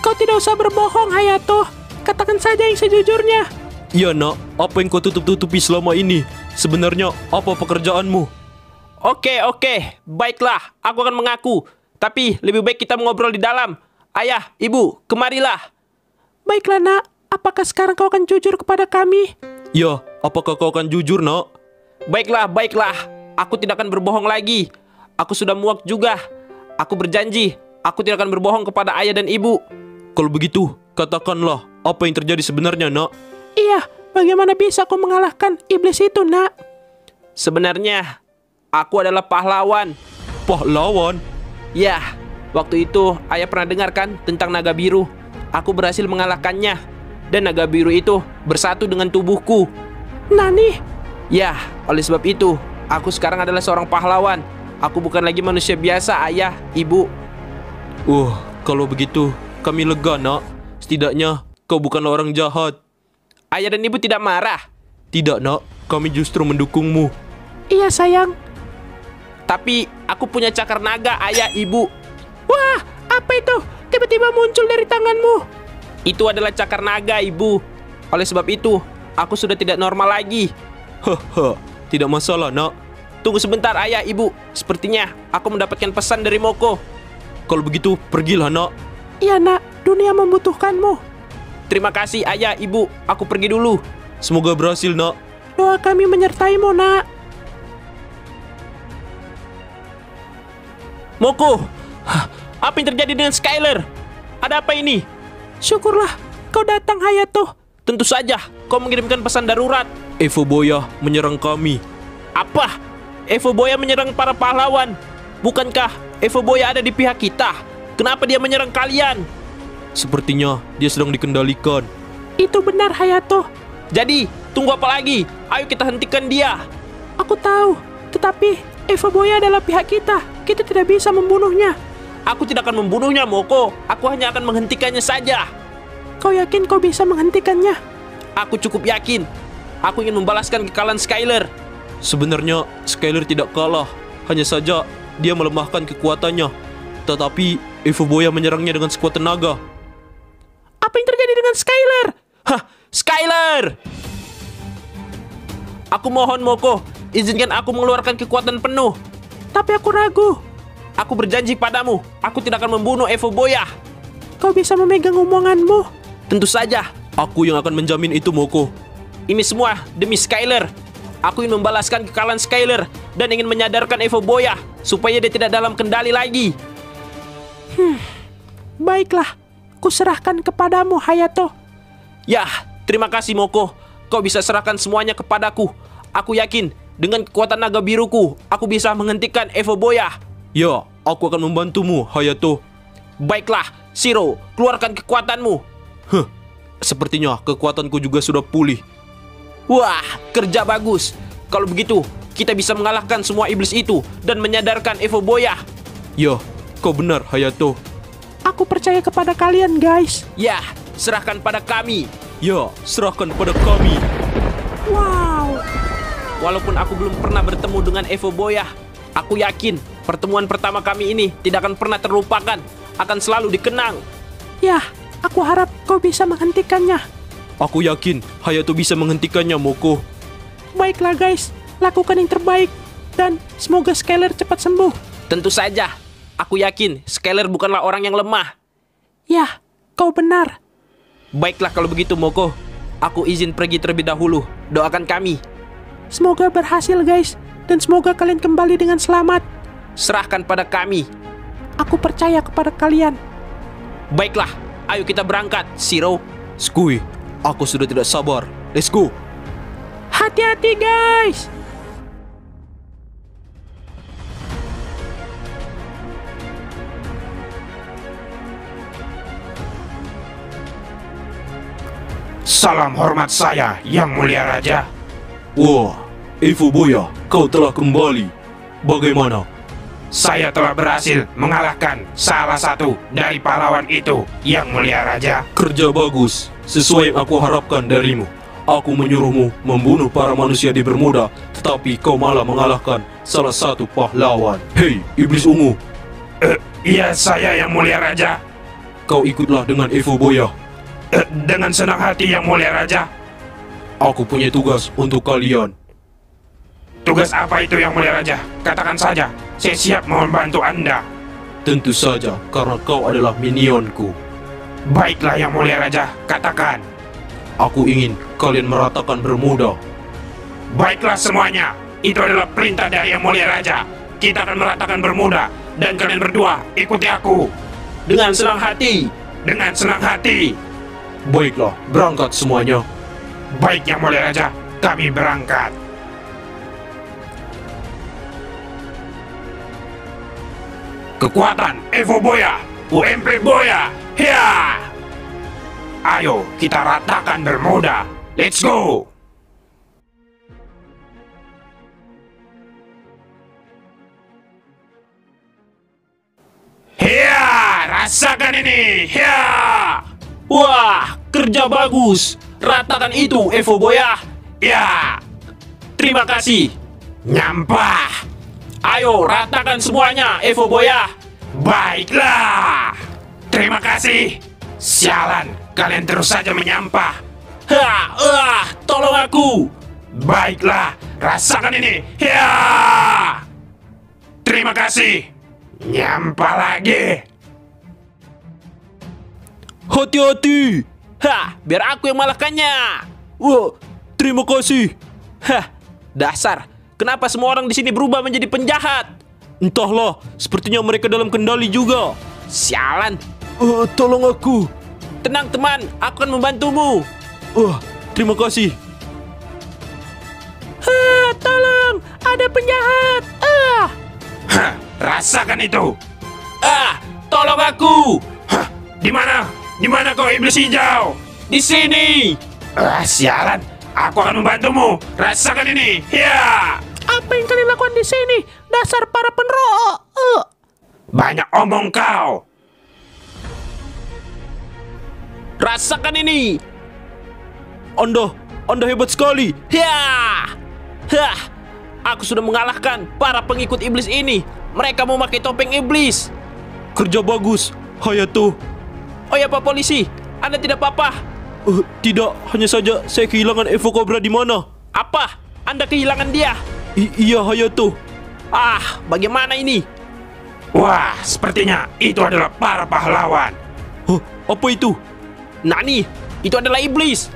Speaker 3: Kau tidak usah berbohong, Hayato. Katakan saja yang sejujurnya.
Speaker 2: Iya nak, apa yang kau tutup-tutupi selama ini? Sebenarnya apa pekerjaanmu?
Speaker 1: Oke, oke. Baiklah, aku akan mengaku. Tapi lebih baik kita mengobrol di dalam. Ayah, ibu, kemarilah.
Speaker 3: Baiklah, nak. Apakah sekarang kau akan jujur kepada kami?
Speaker 2: Ya, apakah kau akan jujur nak?
Speaker 1: Baiklah, baiklah. Aku tidak akan berbohong lagi. Aku sudah muak juga. Aku berjanji, aku tidak akan berbohong kepada ayah dan ibu.
Speaker 2: Kalau begitu, katakanlah apa yang terjadi sebenarnya nak.
Speaker 3: Iya, bagaimana bisa kau mengalahkan iblis itu, nak?
Speaker 1: Sebenarnya, aku adalah pahlawan.
Speaker 2: Pahlawan?
Speaker 1: Ya, waktu itu ayah pernah dengarkan tentang naga biru. Aku berhasil mengalahkannya. Dan naga biru itu bersatu dengan tubuhku.
Speaker 3: Nani,
Speaker 1: Ya, oleh sebab itu, aku sekarang adalah seorang pahlawan. Aku bukan lagi manusia biasa, ayah, ibu.
Speaker 2: Uh, kalau begitu, kami lega nak. Setidaknya, kau bukanlah orang jahat.
Speaker 1: Ayah dan ibu tidak marah.
Speaker 2: Tidak nak, kami justru mendukungmu.
Speaker 3: iya sayang.
Speaker 1: Tapi aku punya cakar naga, ayah, ibu.
Speaker 3: Wah, apa itu? Tiba-tiba muncul dari tanganmu.
Speaker 1: Itu adalah cakar naga, ibu. Oleh sebab itu, aku sudah tidak normal lagi.
Speaker 2: Haha, tidak masalah nak.
Speaker 1: Tunggu sebentar, ayah, ibu. Sepertinya aku mendapatkan pesan dari Moko.
Speaker 2: Kalau begitu, pergilah nak.
Speaker 3: Iya, nak. Dunia membutuhkanmu.
Speaker 1: Terima kasih, ayah, ibu. Aku pergi dulu.
Speaker 2: Semoga berhasil nak.
Speaker 3: Doa kami menyertaimu, nak.
Speaker 1: Moko, Hah, apa yang terjadi dengan Skyler? Ada apa ini?
Speaker 3: Syukurlah kau datang, Hayato.
Speaker 1: Tentu saja, kau mengirimkan pesan darurat.
Speaker 2: Evo Boya menyerang kami.
Speaker 1: Apa? Evo Boya menyerang para pahlawan. Bukankah Evo Boya ada di pihak kita? Kenapa dia menyerang kalian?
Speaker 2: Sepertinya dia sedang dikendalikan.
Speaker 3: Itu benar, Hayato.
Speaker 1: Jadi, tunggu apa lagi? Ayo kita hentikan dia.
Speaker 3: Aku tahu. Tetapi Eva Boya adalah pihak kita. Kita tidak bisa membunuhnya.
Speaker 1: Aku tidak akan membunuhnya, Moko. Aku hanya akan menghentikannya saja.
Speaker 3: Kau yakin kau bisa menghentikannya?
Speaker 1: Aku cukup yakin. Aku ingin membalaskan kekalahan Skyler.
Speaker 2: Sebenarnya Skyler tidak kalah. Hanya saja dia melemahkan kekuatannya. Tetapi Evo Boya menyerangnya dengan sekuat tenaga.
Speaker 3: Apa yang terjadi dengan Skyler?
Speaker 1: Hah, Skyler! Aku mohon, Moko. Izinkan aku mengeluarkan kekuatan penuh.
Speaker 3: Tapi aku ragu.
Speaker 1: Aku berjanji padamu, aku tidak akan membunuh Evo Boya.
Speaker 3: Kau bisa memegang omonganmu.
Speaker 1: Tentu saja,
Speaker 2: Aku yang akan menjamin itu Moko.
Speaker 1: ini semua demi Skyler. Aku ingin membalaskan kekalahan Skyler dan ingin menyadarkan Evo Boya supaya dia tidak dalam kendali lagi.
Speaker 3: Baiklah, kuserahkan kepadamu Hayato.
Speaker 1: Yah, terima kasih Moko. Kau bisa serahkan semuanya kepadaku. Aku yakin dengan kekuatan naga biruku, aku bisa menghentikan Evo Boya.
Speaker 2: Ya, aku akan membantumu, Hayato.
Speaker 1: Baiklah, Shiro, keluarkan kekuatanmu.
Speaker 2: Huh, sepertinya kekuatanku juga sudah pulih.
Speaker 1: Wah, kerja bagus. Kalau begitu, kita bisa mengalahkan semua iblis itu dan menyadarkan Evo Boya.
Speaker 2: Ya, kau benar, Hayato.
Speaker 3: Aku percaya kepada kalian guys.
Speaker 1: Yah, serahkan pada kami.
Speaker 2: Ya, serahkan pada kami.
Speaker 3: Wow.
Speaker 1: Walaupun aku belum pernah bertemu dengan Evo Boya, aku yakin pertemuan pertama kami ini tidak akan pernah terlupakan, akan selalu dikenang.
Speaker 3: Ya, aku harap kau bisa menghentikannya.
Speaker 2: Aku yakin Hayato bisa menghentikannya, Moko.
Speaker 3: Baiklah guys, lakukan yang terbaik. Dan semoga Skyler cepat sembuh.
Speaker 1: Tentu saja, aku yakin Skyler bukanlah orang yang lemah.
Speaker 3: Ya, kau benar.
Speaker 1: Baiklah kalau begitu Moko, aku izin pergi terlebih dahulu. Doakan kami.
Speaker 3: Semoga berhasil guys. Dan semoga kalian kembali dengan selamat.
Speaker 1: Serahkan pada kami.
Speaker 3: Aku percaya kepada kalian.
Speaker 1: Baiklah, ayo kita berangkat, Shiro.
Speaker 2: Skui, aku sudah tidak sabar. Let's go.
Speaker 3: Hati-hati guys.
Speaker 4: Salam hormat saya, Yang Mulia Raja.
Speaker 2: Wah, Boya, kau telah kembali. Bagaimana?
Speaker 4: Saya telah berhasil mengalahkan salah satu dari pahlawan itu, Yang Mulia Raja.
Speaker 2: Kerja bagus, sesuai yang aku harapkan darimu. Aku menyuruhmu membunuh para manusia di Bermuda, tetapi kau malah mengalahkan salah satu pahlawan. Hei, iblis ungu,
Speaker 4: Eh, iya saya, Yang Mulia Raja.
Speaker 2: kau ikutlah dengan Evo Boya.
Speaker 4: Eh, dengan senang hati, Yang Mulia Raja.
Speaker 2: Aku punya tugas untuk kalian.
Speaker 4: Tugas apa itu, Yang Mulia Raja? Katakan saja, saya siap membantu Anda.
Speaker 2: Tentu saja, karena kau adalah minionku.
Speaker 4: Baiklah, Yang Mulia Raja, katakan.
Speaker 2: Aku ingin kalian meratakan Bermuda.
Speaker 4: Baiklah semuanya, itu adalah perintah dari Yang Mulia Raja. Kita akan meratakan Bermuda, dan kalian berdua ikuti aku.
Speaker 1: Dengan senang hati.
Speaker 4: Dengan senang hati.
Speaker 2: Baiklah, berangkat semuanya.
Speaker 4: Baik Yang Mulia Raja, kami berangkat. Kekuatan Evo Boya, UMP Boya, ya! Ayo kita ratakan Bermuda. Let's go! Ya, rasakan ini. Ya.
Speaker 1: Wah, kerja bagus. Ratakan itu, Evo Boya.
Speaker 4: Ya,
Speaker 1: Terima kasih.
Speaker 4: nyampah.
Speaker 1: Ayo, ratakan semuanya, Evo Boya.
Speaker 4: Baiklah. Terima kasih. Sialan, kalian terus saja menyampah.
Speaker 1: Ha, ah, tolong aku.
Speaker 4: Baiklah, rasakan ini. Ya. Terima kasih. Nyampah lagi.
Speaker 2: Hati-hati!
Speaker 1: Ha, biar aku yang malahkannya.
Speaker 2: Wah, terima kasih.
Speaker 1: Hah, dasar. Kenapa semua orang di sini berubah menjadi penjahat?
Speaker 2: Entahlah, sepertinya mereka dalam kendali juga.
Speaker 1: Sialan.
Speaker 2: Eh, tolong aku.
Speaker 1: Tenang teman, aku akan membantumu.
Speaker 2: Wah, terima kasih.
Speaker 3: Ha, tolong, ada penjahat. Ah,
Speaker 4: Hah, rasakan itu.
Speaker 1: Ah, tolong aku.
Speaker 4: Hah, di mana? Di mana kau iblis hijau?
Speaker 1: Di sini.
Speaker 4: Ah, sialan. Aku akan membantumu. Rasakan ini. Ya.
Speaker 3: Apa yang kalian lakukan di sini? Dasar para penrook. Eh,
Speaker 4: Banyak omong kau.
Speaker 1: Rasakan ini.
Speaker 2: Anda, Anda hebat sekali.
Speaker 1: Ya. Hah. Aku sudah mengalahkan para pengikut iblis ini. Mereka memakai topeng iblis.
Speaker 2: Kerja bagus, Hayato.
Speaker 1: Oh ya Pak Polisi, Anda tidak apa-apa.
Speaker 2: Eh, tidak, hanya saja saya kehilangan Evo Cobra di mana.
Speaker 1: Apa? Anda kehilangan dia?
Speaker 2: I- iya, Hayato.
Speaker 1: Ah, bagaimana ini?
Speaker 4: Wah, sepertinya itu adalah para pahlawan.
Speaker 2: Huh, apa itu?
Speaker 1: Nani, itu adalah iblis.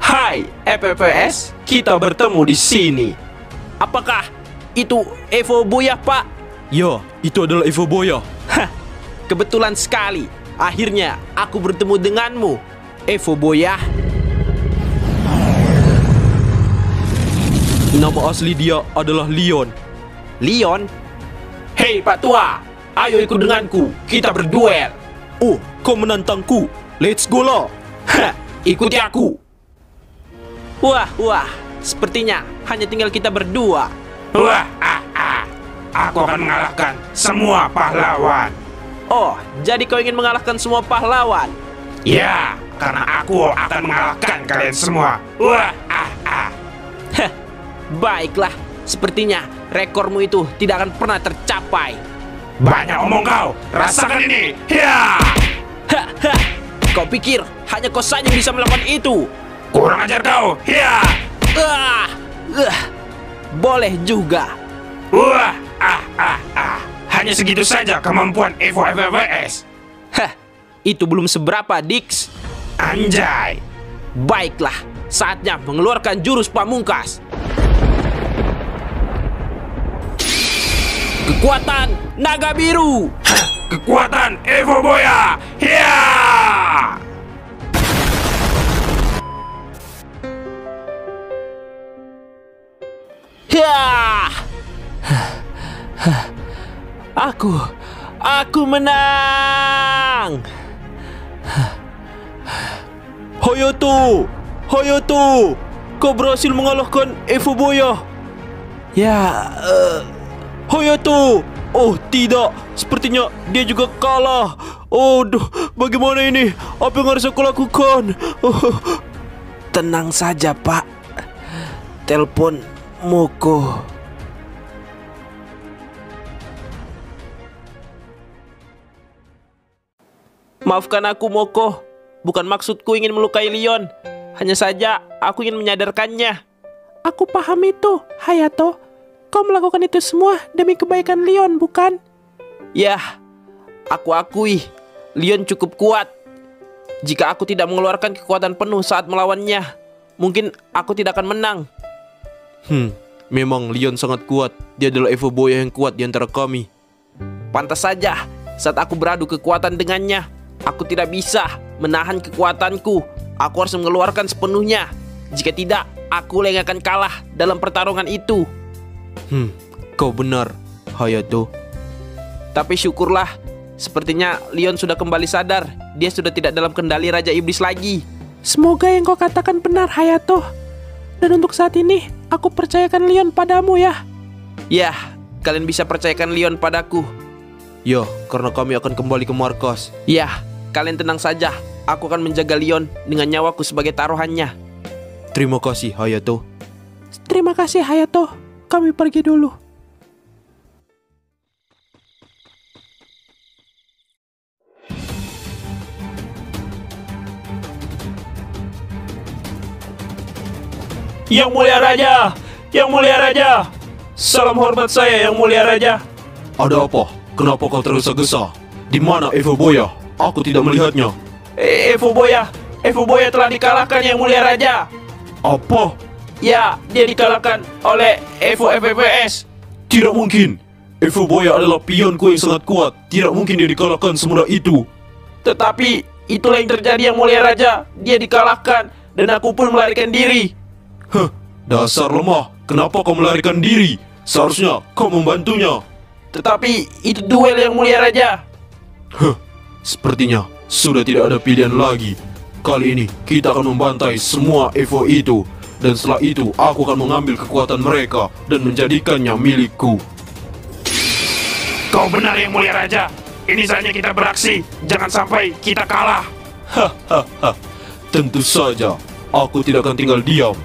Speaker 2: Hai, FFS, kita bertemu di sini.
Speaker 1: Apakah itu Evo Boya, Pak?
Speaker 2: Ya, itu adalah Evo Boya.
Speaker 1: Hah, kebetulan sekali. Akhirnya aku bertemu denganmu, Evo Boya.
Speaker 2: Nama asli dia adalah Leon.
Speaker 1: Leon,
Speaker 4: Hei Pak Tua, ayo ikut denganku. Kita berduel.
Speaker 2: Oh, kau menantangku. Let's go lah.
Speaker 4: Hah, ikuti aku.
Speaker 1: wah wah, sepertinya hanya tinggal kita berdua.
Speaker 4: Wah, ah, ah. Aku akan mengalahkan semua pahlawan.
Speaker 1: Oh, jadi kau ingin mengalahkan semua pahlawan?
Speaker 4: Ya, karena aku akan mengalahkan kalian semua. Wah, ah, ah.
Speaker 1: Heh, baiklah. Sepertinya rekormu itu tidak akan pernah tercapai.
Speaker 4: Banyak omong kau. Rasakan ini. Ya.
Speaker 1: Kau pikir hanya kau saja yang bisa melakukan itu?
Speaker 4: Kurang ajar kau. Ya.
Speaker 1: Ah, ah. Boleh juga.
Speaker 4: Wah, ah, ah, ah. Hanya segitu saja kemampuan Evo FWS.
Speaker 1: Hah, itu belum seberapa, Dix.
Speaker 4: Anjay.
Speaker 1: Baiklah, saatnya mengeluarkan jurus pamungkas. Kekuatan naga biru.
Speaker 4: Kekuatan Evo Boya. Ya.
Speaker 1: Ya. Aku, aku menang.
Speaker 2: Hayato! Hayato! Kau berhasil mengalahkan Evo Boya.
Speaker 1: Ya, eh,
Speaker 2: Hayato! Oh tidak, sepertinya dia juga kalah. Oh, duh, bagaimana ini? Apa yang harus aku lakukan? Oh,
Speaker 1: tenang saja, Pak. Telepon Moko. Maafkan aku, Moko. Bukan maksudku ingin melukai Leon. Hanya saja aku ingin menyadarkannya.
Speaker 3: Aku paham itu, Hayato. Kau melakukan itu semua demi kebaikan Leon, bukan?
Speaker 1: Yah, aku akui, Leon cukup kuat. Jika aku tidak mengeluarkan kekuatan penuh saat melawannya, mungkin aku tidak akan menang.
Speaker 2: Hmm, memang Leon sangat kuat. Dia adalah Evo Boya yang kuat di antara kami.
Speaker 1: Pantas saja, saat aku beradu kekuatan dengannya, aku tidak bisa menahan kekuatanku. Aku harus mengeluarkan sepenuhnya. Jika tidak, aku yang akan kalah dalam pertarungan itu.
Speaker 2: Hmm, kau benar, Hayato.
Speaker 1: Tapi syukurlah, sepertinya Leon sudah kembali sadar. Dia sudah tidak dalam kendali Raja Iblis lagi.
Speaker 3: Semoga yang kau katakan benar, Hayato. Dan untuk saat ini, aku percayakan Leon padamu ya.
Speaker 1: Yah, kalian bisa percayakan Leon padaku.
Speaker 2: Ya, karena kami akan kembali ke markas.
Speaker 1: Yah, kalian tenang saja. Aku akan menjaga Leon dengan nyawaku sebagai taruhannya.
Speaker 2: Terima kasih, Hayato.
Speaker 3: Terima kasih, Hayato. Kami pergi dulu.
Speaker 4: Yang mulia raja. Yang mulia raja. Salam hormat saya yang mulia raja.
Speaker 2: Ada apa? Kenapa kau tergesa-gesa? Di mana Evo Boya? Aku tidak melihatnya.
Speaker 4: E- Evo Boya. Evo Boya telah dikalahkan yang mulia raja.
Speaker 2: Apa?
Speaker 4: Ya, dia dikalahkan oleh Evo FPPS.
Speaker 2: Tidak mungkin. Evo Boya adalah pionku yang sangat kuat. Tidak mungkin dia dikalahkan semudah itu.
Speaker 4: Tetapi itulah yang terjadi yang mulia raja. Dia dikalahkan dan aku pun melarikan diri.
Speaker 2: Hah, dasar lemah. Kenapa kau melarikan diri? Seharusnya kau membantunya.
Speaker 4: Tetapi itu duel yang mulia raja.
Speaker 2: Huh, sepertinya sudah tidak ada pilihan lagi. Kali ini kita akan membantai semua Evo itu. Dan setelah itu aku akan mengambil kekuatan mereka dan menjadikannya milikku.
Speaker 4: Kau benar yang mulia raja. Ini saatnya kita beraksi. Jangan sampai kita kalah.
Speaker 2: Hahaha, tentu saja aku tidak akan tinggal diam.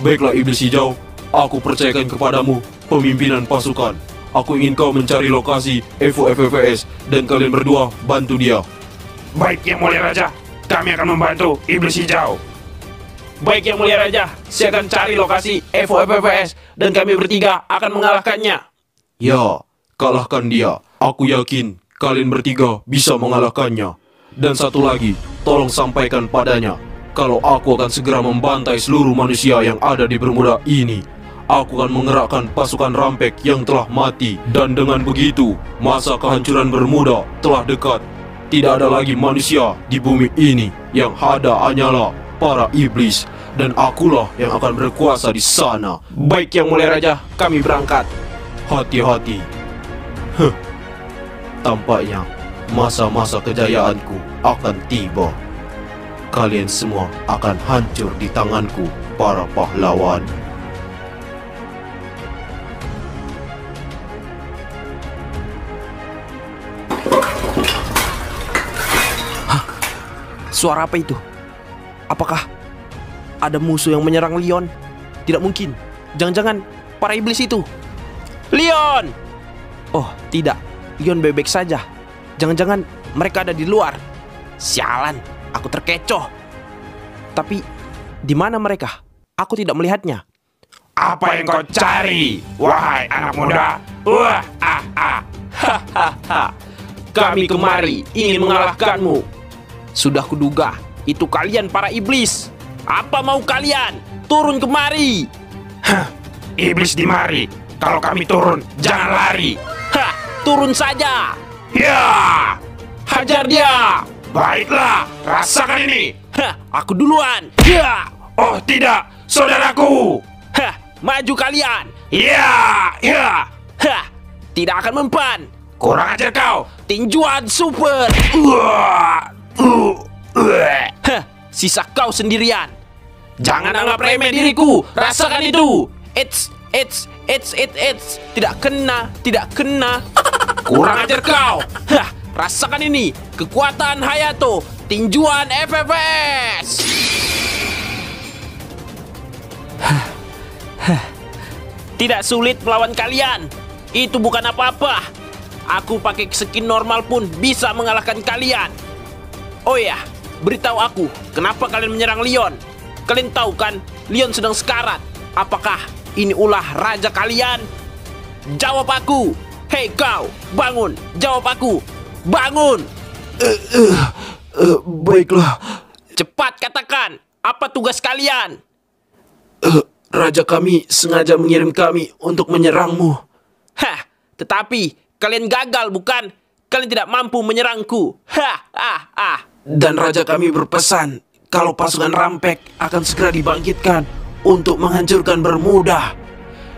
Speaker 2: Baiklah iblis hijau, aku percayakan kepadamu pemimpinan pasukan. Aku ingin kau mencari lokasi Evo FFS dan kalian berdua bantu dia.
Speaker 4: Baik yang mulia raja. Kami akan membantu iblis hijau. Baik yang mulia raja. Saya akan cari lokasi Evo dan kami bertiga akan mengalahkannya.
Speaker 2: Ya, kalahkan dia. Aku yakin kalian bertiga bisa mengalahkannya. Dan satu lagi, tolong sampaikan padanya kalau aku akan segera membantai seluruh manusia yang ada di Bermuda ini. aku akan mengerahkan pasukan rampek yang telah mati dan dengan begitu masa kehancuran Bermuda telah dekat. Tidak ada lagi manusia di bumi ini yang ada hanyalah para iblis dan akulah yang akan berkuasa di sana.
Speaker 1: Baik yang mulia raja, kami berangkat.
Speaker 2: Hati-hati. Huh. Tampaknya masa-masa kejayaanku akan tiba. Kalian semua akan hancur di tanganku, para pahlawan.
Speaker 1: Suara apa itu? Apakah ada musuh yang menyerang Leon? Tidak mungkin. Jangan-jangan para iblis itu. Leon! Oh, tidak. Leon bebek saja. Jangan-jangan mereka ada di luar. Sialan, aku terkecoh. Tapi di mana mereka? Aku tidak melihatnya.
Speaker 4: Apa yang kau cari, wahai anak muda? Wah, ah, ah.
Speaker 1: Kami kemari ingin mengalahkanmu. Sudah kuduga, itu kalian para iblis. Apa mau kalian? Turun kemari.
Speaker 4: Iblis di mari. Kalau kami turun, jangan lari.
Speaker 1: Hah, turun saja.
Speaker 4: Ya,
Speaker 1: Hajar dia.
Speaker 4: baiklah, rasakan ini.
Speaker 1: Hah, aku duluan. Ya.
Speaker 4: Oh tidak, saudaraku.
Speaker 1: Hah, maju kalian.
Speaker 4: Ya, ya.
Speaker 1: Hah, tidak akan mempan.
Speaker 4: Kurang ajar kau.
Speaker 1: Tinjuan super.
Speaker 4: Uh, uh.
Speaker 1: Hah, sisa kau sendirian. Jangan anggap remeh diriku. Rasakan itu. It's, it's, it's, it's, it's. Tidak kena, tidak kena. Kurang ajar kau. Hah, rasakan ini. Kekuatan Hayato. Tinjuan FFS. Tidak sulit melawan kalian. Itu bukan apa-apa. Aku pakai skin normal pun bisa mengalahkan kalian. Oh ya, beritahu aku, kenapa kalian menyerang Leon? Kalian tahu kan, Leon sedang sekarat. Apakah ini ulah raja kalian? Jawab aku. Hei kau, bangun. Jawab aku. Bangun.
Speaker 2: Eh, baiklah,
Speaker 1: Cepat katakan, apa tugas kalian?
Speaker 2: Eh, raja kami sengaja mengirim kami untuk menyerangmu.
Speaker 1: Hah, tetapi kalian gagal bukan? Kalian tidak mampu menyerangku. Hah, ah, ah.
Speaker 2: Dan raja kami berpesan kalau pasukan rampek akan segera dibangkitkan untuk menghancurkan Bermuda.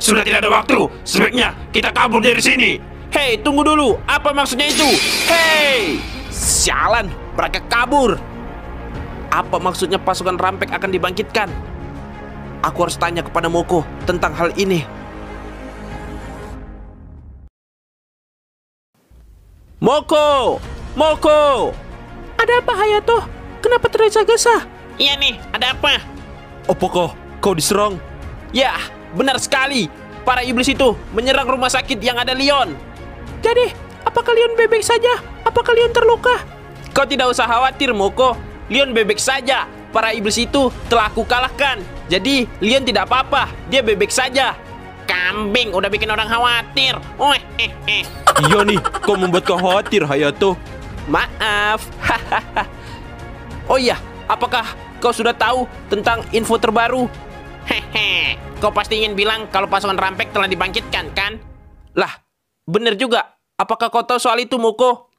Speaker 4: Sudah tidak ada waktu. Sebaiknya kita kabur dari sini.
Speaker 1: Hei, tunggu dulu. Apa maksudnya itu? Hei! Sialan, mereka kabur. Apa maksudnya pasukan rampek akan dibangkitkan? Aku harus tanya kepada Moko tentang hal ini. Moko! Moko!
Speaker 3: Ada apa Hayato? Kenapa tergesa-gesa?
Speaker 1: Iya nih, ada apa? Apakah kau diserang? Ya, benar sekali. Para iblis itu menyerang rumah sakit yang ada Leon.
Speaker 3: Jadi, apa kalian bebek saja? Apa kalian terluka?
Speaker 1: Kau tidak usah khawatir, Moko. Leon bebek saja. Para iblis itu telah aku kalahkan. Jadi, Leon tidak apa-apa. Dia bebek saja. Kambing udah bikin orang khawatir. Weh, eh, eh.
Speaker 2: Iya nih, kau membuat kau khawatir, Hayato.
Speaker 1: Maaf. oh iya, apakah kau sudah tahu tentang info terbaru? Hehe, kau pasti ingin bilang kalau pasukan rampek telah dibangkitkan, kan? Lah, bener juga. Apakah kau tahu soal itu, Moko?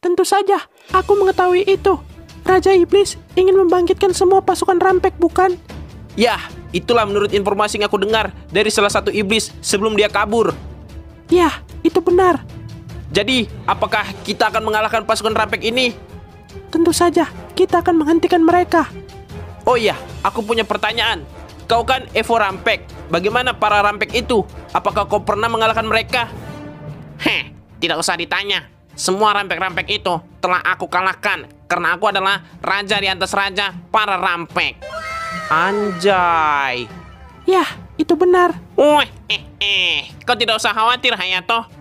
Speaker 3: Tentu saja, aku mengetahui itu. Raja Iblis ingin membangkitkan semua pasukan rampek, bukan?
Speaker 1: Ya, itulah menurut informasi yang aku dengar dari salah satu iblis sebelum dia kabur.
Speaker 3: Ya, itu benar.
Speaker 1: Jadi, apakah kita akan mengalahkan pasukan rampek ini?
Speaker 3: Tentu saja, kita akan menghentikan mereka.
Speaker 1: Oh iya, aku punya pertanyaan. Kau kan Evo Rampek. Bagaimana para Rampek itu? Apakah kau pernah mengalahkan mereka? Heh, tidak usah ditanya. Semua Rampek-Rampek itu telah aku kalahkan karena aku adalah raja di atas raja para Rampek. Anjay.
Speaker 3: Ya, itu benar.
Speaker 1: Wih, eh, eh. Kau tidak usah khawatir, Hayato.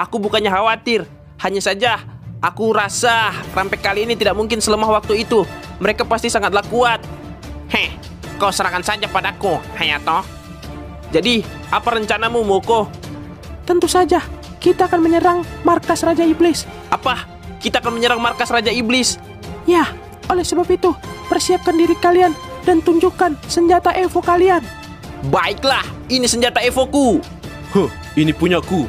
Speaker 1: Aku bukannya khawatir. Hanya saja, aku rasa Rampek kali ini tidak mungkin selemah waktu itu. Mereka pasti sangatlah kuat. Heh, kau serahkan saja padaku, Hayato. Jadi, apa rencanamu, Moko?
Speaker 3: Tentu saja, kita akan menyerang markas Raja Iblis.
Speaker 1: Apa? Kita akan menyerang markas Raja Iblis.
Speaker 3: Ya, oleh sebab itu, persiapkan diri kalian dan tunjukkan senjata Evo kalian.
Speaker 1: Baiklah, ini senjata Evoku.
Speaker 2: Huh, ini punyaku.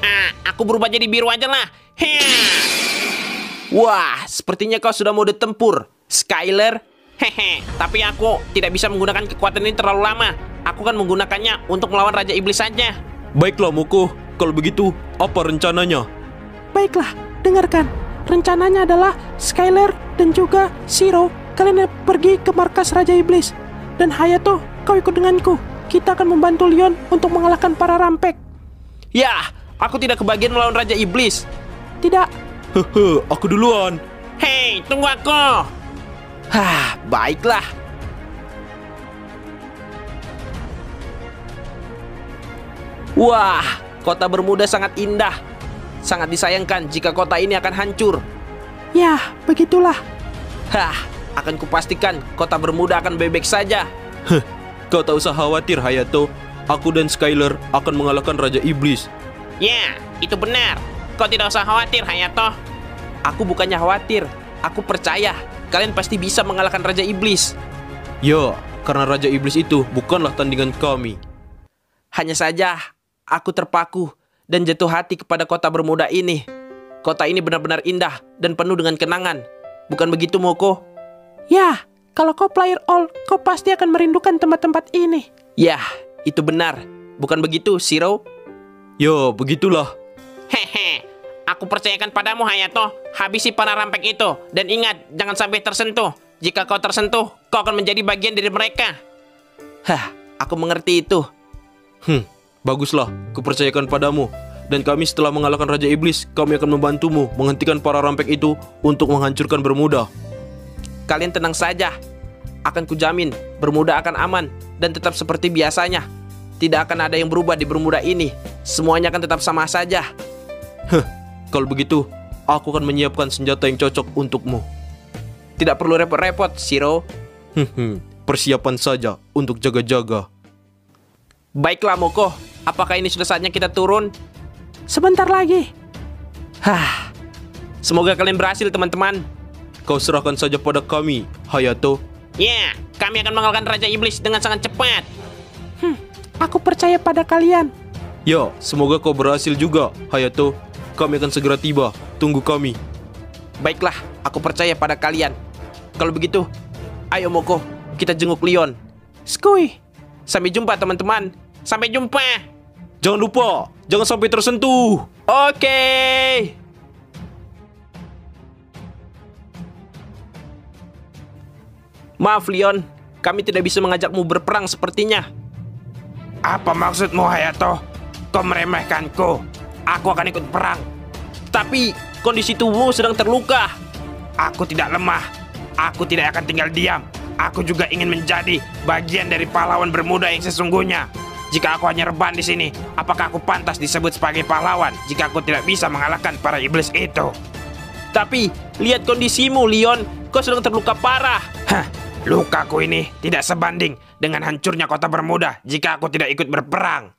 Speaker 1: Ah, aku berubah jadi biru aja lah. Wah, sepertinya kau sudah mode tempur, Skyler. Hehe, tapi aku tidak bisa menggunakan kekuatan ini terlalu lama. Aku kan menggunakannya untuk melawan Raja Iblis saja.
Speaker 2: Baiklah Moko, kalau begitu apa rencananya?
Speaker 3: Baiklah, dengarkan. Rencananya adalah Skyler dan juga Zero kalian pergi ke markas Raja Iblis. Dan Hayato, kau ikut denganku. Kita akan membantu Leon untuk mengalahkan para rampek.
Speaker 1: Ya, aku tidak kebagian melawan Raja Iblis.
Speaker 3: Tidak,
Speaker 2: Hehe, aku duluan.
Speaker 1: Hei, tunggu aku. Hah, baiklah. Wah, kota Bermuda sangat indah. Sangat disayangkan jika kota ini akan hancur.
Speaker 3: ya begitulah.
Speaker 1: Hah, akan kupastikan kota Bermuda akan bebek saja.
Speaker 2: Heh, kau tak usah khawatir Hayato. Aku dan Skyler akan mengalahkan Raja Iblis.
Speaker 1: Ya, itu benar. Kau tidak usah khawatir, Hayato. Aku bukannya khawatir. Aku percaya kalian pasti bisa mengalahkan Raja Iblis.
Speaker 2: Ya, karena Raja Iblis itu bukanlah tandingan kami.
Speaker 1: Hanya saja aku terpaku dan jatuh hati kepada kota Bermuda ini. Kota ini benar-benar indah dan penuh dengan kenangan. Bukan begitu, Moko?
Speaker 3: Ya, kalau kau player all, kau pasti akan merindukan tempat-tempat ini.
Speaker 1: Ya, itu benar. Bukan begitu, Zero?
Speaker 2: Ya, begitulah.
Speaker 1: Hehe. Aku percayakan padamu, Hayato. Habisi para rampek itu. Dan ingat, jangan sampai tersentuh. Jika kau tersentuh, kau akan menjadi bagian dari mereka. Hah, aku mengerti itu.
Speaker 2: Hmm, baguslah. Kupercayakan padamu. Dan kami setelah mengalahkan Raja Iblis, kami akan membantumu menghentikan para rampek itu untuk menghancurkan Bermuda.
Speaker 1: Kalian tenang saja. Akan kujamin, Bermuda akan aman dan tetap seperti biasanya. Tidak akan ada yang berubah di Bermuda ini. Semuanya akan tetap sama saja.
Speaker 2: Heh, kalau begitu, aku akan menyiapkan senjata yang cocok untukmu.
Speaker 1: Tidak perlu repot-repot.
Speaker 2: Hmm, persiapan saja untuk jaga-jaga.
Speaker 1: Baiklah, Moko. Apakah ini sudah saatnya kita turun?
Speaker 3: Sebentar lagi.
Speaker 1: Hah. Semoga kalian berhasil, teman-teman.
Speaker 2: Kau serahkan saja pada kami, Hayato.
Speaker 1: Ya, kami akan mengalahkan Raja Iblis dengan sangat cepat.
Speaker 3: Aku percaya pada kalian.
Speaker 2: Ya, semoga kau berhasil juga, Hayato. Kami akan segera tiba. Tunggu kami.
Speaker 1: Baiklah, aku percaya pada kalian. Kalau begitu, ayo Moko, kita jenguk Leon.
Speaker 3: Skui.
Speaker 1: Sampai jumpa, teman-teman. Sampai jumpa.
Speaker 2: Jangan lupa, jangan sampai tersentuh.
Speaker 1: Oke. Maaf, Leon. Kami tidak bisa mengajakmu berperang sepertinya.
Speaker 4: Apa maksudmu Hayato? Kau meremehkanku. Aku akan ikut perang.
Speaker 1: Tapi kondisi tubuhmu sedang terluka.
Speaker 4: Aku tidak lemah. Aku tidak akan tinggal diam. Aku juga ingin menjadi bagian dari pahlawan bermuda yang sesungguhnya. Jika aku hanya rebahan di sini, apakah aku pantas disebut sebagai pahlawan jika aku tidak bisa mengalahkan para iblis itu?
Speaker 1: Tapi lihat kondisimu, Leon. Kau sedang terluka parah.
Speaker 4: Hah, lukaku ini tidak sebanding dengan hancurnya kota bermuda jika aku tidak ikut berperang.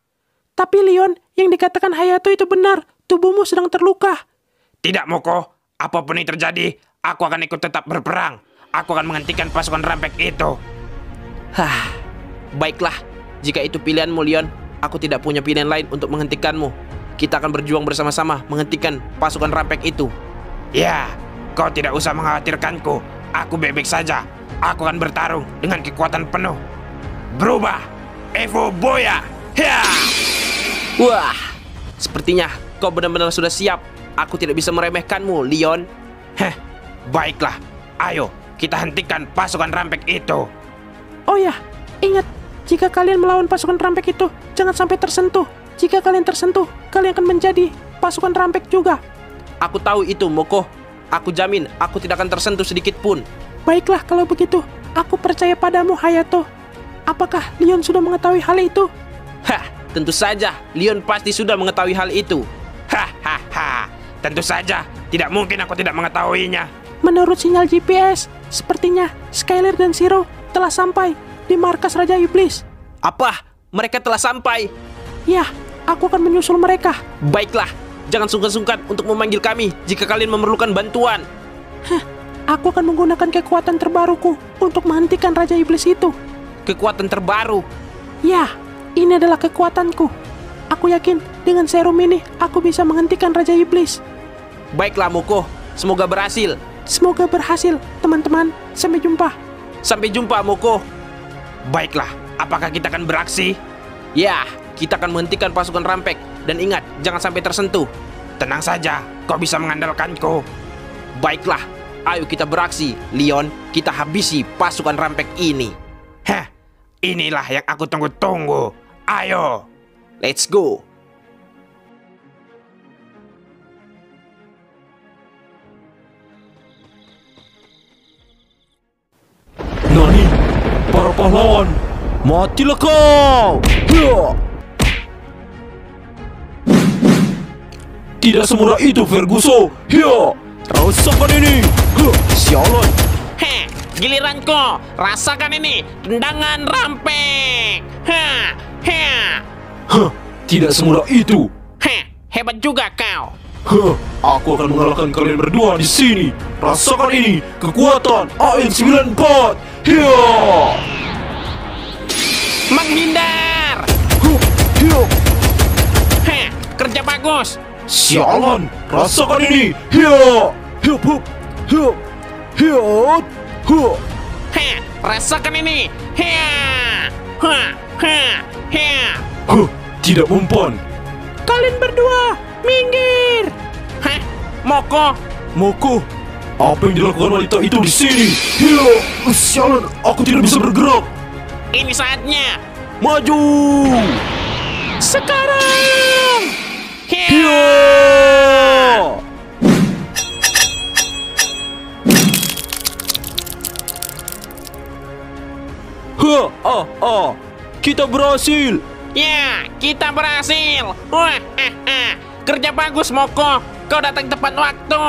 Speaker 3: Tapi Leon, yang dikatakan Hayato itu benar. Tubuhmu sedang terluka.
Speaker 4: Tidak, Moko. Apa pun yang terjadi, aku akan ikut tetap berperang. Aku akan menghentikan pasukan rampek itu.
Speaker 1: Hah, baiklah. Jika itu pilihanmu, Leon, aku tidak punya pilihan lain untuk menghentikanmu. Kita akan berjuang bersama-sama menghentikan pasukan rampek itu.
Speaker 4: Ya, kau tidak usah mengkhawatirkanku. Aku bebek saja. Aku akan bertarung dengan kekuatan penuh. Berubah. Evo Boya. Ya.
Speaker 1: Wah, sepertinya kau benar-benar sudah siap. Aku tidak bisa meremehkanmu, Leon.
Speaker 4: Heh, baiklah. Ayo, kita hentikan pasukan rampek itu.
Speaker 3: Oh ya, ingat. Jika kalian melawan pasukan rampek itu, jangan sampai tersentuh. Jika kalian tersentuh, kalian akan menjadi pasukan rampek juga.
Speaker 1: Aku tahu itu, Moko. Aku jamin aku tidak akan tersentuh sedikit pun.
Speaker 3: Baiklah kalau begitu, aku percaya padamu Hayato. Apakah Leon sudah mengetahui hal itu?
Speaker 1: Hah, tentu saja Leon pasti sudah mengetahui hal itu.
Speaker 4: Hahaha. Tentu saja, tidak mungkin aku tidak mengetahuinya.
Speaker 3: Menurut sinyal GPS, sepertinya Skyler dan Zero telah sampai di markas Raja Iblis.
Speaker 1: Apa? Mereka telah sampai.
Speaker 3: Ya, aku akan menyusul mereka.
Speaker 1: Baiklah, jangan sungkan-sungkan untuk memanggil kami jika kalian memerlukan bantuan.
Speaker 3: Aku akan menggunakan kekuatan terbaruku untuk menghentikan Raja Iblis itu.
Speaker 1: Kekuatan terbaru.
Speaker 3: Ya, ini adalah kekuatanku. Aku yakin dengan serum ini aku bisa menghentikan Raja Iblis.
Speaker 1: Baiklah Moko, semoga berhasil.
Speaker 3: Semoga berhasil, teman-teman. Sampai jumpa.
Speaker 1: Sampai jumpa Moko.
Speaker 4: Baiklah, apakah kita akan beraksi?
Speaker 1: Ya, kita akan menghentikan pasukan rampek. Dan ingat, jangan sampai tersentuh.
Speaker 4: Tenang saja, kau bisa mengandalkanku.
Speaker 1: Baiklah, ayo kita beraksi. Leon, kita habisi pasukan rampek ini.
Speaker 4: Heh, inilah yang aku tunggu-tunggu. Ayo.
Speaker 1: Let's go.
Speaker 2: Nani, para pahlawan, matilah kau! Tidak semudah itu, Ferguson! Hia! Rasakan ini! Hia! Sialan!
Speaker 1: Heh, giliranku. Rasakan ini. Tendangan rampek. Ha, ha.
Speaker 2: Hah! Tidak semudah itu!
Speaker 1: Heh, hebat juga kau.
Speaker 2: Hah! Aku akan mengalahkan kalian berdua di sini! Rasakan ini! Kekuatan AN94! Hia!
Speaker 1: Menghindar.
Speaker 2: Huh! Hia!
Speaker 1: Heh, kerja bagus.
Speaker 2: Sialan! Rasakan ini! Hia! Hiup! Hiup! Hiup! Huh!
Speaker 1: Heh, rasakan ini. Hea. Ha, ha, ha.
Speaker 2: Huh! Tidak mempan!
Speaker 3: Kalian berdua, minggir!
Speaker 1: Heh, Moko.
Speaker 2: Moko! Apa yang dilakukan wanita itu di sini? Hia! Sialan! Aku tidak bisa bergerak!
Speaker 1: Ini saatnya.
Speaker 2: Maju!
Speaker 3: Sekarang!
Speaker 2: Hia! Ha! Ah! Ah! Kita berhasil!
Speaker 1: Ya, kita berhasil. Wah, eh, eh. Kerja bagus, Moko. Kau datang tepat waktu.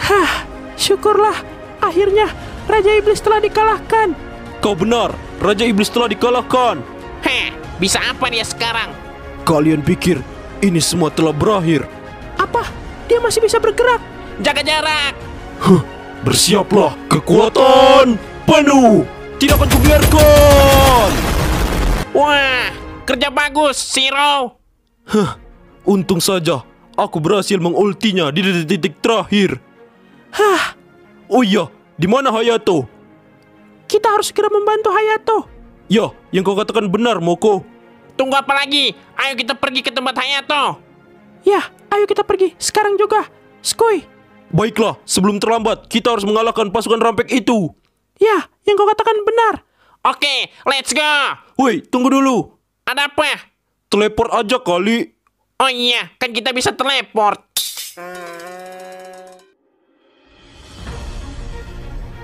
Speaker 3: Hah, syukurlah. Akhirnya Raja Iblis telah dikalahkan.
Speaker 2: Kau benar, Raja Iblis telah dikalahkan.
Speaker 1: Heh, bisa apa dia sekarang?
Speaker 2: Kalian pikir ini semua telah berakhir?
Speaker 3: Apa? Dia masih bisa bergerak.
Speaker 1: Jaga jarak.
Speaker 2: Huh, bersiaplah kekuatan penuh. Tidak akan kubiarkan.
Speaker 1: Wah, kerja bagus, Zero.
Speaker 2: Huh, untung saja aku berhasil mengultinya di detik-detik terakhir.
Speaker 3: Hah,
Speaker 2: Oh iya, di mana Hayato?
Speaker 3: kita harus segera membantu Hayato.
Speaker 2: Ya, yang kau katakan benar, Moko.
Speaker 1: Tunggu apa lagi? Ayo kita pergi ke tempat Hayato.
Speaker 3: Ya, ayo kita pergi sekarang juga. Skoy.
Speaker 2: Baiklah, sebelum terlambat, kita harus mengalahkan pasukan rampek itu.
Speaker 3: Ya, yang kau katakan benar.
Speaker 1: Oke, let's go.
Speaker 2: Woi, tunggu dulu.
Speaker 1: Ada apa?
Speaker 2: Teleport aja kali.
Speaker 1: Oh iya, kan kita bisa teleport.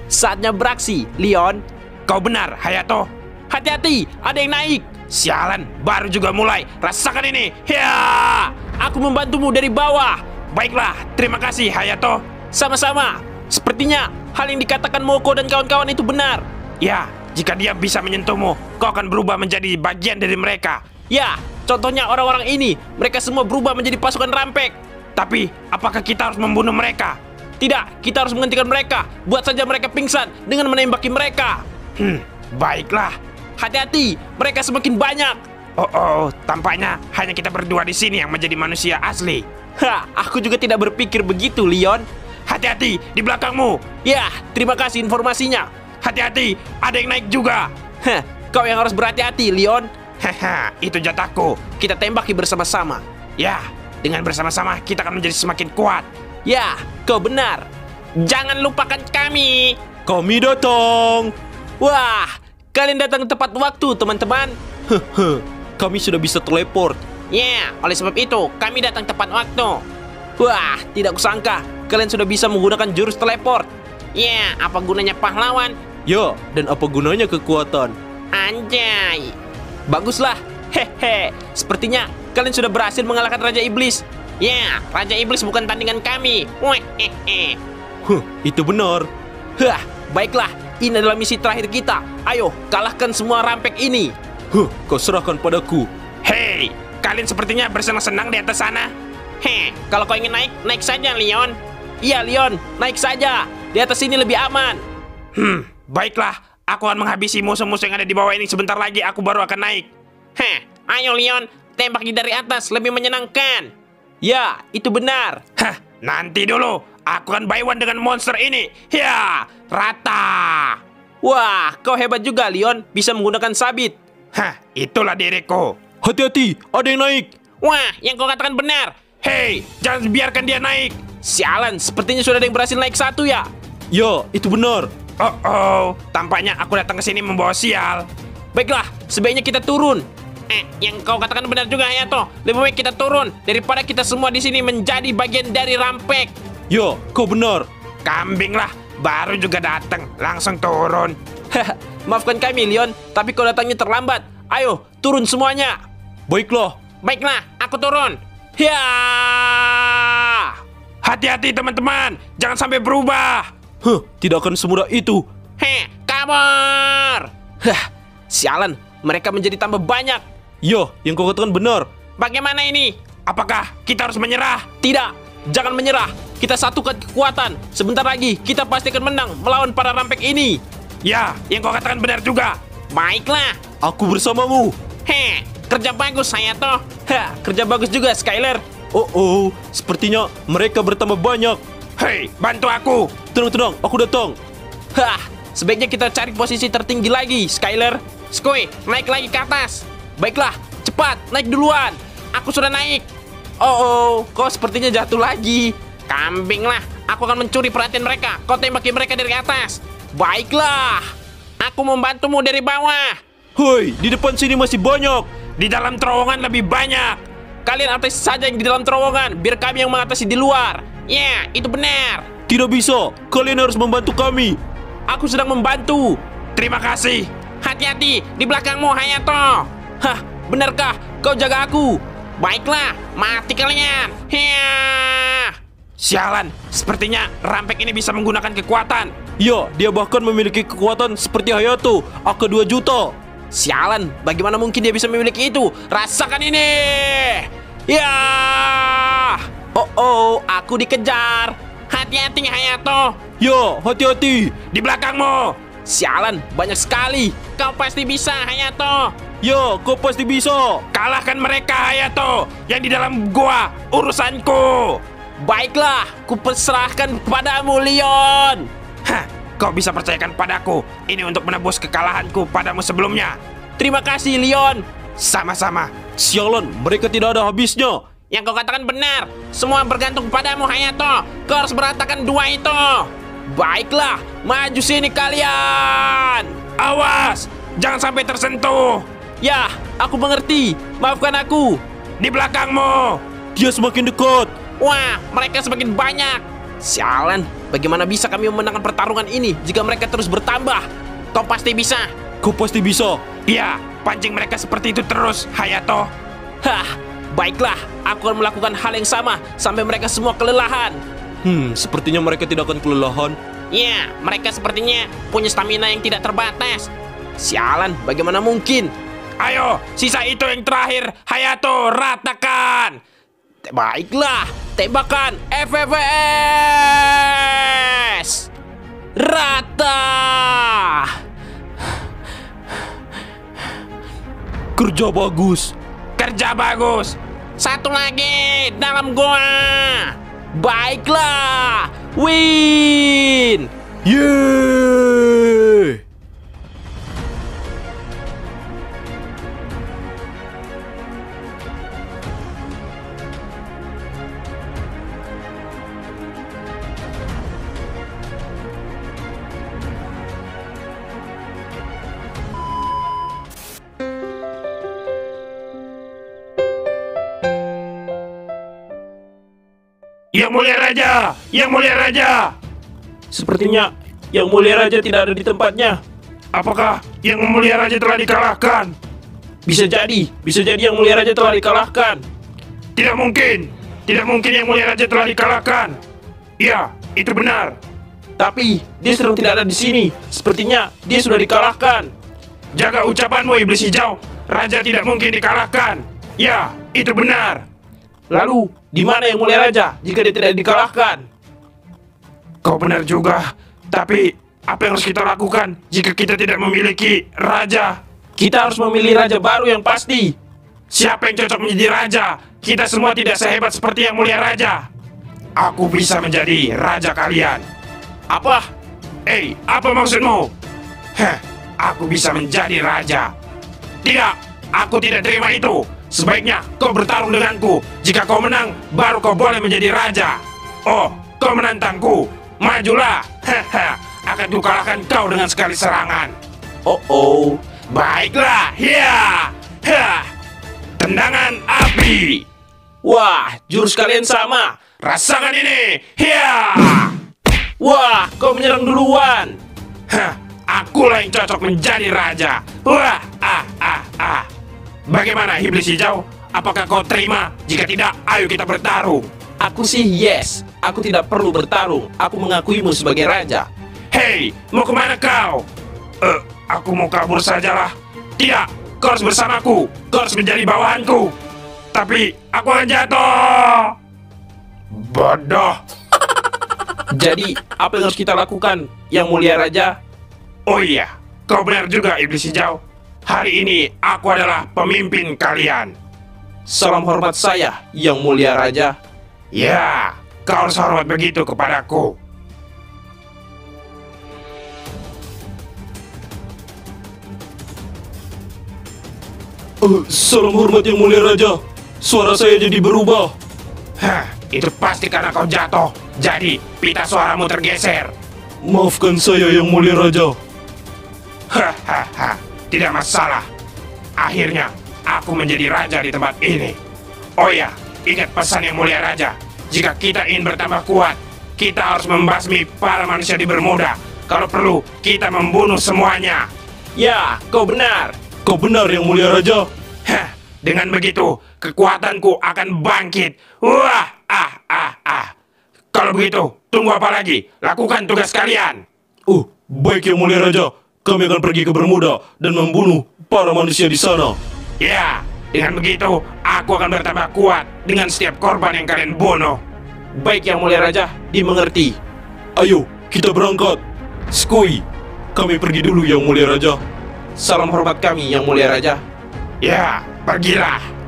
Speaker 1: Saatnya beraksi, Leon.
Speaker 4: Kau benar, Hayato.
Speaker 1: Hati-hati, ada yang naik.
Speaker 4: Sialan, baru juga mulai. Rasakan ini.
Speaker 1: Ya, aku membantumu dari bawah.
Speaker 4: Baiklah, terima kasih, Hayato.
Speaker 1: Sama-sama. Sepertinya hal yang dikatakan Moko dan kawan-kawan itu benar.
Speaker 4: Ya, jika dia bisa menyentuhmu, kau akan berubah menjadi bagian dari mereka.
Speaker 1: Ya, contohnya orang-orang ini, mereka semua berubah menjadi pasukan rampek.
Speaker 4: Tapi, apakah kita harus membunuh mereka?
Speaker 1: Tidak, kita harus menghentikan mereka. Buat saja mereka pingsan dengan menembaki mereka.
Speaker 4: Hmm, baiklah.
Speaker 1: Hati-hati, mereka semakin banyak.
Speaker 4: Oh, oh, tampaknya hanya kita berdua di sini yang menjadi manusia asli.
Speaker 1: Ha, aku juga tidak berpikir begitu, Leon.
Speaker 4: Hati-hati di belakangmu.
Speaker 1: Ya, terima kasih informasinya.
Speaker 4: Hati-hati, ada yang naik juga.
Speaker 1: Heh, kau yang harus berhati-hati, Leon.
Speaker 4: Haha, itu jatahku.
Speaker 1: Kita tembaki bersama-sama.
Speaker 4: Ya, dengan bersama-sama kita akan menjadi semakin kuat.
Speaker 1: Ya, kau benar. Jangan lupakan kami.
Speaker 2: Kami datang.
Speaker 1: Wah, kalian datang tepat waktu, teman-teman.
Speaker 2: Hehe, kami sudah bisa teleport.
Speaker 1: Ya, oleh sebab itu, kami datang tepat waktu. Wah, tidak kusangka kalian sudah bisa menggunakan jurus teleport. Ya, apa gunanya pahlawan?
Speaker 2: Ya, dan apa gunanya kekuatan?
Speaker 1: Anjay. Baguslah. Hehe. Sepertinya kalian sudah berhasil mengalahkan Raja Iblis. Ya, Raja Iblis bukan tandingan kami. Weh.
Speaker 2: Huh, itu benar.
Speaker 1: Hah, baiklah. Ini adalah misi terakhir kita. Ayo, kalahkan semua rampek ini.
Speaker 2: Huh, kau serahkan padaku.
Speaker 4: Hei, kalian sepertinya bersenang-senang di atas sana.
Speaker 1: Heh, kalau kau ingin naik, naik saja, Leon. Iya, Leon, naik saja. Di atas sini lebih aman.
Speaker 4: Hmm, baiklah. Aku akan menghabisi musuh-musuh yang ada di bawah ini sebentar lagi. Aku baru akan naik.
Speaker 1: Heh, ayo Leon, tembak dari atas lebih menyenangkan. Ya, itu benar.
Speaker 4: Hah, nanti dulu. Aku akan buy one dengan monster ini. Ya, rata.
Speaker 1: Wah, kau hebat juga Leon, bisa menggunakan sabit.
Speaker 4: Hah, itulah diriku.
Speaker 2: Hati-hati, ada yang naik.
Speaker 1: Wah, yang kau katakan benar.
Speaker 4: Hei, jangan biarkan dia naik.
Speaker 1: Sialan, sepertinya sudah ada yang berhasil naik satu ya.
Speaker 2: Ya, itu benar.
Speaker 4: Oh, oh, tampaknya aku datang ke sini membawa sial.
Speaker 1: Baiklah, sebaiknya kita turun. Eh, yang kau katakan benar juga Hayato. Lebih baik kita turun daripada kita semua di sini menjadi bagian dari rampek.
Speaker 2: Ya, kau benar.
Speaker 4: Kambing lah, baru juga datang, langsung turun.
Speaker 1: Maafkan kami, Leon, tapi kau datangnya terlambat. Ayo, turun semuanya.
Speaker 2: Baiklah.
Speaker 1: Baiklah, aku turun. Ya.
Speaker 4: Hati-hati teman-teman, jangan sampai berubah.
Speaker 2: Huh, tidak akan semudah itu.
Speaker 1: Heh, kabur. Hah, sialan, mereka menjadi tambah banyak.
Speaker 2: Ya, yang kau katakan benar.
Speaker 1: Bagaimana ini?
Speaker 4: Apakah kita harus menyerah?
Speaker 1: Tidak, jangan menyerah. Kita satukan kekuatan. Sebentar lagi kita pasti akan menang melawan para rampek ini.
Speaker 4: Ya, yang kau katakan benar juga.
Speaker 1: Baiklah.
Speaker 2: Aku bersamamu.
Speaker 1: Heh, kerja bagus Hayato. Hah, kerja bagus juga Skyler.
Speaker 2: Oh, oh, sepertinya mereka bertambah banyak.
Speaker 4: Hei, bantu aku.
Speaker 2: Tenang-tenang, aku datang.
Speaker 1: Hah, sebaiknya kita cari posisi tertinggi lagi, Skyler. Skoy, naik lagi ke atas. Baiklah, cepat, naik duluan. Aku sudah naik. Oh, oh, kau sepertinya jatuh lagi. Kambing lah, aku akan mencuri perhatian mereka. Kau tembaki mereka dari atas. Baiklah, aku membantumu dari bawah.
Speaker 2: Hoi, di depan sini masih banyak.
Speaker 4: Di dalam terowongan lebih banyak.
Speaker 1: Kalian atasi saja yang di dalam terowongan, biar kami yang mengatasi di luar. Ya, itu benar.
Speaker 2: Tidak bisa, kalian harus membantu kami.
Speaker 1: Aku sedang membantu.
Speaker 4: Terima kasih.
Speaker 1: Hati-hati di belakangmu, Hayato. Hah, benarkah kau jaga aku? Baiklah, mati kalian. Hiya.
Speaker 4: Sialan, sepertinya rampek ini bisa menggunakan kekuatan.
Speaker 2: Ya, dia bahkan memiliki kekuatan seperti Hayato, AK 2 juta.
Speaker 1: Sialan, bagaimana mungkin dia bisa memiliki itu? Rasakan ini. Ya. Oh, oh, aku dikejar. Hati-hati, Hayato.
Speaker 2: Ya, hati-hati.
Speaker 4: Di belakangmu.
Speaker 1: Sialan, banyak sekali. Kau pasti bisa, Hayato.
Speaker 2: Ya, kau pasti bisa.
Speaker 4: Kalahkan mereka, Hayato. Yang di dalam gua, urusanku.
Speaker 1: Baiklah, ku perserahkan kepadamu, Leon.
Speaker 4: Hah, kau bisa percayakan padaku. Ini untuk menebus kekalahanku padamu sebelumnya.
Speaker 1: Terima kasih, Leon.
Speaker 4: Sama-sama.
Speaker 2: Sialan, mereka tidak ada habisnya.
Speaker 1: Yang kau katakan benar. Semua bergantung padamu, Hayato. Kau harus berantakan dua itu. Baiklah, maju sini kalian.
Speaker 4: Awas, jangan sampai tersentuh.
Speaker 1: Ya, aku mengerti. Maafkan aku.
Speaker 4: Di belakangmu.
Speaker 2: Dia semakin dekat.
Speaker 1: Wah, mereka semakin banyak. Sialan, bagaimana bisa kami memenangkan pertarungan ini jika mereka terus bertambah? Kau pasti bisa.
Speaker 2: Kau pasti bisa.
Speaker 4: Ya, pancing mereka seperti itu terus, Hayato.
Speaker 1: Hah, baiklah. Aku akan melakukan hal yang sama sampai mereka semua kelelahan.
Speaker 2: Hmm, sepertinya mereka tidak akan kelelahan.
Speaker 1: Ya, mereka sepertinya punya stamina yang tidak terbatas. Sialan, bagaimana mungkin?
Speaker 4: Ayo, sisa itu yang terakhir. Hayato, ratakan.
Speaker 1: Baiklah, tembakan FFS! Rata!
Speaker 2: Kerja bagus.
Speaker 4: Kerja bagus.
Speaker 1: Satu lagi dalam gua. Baiklah, win!
Speaker 2: Yeay!
Speaker 4: Yang mulia raja, yang mulia raja.
Speaker 1: Sepertinya yang mulia raja tidak ada di tempatnya.
Speaker 4: Apakah yang mulia raja telah dikalahkan?
Speaker 1: Bisa jadi, bisa jadi yang mulia raja telah dikalahkan.
Speaker 4: Tidak mungkin. Tidak mungkin yang mulia raja telah dikalahkan. Ya, itu benar.
Speaker 1: Tapi dia sedang tidak ada di sini. Sepertinya dia sudah dikalahkan.
Speaker 4: Jaga ucapanmu iblis hijau. Raja tidak mungkin dikalahkan. Ya, itu benar.
Speaker 1: Lalu, di mana yang mulia raja jika dia tidak dikalahkan?
Speaker 4: Kau benar juga. Tapi apa yang harus kita lakukan jika kita tidak memiliki raja?
Speaker 1: Kita harus memilih raja baru yang pasti.
Speaker 4: Siapa yang cocok menjadi raja? Kita semua tidak sehebat seperti yang mulia raja. Aku bisa menjadi raja kalian.
Speaker 1: Apa?
Speaker 4: Eh, apa maksudmu? Heh, aku bisa menjadi raja. Tidak, aku tidak terima itu. Sebaiknya kau bertarung denganku. Jika kau menang, baru kau boleh menjadi raja. Oh, kau menantangku. Majulah. Akan kukalahkan kau dengan sekali serangan.
Speaker 1: Oh oh.
Speaker 4: Baiklah, ya. Tendangan api.
Speaker 1: Wah, jurus kalian sama.
Speaker 4: Rasakan ini. Ya.
Speaker 1: Wah, kau menyerang duluan.
Speaker 4: Hah, akulah yang cocok menjadi raja. Wah, ah, ah, ah. Bagaimana iblis hijau? Apakah kau terima? Jika tidak, ayo kita bertarung.
Speaker 1: Aku sih yes. Aku tidak perlu bertarung. Aku mengakuimu sebagai raja.
Speaker 4: Hei, mau ke mana kau? Eh, aku mau kabur sajalah. Tidak, kau harus bersamaku. Kau harus menjadi bawahanku. Tapi, aku akan jatuh. Bodoh.
Speaker 1: Jadi, apa yang harus kita lakukan, Yang Mulia Raja?
Speaker 4: Oh iya, kau benar juga iblis hijau. Hari ini aku adalah pemimpin kalian.
Speaker 1: Salam hormat saya, Yang Mulia Raja.
Speaker 4: Ya, kau harus hormat begitu kepadaku.
Speaker 2: Eh, salam hormat yang mulia raja. Suara saya jadi berubah.
Speaker 4: Hah, itu pasti karena kau jatuh. Jadi, pita suaramu tergeser.
Speaker 2: Maafkan saya yang mulia raja.
Speaker 4: Hahaha, tidak masalah. Akhirnya, aku menjadi raja di tempat ini. Oh ya, ingat pesan yang mulia raja. Jika kita ingin bertambah kuat, kita harus membasmi para manusia di Bermuda. Kalau perlu, kita membunuh semuanya.
Speaker 1: Ya, kau benar.
Speaker 2: Kau benar yang mulia raja.
Speaker 4: Hah, dengan begitu, kekuatanku akan bangkit. Wah, ah, ah, ah. Kalau begitu, tunggu apa lagi? Lakukan tugas kalian.
Speaker 2: Uh, baik yang mulia raja. Kami akan pergi ke Bermuda dan membunuh para manusia di sana.
Speaker 4: Ya, dengan begitu, aku akan bertambah kuat dengan setiap korban yang kalian bunuh.
Speaker 1: Baik Yang Mulia Raja, dimengerti.
Speaker 2: Ayo, kita berangkat. Skoi, kami pergi dulu yang mulia raja.
Speaker 1: Salam hormat kami, Yang Mulia Raja.
Speaker 4: Ya, pergilah.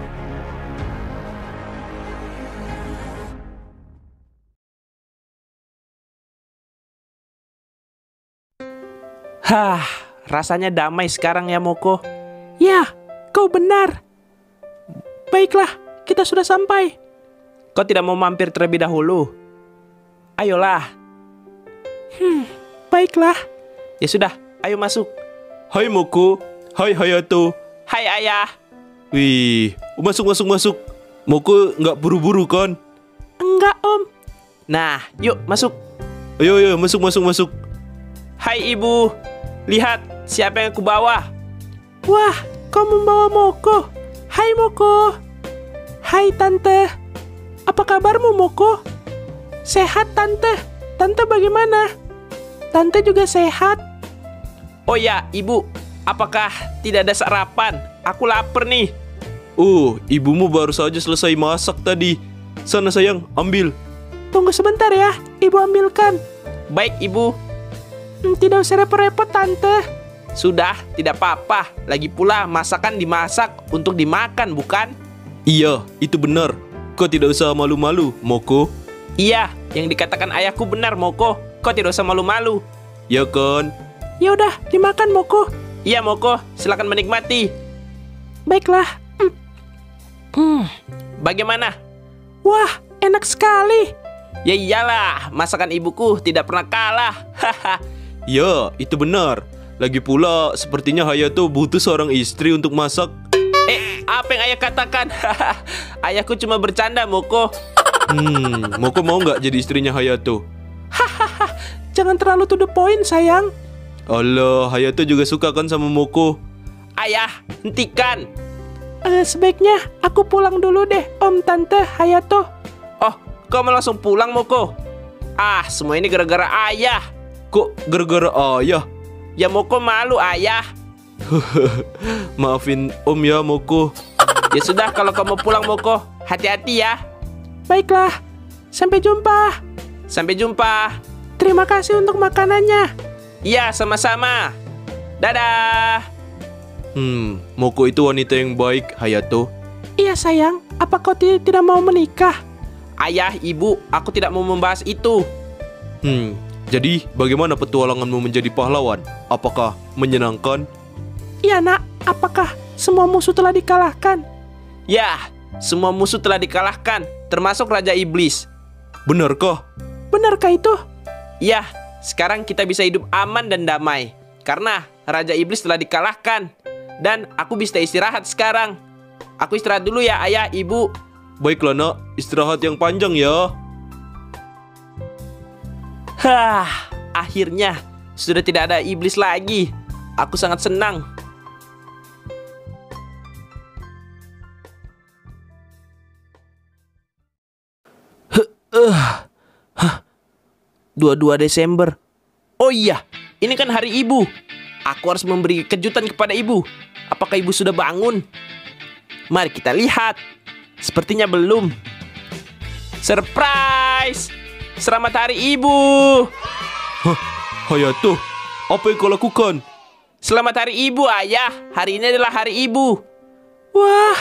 Speaker 1: Hah, rasanya damai sekarang ya Moko.
Speaker 3: Ya, kau benar. Baiklah, kita sudah sampai.
Speaker 1: Kau tidak mau mampir terlebih dahulu? Ayolah.
Speaker 3: Baiklah.
Speaker 1: Ya sudah, ayo masuk.
Speaker 2: Hai Moko, hai Hayato.
Speaker 1: Hai ayah.
Speaker 2: Wih, masuk masuk masuk. Moko nggak buru-buru kan?
Speaker 3: Enggak, Om.
Speaker 1: Nah, yuk masuk.
Speaker 2: Ayo ayo masuk masuk masuk.
Speaker 1: Hai ibu. Lihat, siapa yang aku bawa?
Speaker 3: Wah, kau membawa Moko. Hai Moko. Hai Tante. Apa kabarmu Moko? Sehat Tante. Tante bagaimana? Tante juga sehat.
Speaker 1: Oh ya, ibu. Apakah tidak ada sarapan? Aku lapar nih.
Speaker 2: Oh, ibumu baru saja selesai masak tadi. Sana sayang, ambil.
Speaker 3: Tunggu sebentar ya, Ibu ambilkan.
Speaker 1: Baik, ibu.
Speaker 3: Hmm, Tidak usah repot-repot Tante.
Speaker 1: Sudah, tidak apa-apa. Lagi pula masakan dimasak untuk dimakan, bukan?
Speaker 2: Iya, itu benar. Kau tidak usah malu-malu, Moko.
Speaker 1: Iya, yang dikatakan ayahku benar, Moko. Kau tidak usah malu-malu.
Speaker 2: Ya kan?
Speaker 3: Ya udah, dimakan Moko.
Speaker 1: Iya, Moko. Silakan menikmati.
Speaker 3: Baiklah. Hmm.
Speaker 1: Bagaimana?
Speaker 3: Wah, enak sekali.
Speaker 1: Ya iyalah, masakan ibuku tidak pernah kalah. Haha.
Speaker 2: Ya, itu benar. Lagi pula, sepertinya Hayato butuh seorang istri untuk masak.
Speaker 1: eh, apa yang ayah katakan? Ayahku cuma bercanda, Moko.
Speaker 2: Hmm, Moko mau nggak jadi istrinya Hayato?
Speaker 3: Jangan terlalu to the point, sayang.
Speaker 2: Allah, Hayato juga suka kan sama Moko.
Speaker 1: Ayah, hentikan.
Speaker 3: Eh, sebaiknya aku pulang dulu deh, Om Tante Hayato.
Speaker 1: Oh, kau mau langsung pulang, Moko? Ah, semua ini gara-gara ayah.
Speaker 2: Kok gara-gara ayah?
Speaker 1: Ya Moko malu, ayah.
Speaker 2: Maafin Om ya, Moko.
Speaker 1: Ya sudah, kalau kamu pulang, Moko, hati-hati ya.
Speaker 3: Baiklah, sampai jumpa.
Speaker 1: Sampai jumpa.
Speaker 3: Terima kasih untuk makanannya.
Speaker 1: Iya, sama-sama. Dadah.
Speaker 2: Hmm, Moko itu wanita yang baik, Hayato.
Speaker 3: Iya sayang, apa kau ti- tidak mau menikah?
Speaker 1: Ayah, ibu, aku tidak mau membahas itu.
Speaker 2: Hmm, jadi bagaimana petualanganmu menjadi pahlawan? Apakah menyenangkan?
Speaker 3: Iya nak, apakah semua musuh telah dikalahkan?
Speaker 1: Ya, semua musuh telah dikalahkan, termasuk Raja Iblis.
Speaker 2: Benarkah?
Speaker 3: Benarkah itu?
Speaker 1: Ya, sekarang kita bisa hidup aman dan damai. Karena Raja Iblis telah dikalahkan. Dan aku bisa istirahat sekarang. Aku istirahat dulu ya, ayah, ibu.
Speaker 2: Baiklah nak, istirahat yang panjang ya.
Speaker 1: Hah, akhirnya sudah tidak ada iblis lagi. Aku sangat senang. Huh, uh, hah. 22 Desember. Oh iya, ini kan hari ibu. Aku harus memberi kejutan kepada ibu. Apakah ibu sudah bangun? Mari kita lihat. Sepertinya belum. Surprise! Selamat hari ibu.
Speaker 2: Hayato, apa yang kau lakukan?
Speaker 1: Selamat hari ibu, ayah. Hari ini adalah hari ibu.
Speaker 3: Wah,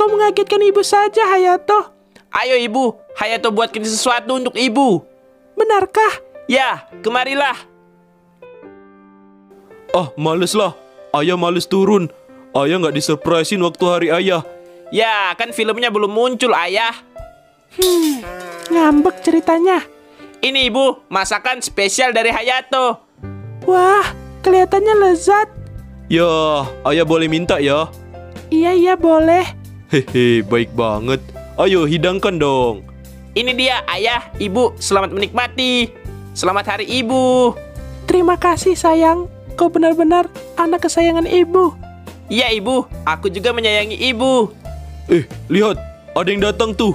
Speaker 3: kau mengagetkan ibu saja Hayato.
Speaker 1: Ayo ibu, Hayato buatkan sesuatu untuk ibu.
Speaker 3: Benarkah?
Speaker 1: Ya, kemarilah.
Speaker 2: Ah, males lah. Ayah males turun. Ayah nggak disurprisein waktu hari ayah.
Speaker 1: Ya, kan filmnya belum muncul, ayah.
Speaker 3: Ngambek ceritanya.
Speaker 1: Ini ibu, masakan spesial dari Hayato.
Speaker 3: Wah, kelihatannya lezat.
Speaker 2: Ya, ayah boleh minta ya.
Speaker 3: Iya, iya boleh.
Speaker 2: Hehe, baik banget. Ayo hidangkan dong.
Speaker 1: Ini dia, ayah, ibu, selamat menikmati. Selamat hari ibu.
Speaker 3: Terima kasih sayang. Kau benar-benar anak kesayangan ibu.
Speaker 1: Iya ibu, aku juga menyayangi ibu.
Speaker 2: Eh, lihat, ada yang datang tuh.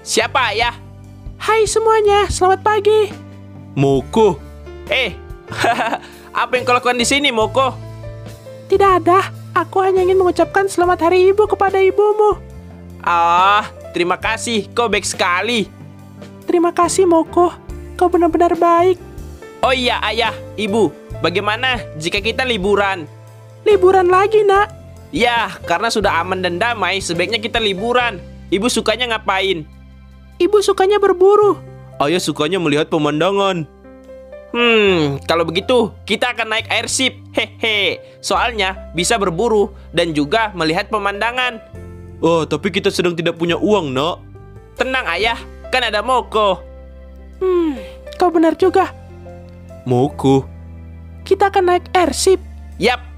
Speaker 1: Siapa ayah?
Speaker 3: Hai semuanya, selamat pagi.
Speaker 2: Moko.
Speaker 1: Eh, apa yang kau lakukan di sini, Moko?
Speaker 3: Tidak ada, aku hanya ingin mengucapkan selamat hari ibu kepada ibumu.
Speaker 1: Ah, terima kasih, kau baik sekali.
Speaker 3: Terima kasih Moko, kau benar-benar baik.
Speaker 1: Oh iya, ayah, ibu, bagaimana jika kita liburan?
Speaker 3: Liburan lagi nak.
Speaker 1: Ya, karena sudah aman dan damai, sebaiknya kita liburan. Ibu sukanya ngapain?
Speaker 3: Ibu sukanya berburu.
Speaker 2: Ayah sukanya melihat pemandangan.
Speaker 1: Hmm, kalau begitu kita akan naik airship. Hehe. Soalnya bisa berburu dan juga melihat pemandangan.
Speaker 2: Oh, tapi kita sedang tidak punya uang, nak.
Speaker 1: Tenang ayah, kan ada Moko.
Speaker 3: Hmm, kau benar juga.
Speaker 2: Moko.
Speaker 3: Kita akan naik airship.
Speaker 1: Yap.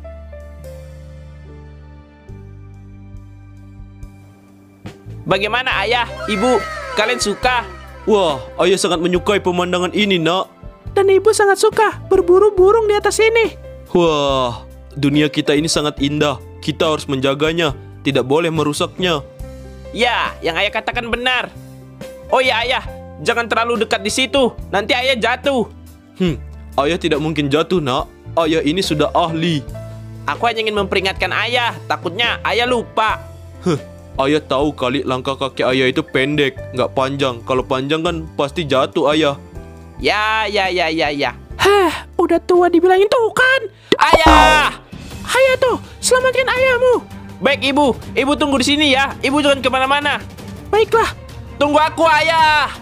Speaker 1: Bagaimana ayah, ibu? Kalian suka?
Speaker 2: Wah, ayah sangat menyukai pemandangan ini, nak.
Speaker 3: Dan ibu sangat suka berburu burung di atas ini.
Speaker 2: Wah, dunia kita ini sangat indah. Kita harus menjaganya, tidak boleh merusaknya.
Speaker 1: Ya, yang ayah katakan benar. Oh ya ayah, jangan terlalu dekat di situ. Nanti ayah jatuh.
Speaker 2: Hmm, ayah tidak mungkin jatuh, nak. Ayah ini sudah ahli.
Speaker 1: Aku hanya ingin memperingatkan ayah. Takutnya ayah lupa.
Speaker 2: Huh, ayah tahu kali langkah kaki ayah itu pendek, nggak panjang. Kalau panjang kan pasti jatuh ayah.
Speaker 1: Ya, ya, ya, ya, ya.
Speaker 3: Hah, udah tua dibilangin tuh kan.
Speaker 1: Ayah!
Speaker 3: Hayato, selamatkan ayahmu.
Speaker 1: Baik ibu, ibu tunggu di sini ya. Ibu jangan ke mana-mana.
Speaker 3: Baiklah,
Speaker 1: Tunggu aku ayah.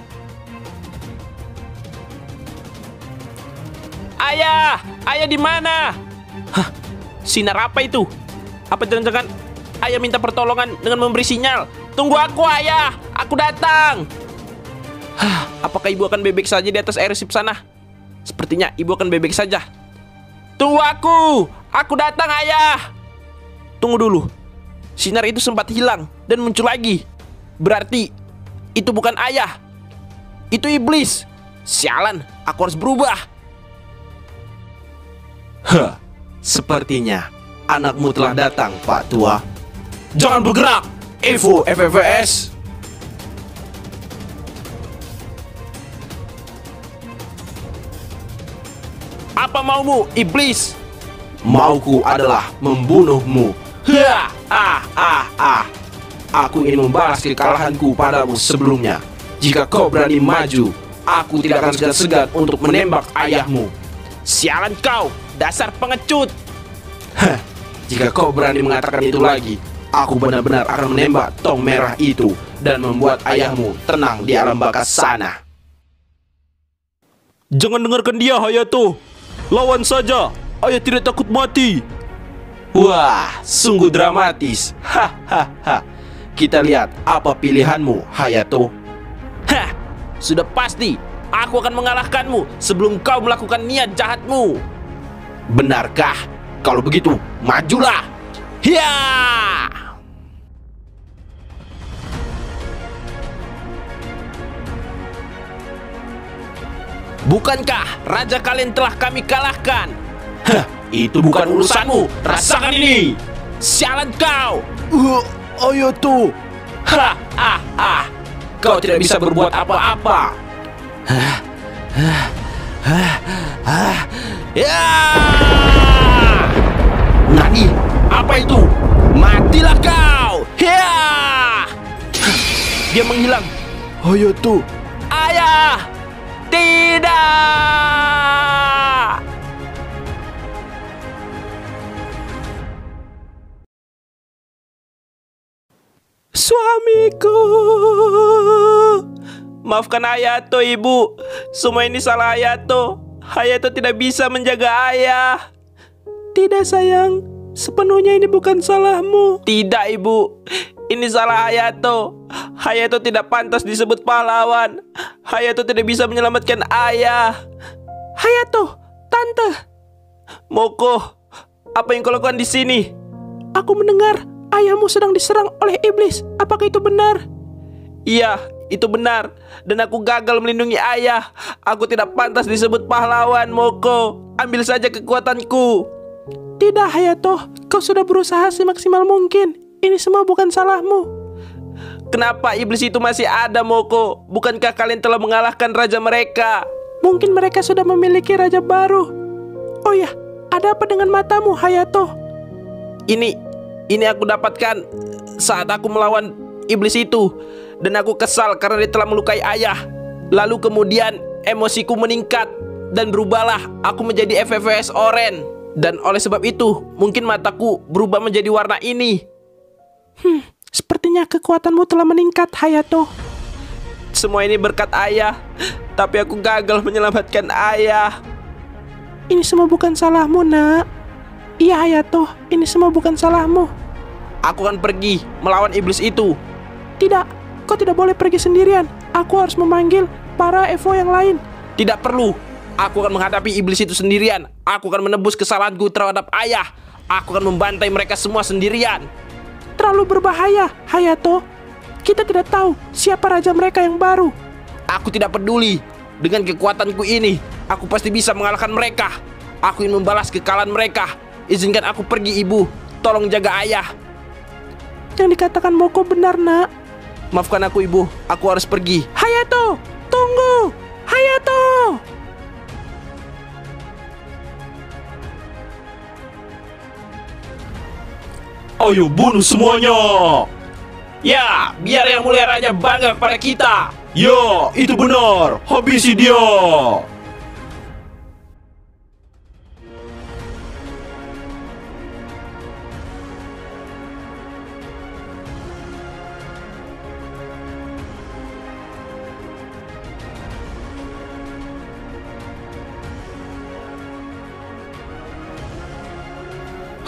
Speaker 1: Ayah, ayah di mana? Hah, sinar apa itu? Apa jangan-jangan ayah minta pertolongan dengan memberi sinyal? Tunggu aku ayah, aku datang. Hah, apakah ibu akan bebek saja di atas airship sana? Sepertinya ibu akan bebek saja. Tunggu aku, aku datang ayah. Tunggu dulu, sinar itu sempat hilang dan muncul lagi. Berarti itu bukan ayah. Itu iblis. Sialan, aku harus berubah.
Speaker 5: Hah, sepertinya anakmu telah datang, Pak Tua.
Speaker 2: Jangan bergerak!
Speaker 5: Evo FFVS.
Speaker 1: Apa maumu, iblis?
Speaker 5: Mauku adalah membunuhmu.
Speaker 1: Hah,
Speaker 5: Ah, ah, ah. Aku ingin membalas kekalahanku padamu sebelumnya. Jika kau berani maju, aku tidak akan segan-segan untuk menembak ayahmu.
Speaker 1: sialan kau, dasar pengecut.
Speaker 5: Hah, Jika kau berani mengatakan itu lagi, aku benar-benar akan menembak tong merah itu dan membuat ayahmu tenang di alam baka sana.
Speaker 2: Jangan dengarkan dia, Hayato. Lawan saja. Ayah tidak takut mati.
Speaker 5: Wah, sungguh dramatis. Hahaha. Kita lihat apa pilihanmu, Hayato.
Speaker 1: Hah, sudah pasti aku akan mengalahkanmu sebelum kau melakukan niat jahatmu.
Speaker 5: Benarkah? Kalau begitu, majulah.
Speaker 1: Hiya! Bukankah raja kalian telah kami kalahkan?
Speaker 5: Hah, itu bukan urusanmu. Rasakan ini.
Speaker 1: Sialan kau!
Speaker 5: Uh, Hayato.
Speaker 1: Ha, ha, ha.
Speaker 5: Kau tidak bisa berbuat apa-apa.
Speaker 1: Ya!
Speaker 5: Nani, apa itu?
Speaker 1: Matilah kau! Ya! Dia menghilang.
Speaker 5: Hayato.
Speaker 1: Ayah! Tidak! Suamiku! Maafkan Hayato, Ibu. Semua ini salah Hayato. Hayato tidak bisa menjaga ayah. Tidak, sayang. Sepenuhnya ini bukan salahmu. Tidak, Ibu. Ini salah Hayato. Hayato tidak pantas disebut pahlawan. Hayato tidak bisa menyelamatkan ayah. Hayato, tante. Moko, apa yang kau lakukan di sini? Aku mendengar ayahmu sedang diserang oleh iblis. Apakah itu benar? Iya, itu benar. Dan aku gagal melindungi ayah. Aku tidak pantas disebut pahlawan, Moko. Ambil saja kekuatanku. Tidak, Hayato. Kau sudah berusaha semaksimal mungkin. Ini semua bukan salahmu. Kenapa iblis itu masih ada, Moko? Bukankah kalian telah mengalahkan raja mereka? Mungkin mereka sudah memiliki raja baru. Oh ya, ada apa dengan matamu, Hayato? Ini, ini aku dapatkan saat aku melawan iblis itu. Dan aku kesal karena dia telah melukai ayah. Lalu kemudian emosiku meningkat dan berubahlah aku menjadi FFS oren. Dan oleh sebab itu, mungkin mataku berubah menjadi warna ini. Hmm, sepertinya kekuatanmu telah meningkat, Hayato. Semua ini berkat ayah, tapi aku gagal menyelamatkan ayah. Ini semua bukan salahmu, nak. Iya, Hayato, ini semua bukan salahmu. Aku akan pergi melawan iblis itu. Tidak, kau tidak boleh pergi sendirian. Aku harus memanggil para Evo yang lain. Tidak perlu. Aku akan menghadapi iblis itu sendirian. Aku akan menebus kesalahanku terhadap ayah. Aku akan membantai mereka semua sendirian. Terlalu berbahaya, Hayato. Kita tidak tahu siapa raja mereka yang baru. Aku tidak peduli. Dengan kekuatanku ini, aku pasti bisa mengalahkan mereka. Aku ingin membalas kekalahan mereka. Izinkan aku pergi, Ibu. Tolong jaga ayah. Yang dikatakan Moko benar, nak. Maafkan aku, Ibu. Aku harus pergi. Hayato, tunggu. Hayato.
Speaker 2: Ayo bunuh semuanya.
Speaker 1: Ya, biar yang mulia raja bangga kepada kita.
Speaker 2: Ya, itu benar. Habisi dia.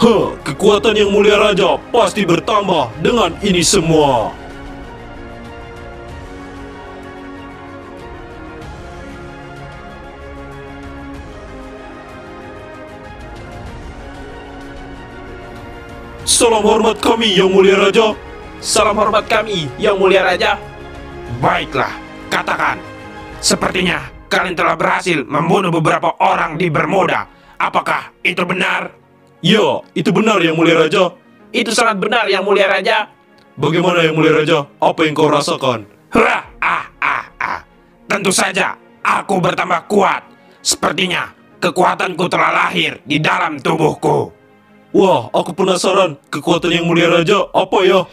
Speaker 2: Huh, kekuatan yang mulia raja pasti bertambah dengan ini semua. Salam hormat kami yang mulia raja.
Speaker 1: Salam hormat kami, yang mulia raja.
Speaker 4: Baiklah, katakan. Sepertinya kalian telah berhasil membunuh beberapa orang di Bermuda. Apakah itu benar?
Speaker 2: Ya, itu benar yang mulia raja.
Speaker 1: Itu sangat benar, yang mulia raja.
Speaker 2: Bagaimana yang mulia raja? Apa yang kau rasakan?
Speaker 4: Hah, ah, ah, ah. Tentu saja, aku bertambah kuat. Sepertinya kekuatanku telah lahir di dalam tubuhku.
Speaker 2: Wah, aku penasaran. Kekuatan yang mulia raja apa ya?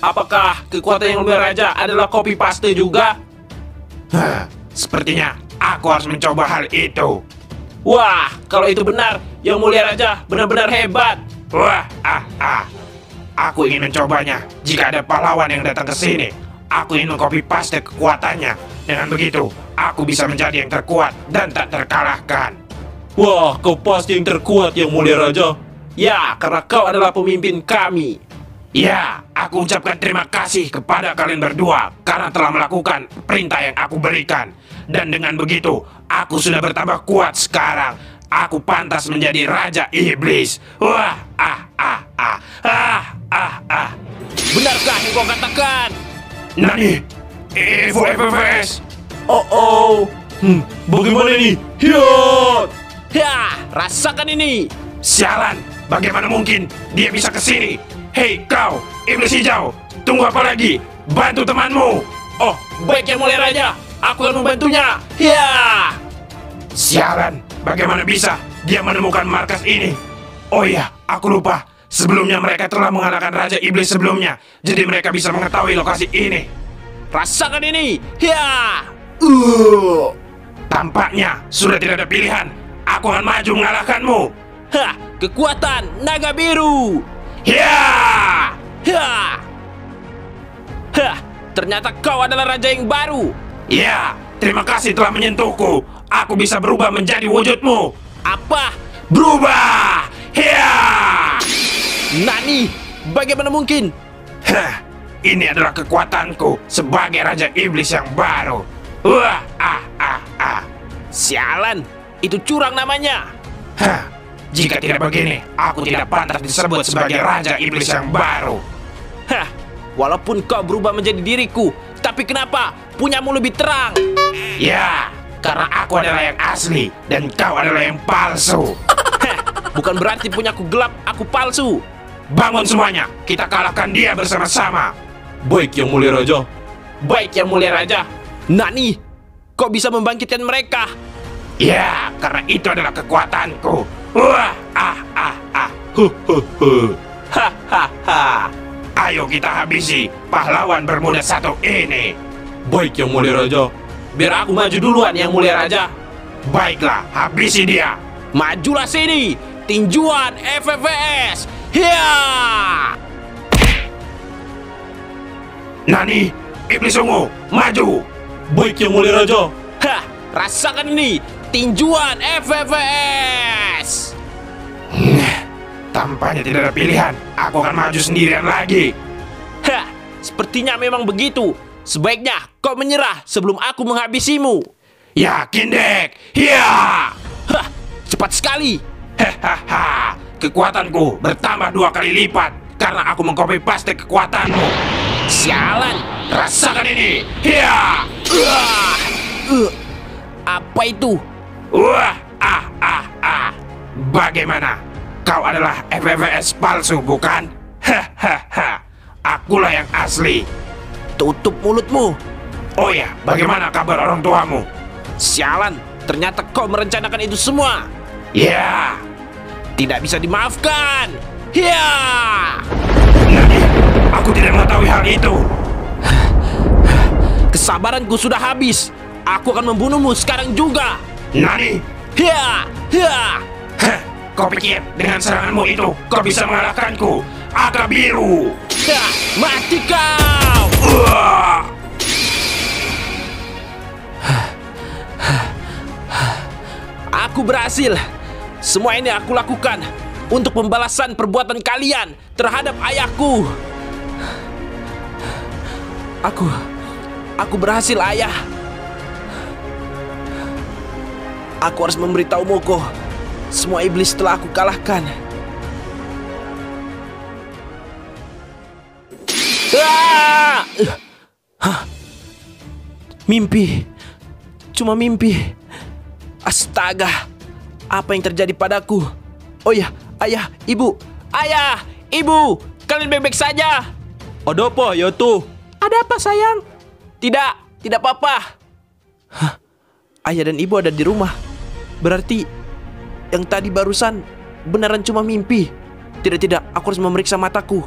Speaker 1: Apakah kekuatan yang mulia raja adalah copy paste juga?
Speaker 4: Hah, sepertinya aku harus mencoba hal itu.
Speaker 1: Wah, kalau itu benar, yang mulia raja benar-benar hebat.
Speaker 4: Wah, ah, ah. Aku ingin mencobanya. Jika ada pahlawan yang datang ke sini, aku ingin mengcopy paste kekuatannya. Dengan begitu, aku bisa menjadi yang terkuat dan tak terkalahkan.
Speaker 2: Wah, kau pasti yang terkuat yang mulia raja.
Speaker 5: Ya, karena kau adalah pemimpin kami.
Speaker 4: Ya, aku ucapkan terima kasih kepada kalian berdua karena telah melakukan perintah yang aku berikan. Dan dengan begitu, aku sudah bertambah kuat sekarang. Aku pantas menjadi Raja Iblis. Wah, ah, ah, ah, ah, ah, ah.
Speaker 1: Benarkah yang kau katakan?
Speaker 4: Nani? Evo FFS?
Speaker 2: Oh oh. Hmm, bagaimana ini? Hiat!
Speaker 1: Ya, rasakan ini.
Speaker 4: Sialan, bagaimana mungkin dia bisa ke sini? Hei kau, Iblis Hijau, tunggu apa lagi? Bantu temanmu!
Speaker 1: Oh, baik yang mulia raja. Aku akan membantunya. Ya.
Speaker 4: Sialan, bagaimana bisa dia menemukan markas ini? Oh iya, aku lupa. Sebelumnya mereka telah mengalahkan Raja Iblis sebelumnya, jadi mereka bisa mengetahui lokasi ini.
Speaker 1: Rasakan ini. Ya.
Speaker 4: Uh, tampaknya sudah tidak ada pilihan. Aku akan maju mengalahkanmu.
Speaker 1: Hah, kekuatan naga biru.
Speaker 4: Ya!
Speaker 1: Hah. Hah, ternyata kau adalah raja yang baru.
Speaker 4: Ya, terima kasih telah menyentuhku. Aku bisa berubah menjadi wujudmu.
Speaker 1: Apa?
Speaker 4: Berubah! Ya!
Speaker 1: Nani, bagaimana mungkin?
Speaker 4: Hah, ini adalah kekuatanku sebagai Raja Iblis yang baru. Wah, ah, ah, ah.
Speaker 1: Sialan, itu curang namanya.
Speaker 4: Hah, jika tidak begini, aku tidak pantas disebut sebagai Raja Iblis yang baru.
Speaker 1: Hah, walaupun kau berubah menjadi diriku, tapi kenapa punyamu lebih terang?
Speaker 4: Ya, karena aku adalah yang asli dan kau adalah yang palsu.
Speaker 1: Bukan berarti punyaku gelap, aku palsu.
Speaker 4: Bangun semuanya, kita kalahkan dia bersama-sama.
Speaker 2: Baik yang mulia raja.
Speaker 1: Baik yang mulia raja. Nani, kau bisa membangkitkan mereka.
Speaker 4: Ya, karena itu adalah kekuatanku. Wah, ah, ah, ah.
Speaker 2: Hehehe.
Speaker 1: Hahaha.
Speaker 4: Ayo kita habisi pahlawan bermuda satu ini.
Speaker 2: Baik yang mulia raja.
Speaker 1: Biar aku maju duluan yang mulia raja.
Speaker 4: Baiklah, habisi dia.
Speaker 1: Majulah sini, tinjuan FFVS. Hiya!
Speaker 4: Nani, iblis ungu, maju.
Speaker 2: Baik yang mulia raja.
Speaker 1: Hah, rasakan ini, tinjuan FFVS.
Speaker 4: Tampaknya tidak ada pilihan. Aku akan maju sendirian lagi.
Speaker 1: Hah, sepertinya memang begitu. Sebaiknya kau menyerah sebelum aku menghabisimu.
Speaker 4: Yakin, Dek? Ya!
Speaker 1: Hah, cepat sekali.
Speaker 4: Hahaha, kekuatanku bertambah dua kali lipat karena aku mengcopy paste kekuatanmu.
Speaker 1: Sialan.
Speaker 4: Rasakan ini. Ya!
Speaker 1: Uh, apa itu?
Speaker 4: Wah, ah, ah, ah. Bagaimana? Kau adalah FFS palsu, bukan? Hahaha, akulah yang asli.
Speaker 1: Tutup mulutmu.
Speaker 4: Oh ya, bagaimana kabar orang tuamu?
Speaker 1: Sialan, ternyata kau merencanakan itu semua.
Speaker 4: Ya,
Speaker 1: Tidak bisa dimaafkan. Ya.
Speaker 4: Nani, aku tidak mengetahui hal itu.
Speaker 1: Kesabaranku sudah habis. Aku akan membunuhmu sekarang juga.
Speaker 4: Nani,
Speaker 1: Ya, ya.
Speaker 4: Kau pikir dengan seranganmu itu kau bisa mengalahkanku? Aga biru.
Speaker 1: Ya, mati kau.
Speaker 4: Wah!
Speaker 1: Aku berhasil. Semua ini aku lakukan untuk pembalasan perbuatan kalian terhadap ayahku. Aku aku berhasil, ayah. Aku harus memberitahu Moko. Semua iblis telah aku kalahkan. Ah! Hah? Mimpi. Cuma mimpi. Astaga. Apa yang terjadi padaku? Oh ya, ayah, ibu. Ayah, ibu. Kalian bebek saja.
Speaker 2: Ada apa tuh?
Speaker 3: Ada apa sayang?
Speaker 1: Tidak, tidak apa-apa. Hah? Ayah dan ibu ada di rumah. Berarti yang tadi barusan beneran cuma mimpi. Tidak-tidak, aku harus memeriksa mataku.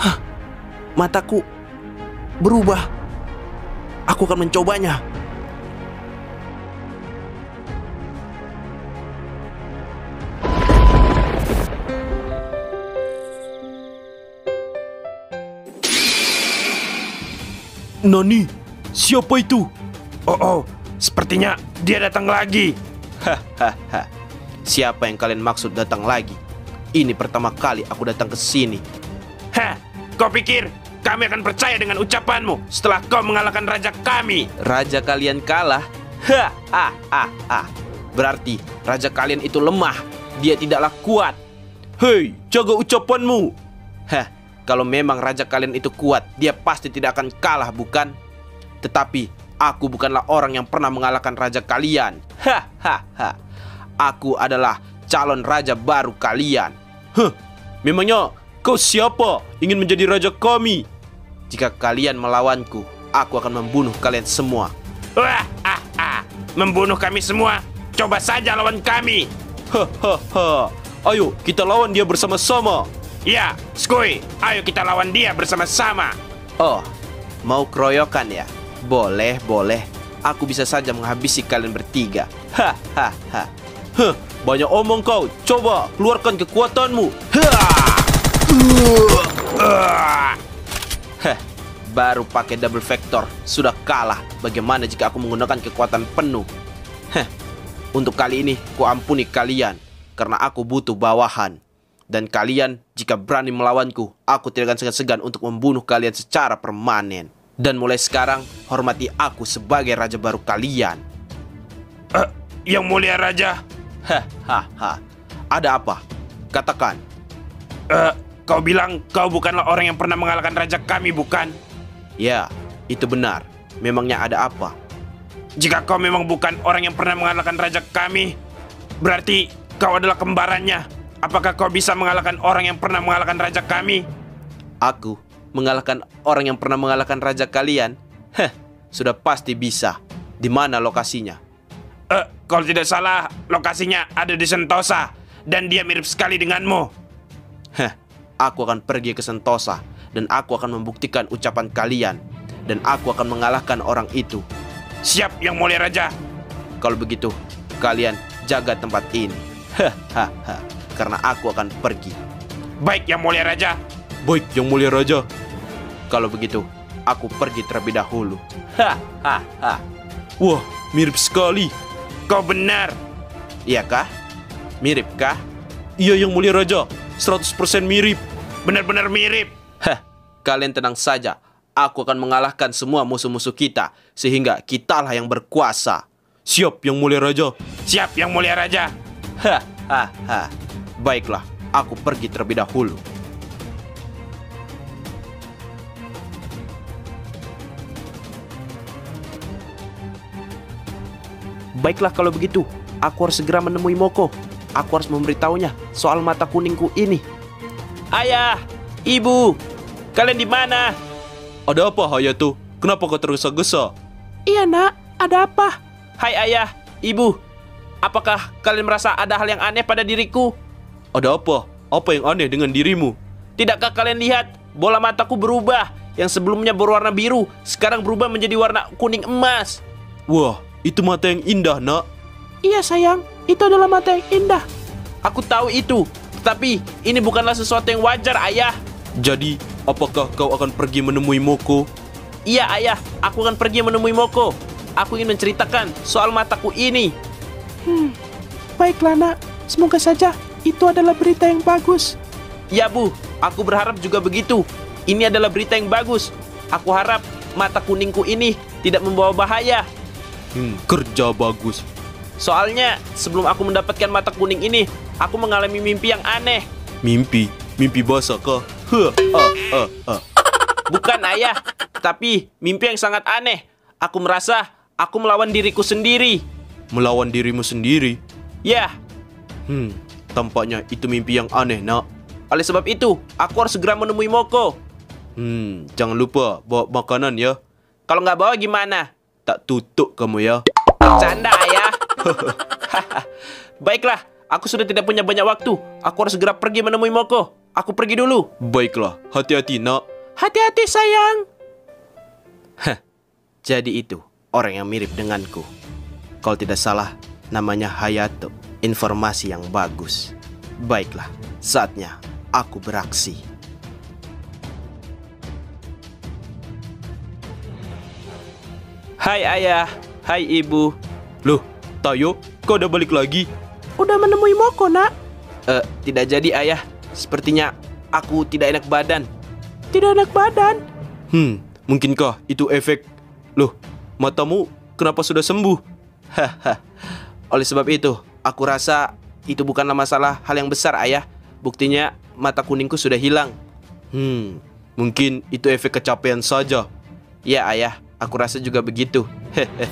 Speaker 1: Hah, mataku berubah. Aku akan mencobanya.
Speaker 2: Noni, siapa itu?
Speaker 4: Oh, oh, sepertinya dia datang lagi.
Speaker 1: Hahaha. Siapa yang kalian maksud datang lagi? Ini pertama kali aku datang ke sini.
Speaker 4: Hah, kau pikir kami akan percaya dengan ucapanmu setelah kau mengalahkan raja kami?
Speaker 1: Raja kalian kalah? Ha, ha, ha, ha. Berarti raja kalian itu lemah. Dia tidaklah kuat.
Speaker 2: Hei, jaga ucapanmu.
Speaker 1: Hah, kalau memang raja kalian itu kuat, dia pasti tidak akan kalah, bukan? Tetapi aku bukanlah orang yang pernah mengalahkan raja kalian. Hahaha. Aku adalah calon raja baru kalian.
Speaker 2: Huh, memangnya kau siapa ingin menjadi raja kami?
Speaker 1: Jika kalian melawanku, aku akan membunuh kalian semua.
Speaker 4: Wah, ah, ah. Membunuh kami semua. Coba saja lawan kami.
Speaker 2: Hahaha. Ayo, kita lawan dia bersama-sama.
Speaker 4: Ya, Skui, ayo kita lawan dia bersama-sama.
Speaker 1: Oh, mau keroyokan ya? Boleh, boleh. Aku bisa saja menghabisi kalian bertiga. Hahaha.
Speaker 2: Huh, banyak omong kau. Coba keluarkan kekuatanmu.
Speaker 1: Heh, baru pakai double vector sudah kalah. Bagaimana jika aku menggunakan kekuatan penuh? Heh, untuk kali ini ku ampuni kalian karena aku butuh bawahan. Dan kalian jika berani melawanku, aku tidak akan segan-segan untuk membunuh kalian secara permanen. Dan mulai sekarang, hormati aku sebagai raja baru kalian.
Speaker 4: eh, yang mulia raja,
Speaker 1: Hahaha. Ada apa? Katakan.
Speaker 4: eh, kau bilang kau bukanlah orang yang pernah mengalahkan raja kami, bukan?
Speaker 1: Ya, itu benar. Memangnya ada apa?
Speaker 4: Jika kau memang bukan orang yang pernah mengalahkan raja kami, berarti kau adalah kembarannya. Apakah kau bisa mengalahkan orang yang pernah mengalahkan raja kami?
Speaker 1: Aku mengalahkan orang yang pernah mengalahkan raja kalian? Heh, sudah pasti bisa. Di mana lokasinya?
Speaker 4: Eh, kalau tidak salah, lokasinya ada di Sentosa dan dia mirip sekali denganmu.
Speaker 1: Heh, aku akan pergi ke Sentosa dan aku akan membuktikan ucapan kalian dan aku akan mengalahkan orang itu.
Speaker 4: Siap, yang mulia raja.
Speaker 1: Kalau begitu, kalian jaga tempat ini. Hahaha. Karena aku akan pergi.
Speaker 4: Baik, yang mulia raja.
Speaker 2: Baik, yang mulia raja.
Speaker 1: Kalau begitu, aku pergi terlebih dahulu. Hahaha.
Speaker 2: Wah, mirip sekali.
Speaker 4: Kau benar.
Speaker 1: Iya kah? Mirip kah?
Speaker 2: Iya, yang mulia raja. 100% mirip.
Speaker 4: Benar-benar mirip.
Speaker 1: Heh, kalian tenang saja. Aku akan mengalahkan semua musuh-musuh kita sehingga kitalah yang berkuasa.
Speaker 2: Siap, yang mulia raja.
Speaker 4: Siap, yang mulia raja.
Speaker 1: Hahaha. Baiklah, aku pergi terlebih dahulu. Baiklah kalau begitu, aku harus segera menemui Moko. Aku harus memberitahunya soal mata kuningku ini. Ayah, ibu, kalian di mana?
Speaker 2: Ada apa, Hayato? Kenapa kau tergesa-gesa?
Speaker 3: Iya nak, ada apa?
Speaker 6: Hai ayah, ibu. Apakah kalian merasa ada hal yang aneh pada diriku?
Speaker 2: Ada apa? Apa yang aneh dengan dirimu?
Speaker 6: Tidakkah kalian lihat bola mataku berubah? Yang sebelumnya berwarna biru, sekarang berubah menjadi warna kuning emas.
Speaker 2: Wah, itu mata yang indah, nak.
Speaker 3: Iya sayang, itu adalah mata yang indah.
Speaker 6: Aku tahu itu, tetapi ini bukanlah sesuatu yang wajar, ayah.
Speaker 2: Jadi, apakah kau akan pergi menemui Moko?
Speaker 6: Iya, ayah, aku akan pergi menemui Moko. Aku ingin menceritakan soal mataku ini.
Speaker 3: Baiklah nak, semoga saja itu adalah berita yang bagus.
Speaker 6: Ya, Bu, aku berharap juga begitu. Ini adalah berita yang bagus. Aku harap mata kuningku ini tidak membawa bahaya.
Speaker 2: Hmm, kerja bagus.
Speaker 6: Soalnya, sebelum aku mendapatkan mata kuning ini, aku mengalami mimpi yang aneh.
Speaker 2: Mimpi, mimpi basah kah? Huh, ah, ah, ah.
Speaker 6: Bukan ayah, tapi mimpi yang sangat aneh. Aku merasa aku melawan diriku sendiri.
Speaker 2: Melawan dirimu sendiri.
Speaker 6: Ya,
Speaker 2: Hmm, tampaknya itu mimpi yang aneh, nak.
Speaker 6: oleh sebab itu, aku harus segera menemui Moko.
Speaker 2: Hmm, jangan lupa bawa makanan ya.
Speaker 6: Kalau nggak bawa gimana?
Speaker 2: Tak tutup kamu ya.
Speaker 6: Canda ayah. Baiklah, aku sudah tidak punya banyak waktu. Aku harus segera pergi menemui Moko. Aku pergi dulu.
Speaker 2: Baiklah, hati-hati, nak.
Speaker 3: Hati-hati sayang.
Speaker 1: Jadi itu orang yang mirip denganku. Kalau tidak salah, namanya Hayato. Informasi yang bagus. Baiklah, saatnya aku beraksi. Hai ayah, hai ibu.
Speaker 2: Loh, Tayo, kau udah balik lagi?
Speaker 3: Udah menemui Moko, nak?
Speaker 1: Eh, tidak jadi ayah. Sepertinya aku tidak enak badan.
Speaker 3: Tidak enak badan.
Speaker 2: Hmm, mungkinkah itu efek? Loh, matamu kenapa sudah sembuh?
Speaker 1: Haha. Oleh sebab itu, aku rasa itu bukanlah masalah hal yang besar ayah. Buktinya mata kuningku sudah hilang.
Speaker 2: Hmm, mungkin itu efek kecapean saja.
Speaker 1: Ya ayah, aku rasa juga begitu. Hehe.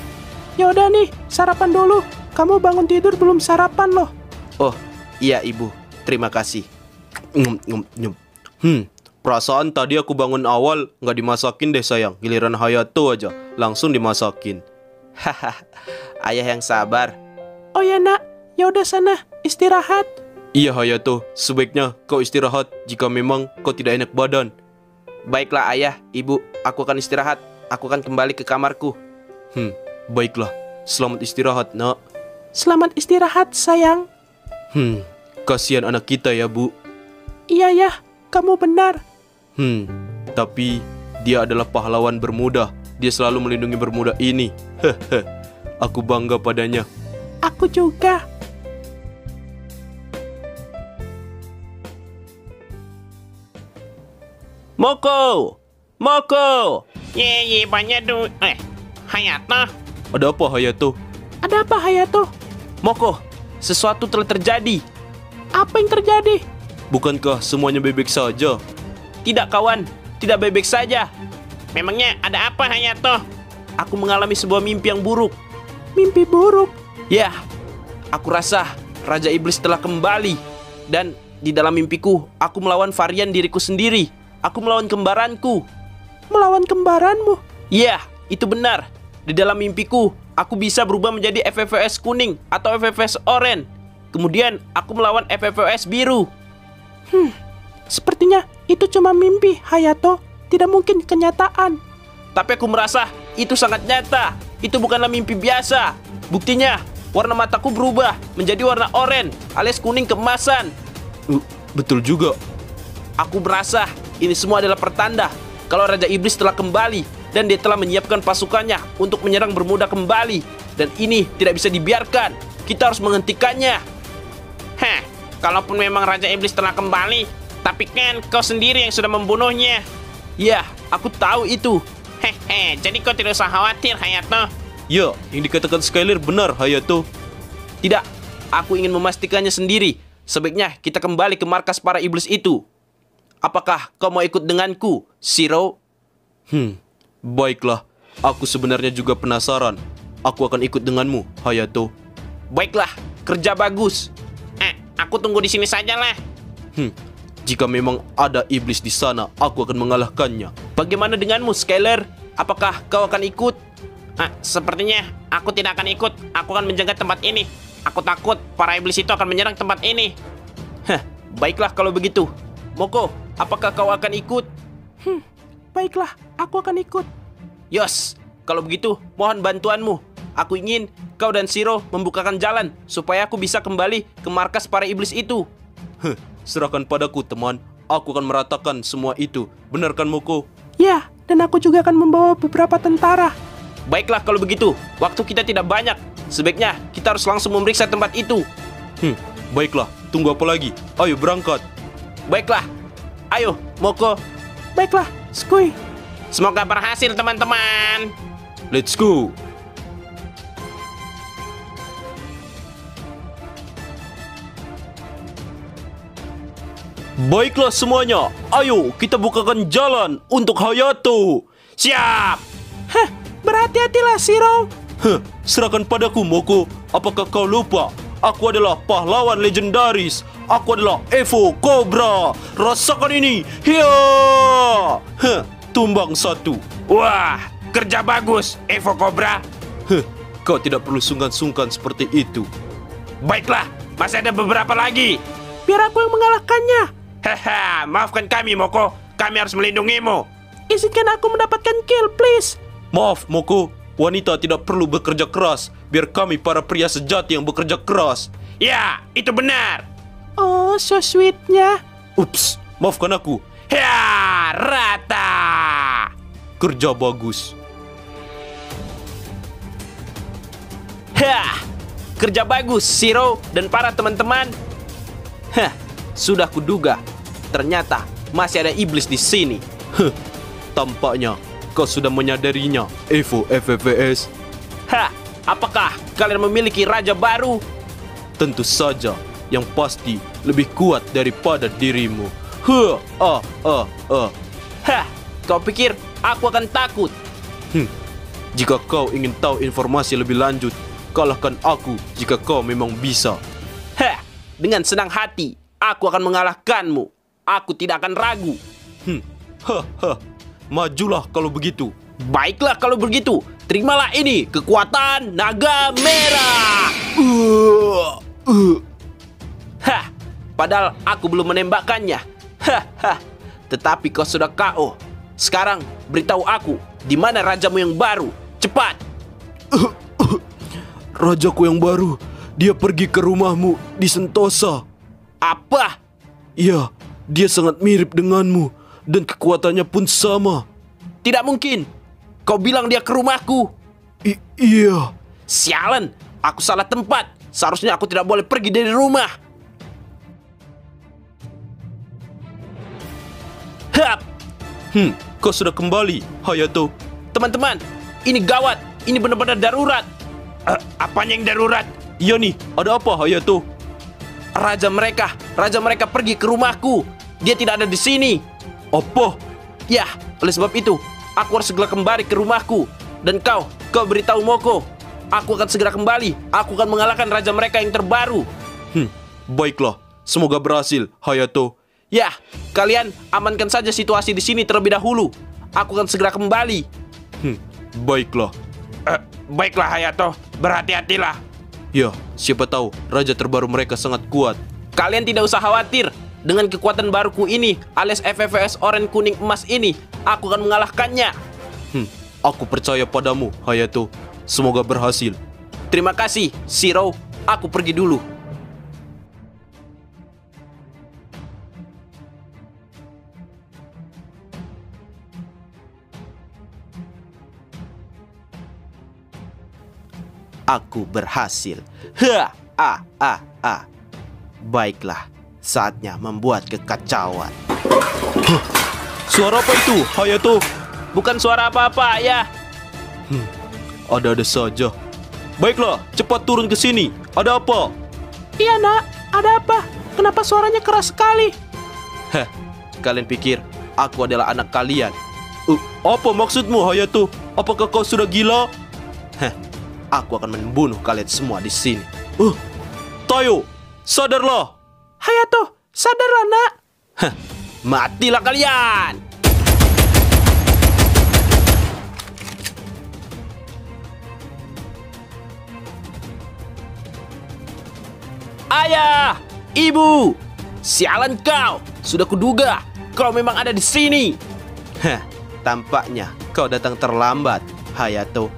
Speaker 3: Ya udah nih, sarapan dulu. Kamu bangun tidur belum sarapan loh.
Speaker 1: Oh, iya ibu. Terima kasih.
Speaker 2: Nyum, nyum, nyum. Hmm, perasaan tadi aku bangun awal nggak dimasakin deh sayang. Giliran Hayato aja, langsung dimasakin.
Speaker 1: Haha. ayah yang sabar.
Speaker 3: Oh ya nak, ya udah sana istirahat.
Speaker 2: Iya Hayato, sebaiknya kau istirahat jika memang kau tidak enak badan.
Speaker 1: Baiklah ayah, ibu, aku akan istirahat. Aku akan kembali ke kamarku.
Speaker 2: Hmm, baiklah. Selamat istirahat, nak.
Speaker 3: Selamat istirahat sayang.
Speaker 2: Hmm, kasihan anak kita ya, Bu.
Speaker 3: Iya ya, kamu benar.
Speaker 2: Hmm, tapi dia adalah pahlawan Bermuda. Dia selalu melindungi Bermuda ini. Hehe. Aku bangga padanya.
Speaker 3: Aku juga.
Speaker 1: Moko! Moko!
Speaker 4: Ye ye banyak tuh. Eh, Hayato.
Speaker 2: Ada apa, Hayato?
Speaker 3: Ada apa Hayato?
Speaker 1: Moko, sesuatu telah terjadi.
Speaker 3: Apa yang terjadi?
Speaker 2: Bukankah semuanya bebek saja?
Speaker 1: Tidak kawan, tidak bebek saja.
Speaker 4: Memangnya ada apa Hayato?
Speaker 1: Aku mengalami sebuah mimpi yang buruk.
Speaker 3: Mimpi buruk.
Speaker 1: Ya, aku rasa Raja Iblis telah kembali. Dan di dalam mimpiku, aku melawan varian diriku sendiri. Aku melawan kembaranku.
Speaker 3: Melawan kembaranmu.
Speaker 1: Ya, itu benar. Di dalam mimpiku, aku bisa berubah menjadi FFVS kuning atau FFVS oranye. Kemudian, aku melawan FFVS biru.
Speaker 3: Sepertinya itu cuma mimpi, Hayato. Tidak mungkin kenyataan.
Speaker 1: Tapi aku merasa itu sangat nyata. Itu bukanlah mimpi biasa. Buktinya, warna mataku berubah menjadi warna oranye alias kuning keemasan.
Speaker 2: Uh, betul juga.
Speaker 1: Aku merasa ini semua adalah pertanda kalau Raja Iblis telah kembali dan dia telah menyiapkan pasukannya untuk menyerang Bermuda kembali. Dan ini tidak bisa dibiarkan. Kita harus menghentikannya.
Speaker 4: Heh, kalaupun memang Raja Iblis telah kembali, tapi kan kau sendiri yang sudah membunuhnya.
Speaker 1: Ya, aku tahu itu.
Speaker 4: Hehe, jadi kau tidak usah khawatir Hayato.
Speaker 2: Ya, yang dikatakan Skyler benar, Hayato.
Speaker 1: Tidak, aku ingin memastikannya sendiri. Sebaiknya kita kembali ke markas para iblis itu. Apakah kau mau ikut denganku, Zero?
Speaker 2: Hmm, baiklah. Aku sebenarnya juga penasaran. Aku akan ikut denganmu, Hayato.
Speaker 1: Baiklah, kerja bagus.
Speaker 4: Eh, aku tunggu di sini saja lah.
Speaker 2: Hmm, jika memang ada iblis di sana, aku akan mengalahkannya.
Speaker 1: Bagaimana denganmu, Skyler? Apakah kau akan ikut?
Speaker 4: Ah, sepertinya aku tidak akan ikut. Aku akan menjaga tempat ini. Aku takut para iblis itu akan menyerang tempat ini.
Speaker 1: Hah, baiklah kalau begitu. Moko, apakah kau akan ikut?
Speaker 3: Baiklah, aku akan ikut.
Speaker 1: Yos, kalau begitu mohon bantuanmu. Aku ingin kau dan Siro membukakan jalan supaya aku bisa kembali ke markas para iblis itu.
Speaker 2: Heh, serahkan padaku, teman. Aku akan meratakan semua itu. Benar kan, Moko?
Speaker 3: Ya, dan aku juga akan membawa beberapa tentara.
Speaker 1: Baiklah kalau begitu, waktu kita tidak banyak. Sebaiknya kita harus langsung memeriksa tempat itu.
Speaker 2: Hmm, baiklah. Tunggu apa lagi? Ayo berangkat.
Speaker 1: Baiklah, ayo Moko,
Speaker 3: Baiklah, Skui.
Speaker 4: Semoga berhasil teman-teman.
Speaker 2: Let's go. Baiklah semuanya, ayo kita bukakan jalan untuk Hayato.
Speaker 4: Siap.
Speaker 3: Heh, berhati-hatilah, Siro.
Speaker 2: Heh, serahkan padaku Moko. Apakah kau lupa? Aku adalah pahlawan legendaris. Aku adalah Evo Cobra. Rasakan ini. Hiya! Heh, tumbang satu.
Speaker 4: Wah, kerja bagus, Evo Cobra.
Speaker 2: Heh, kau tidak perlu sungkan-sungkan seperti itu.
Speaker 4: Baiklah, masih ada beberapa lagi.
Speaker 3: Biar aku yang mengalahkannya.
Speaker 4: Haha, maafkan kami, Moko. Kami harus melindungimu.
Speaker 3: Izinkan aku mendapatkan kill, please.
Speaker 2: Maaf, Moko. Wanita tidak perlu bekerja keras. Biar kami para pria sejati yang bekerja keras.
Speaker 4: Ya, itu benar.
Speaker 3: Oh, so sweetnya.
Speaker 2: Ups, maafkan aku.
Speaker 4: Ya, rata.
Speaker 2: Kerja bagus.
Speaker 1: Hah, kerja bagus, Zero dan para teman-teman. Hah, sudah kuduga. Ternyata masih ada iblis di sini.
Speaker 2: Tampaknya kau sudah menyadarinya, Evo FFVS.
Speaker 1: Hah, apakah kalian memiliki raja baru?
Speaker 2: Tentu saja, yang pasti lebih kuat daripada dirimu. Huh, ah, ah, ah.
Speaker 1: Hah, kau pikir aku akan takut?
Speaker 2: Hmm. Jika kau ingin tahu informasi lebih lanjut, kalahkan aku jika kau memang bisa.
Speaker 1: Hah, dengan senang hati aku akan mengalahkanmu. Aku tidak akan ragu.
Speaker 2: Hmm. Hah, hah. Majulah kalau begitu.
Speaker 1: Baiklah kalau begitu, terimalah ini kekuatan naga merah.
Speaker 2: Uh, uh.
Speaker 1: Hah, padahal aku belum menembakkannya. Hah. Tetapi kau sudah KO. Sekarang beritahu aku di mana rajamu yang baru. Cepat.
Speaker 2: Rajaku yang baru, dia pergi ke rumahmu di Sentosa.
Speaker 1: Apa?
Speaker 2: Iya, dia sangat mirip denganmu dan kekuatannya pun sama.
Speaker 1: Tidak mungkin. Kau bilang dia ke rumahku.
Speaker 2: I- iya,
Speaker 1: Sialan, aku salah tempat. Seharusnya aku tidak boleh pergi dari rumah. Hap,
Speaker 2: hmm, kau sudah kembali, Hayato.
Speaker 1: teman-teman, ini gawat. Ini benar-benar darurat.
Speaker 4: Eh, apanya yang darurat?
Speaker 2: Iya nih, ada apa Hayato?
Speaker 1: Raja mereka, raja mereka pergi ke rumahku. Dia tidak ada di sini.
Speaker 2: Apa?
Speaker 1: Ya, oleh sebab itu, aku harus segera kembali ke rumahku. Dan kau, kau beritahu Moko. Aku akan segera kembali. Aku akan mengalahkan raja mereka yang terbaru.
Speaker 2: Hmm, baiklah. Semoga berhasil, Hayato.
Speaker 1: Ya, kalian amankan saja situasi di sini terlebih dahulu. Aku akan segera kembali.
Speaker 2: Hmm, baiklah.
Speaker 4: Eh, baiklah Hayato, berhati-hatilah.
Speaker 2: Ya, siapa tahu raja terbaru mereka sangat kuat.
Speaker 1: Kalian tidak usah khawatir. Dengan kekuatan baruku ini, alias FFVS Oren Kuning Emas ini, aku akan mengalahkannya.
Speaker 2: Hmm, aku percaya padamu, Hayato. Semoga berhasil.
Speaker 1: Terima kasih, Zero. Aku pergi dulu. Aku berhasil. Ha, ah, ah, ah. Baiklah, saatnya membuat kekacauan.
Speaker 2: Suara apa itu, Hayato?
Speaker 1: Bukan suara apa-apa, ya.
Speaker 2: Ada-ada saja. Baiklah, cepat turun ke sini. Ada apa?
Speaker 3: Iya nak, ada apa? Kenapa suaranya keras sekali?
Speaker 1: Heh, kalian pikir aku adalah anak kalian?
Speaker 2: Uh, apa maksudmu, Hayato? Apakah kau sudah gila?
Speaker 1: Heh, aku akan membunuh kalian semua di sini.
Speaker 2: Uh, Tayo, sadarlah.
Speaker 3: Hayato, sadarlah nak.
Speaker 1: Heh, matilah kalian! Ayah, ibu, sialan kau! Sudah kuduga, kau memang ada di sini. Heh, tampaknya kau datang terlambat, Hayato.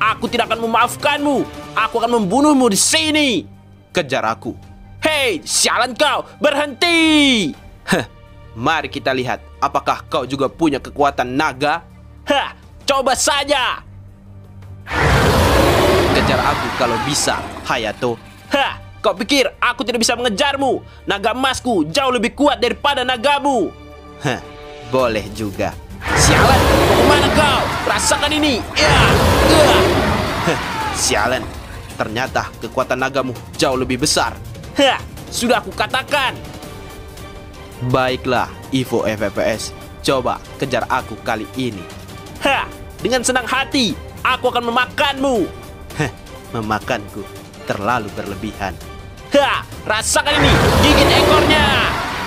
Speaker 1: Aku tidak akan memaafkanmu. Aku akan membunuhmu di sini. Kejar aku. Hei, sialan kau, berhenti! Heh, mari kita lihat apakah kau juga punya kekuatan naga? Hah, coba saja! Kejar aku kalau bisa, Hayato. Hah, kau pikir aku tidak bisa mengejarmu? Naga emasku jauh lebih kuat daripada nagamu. Hah, boleh juga. Sialan, ke mana kau? Rasakan ini. Ya, ya. Hah, sialan, ternyata kekuatan nagamu jauh lebih besar. Hah, sudah aku katakan. Baiklah, Evo FFS. Coba kejar aku kali ini. Hah, dengan senang hati, aku akan memakanmu. Heh, memakanku terlalu berlebihan. Hah, rasakan ini, gigit ekornya.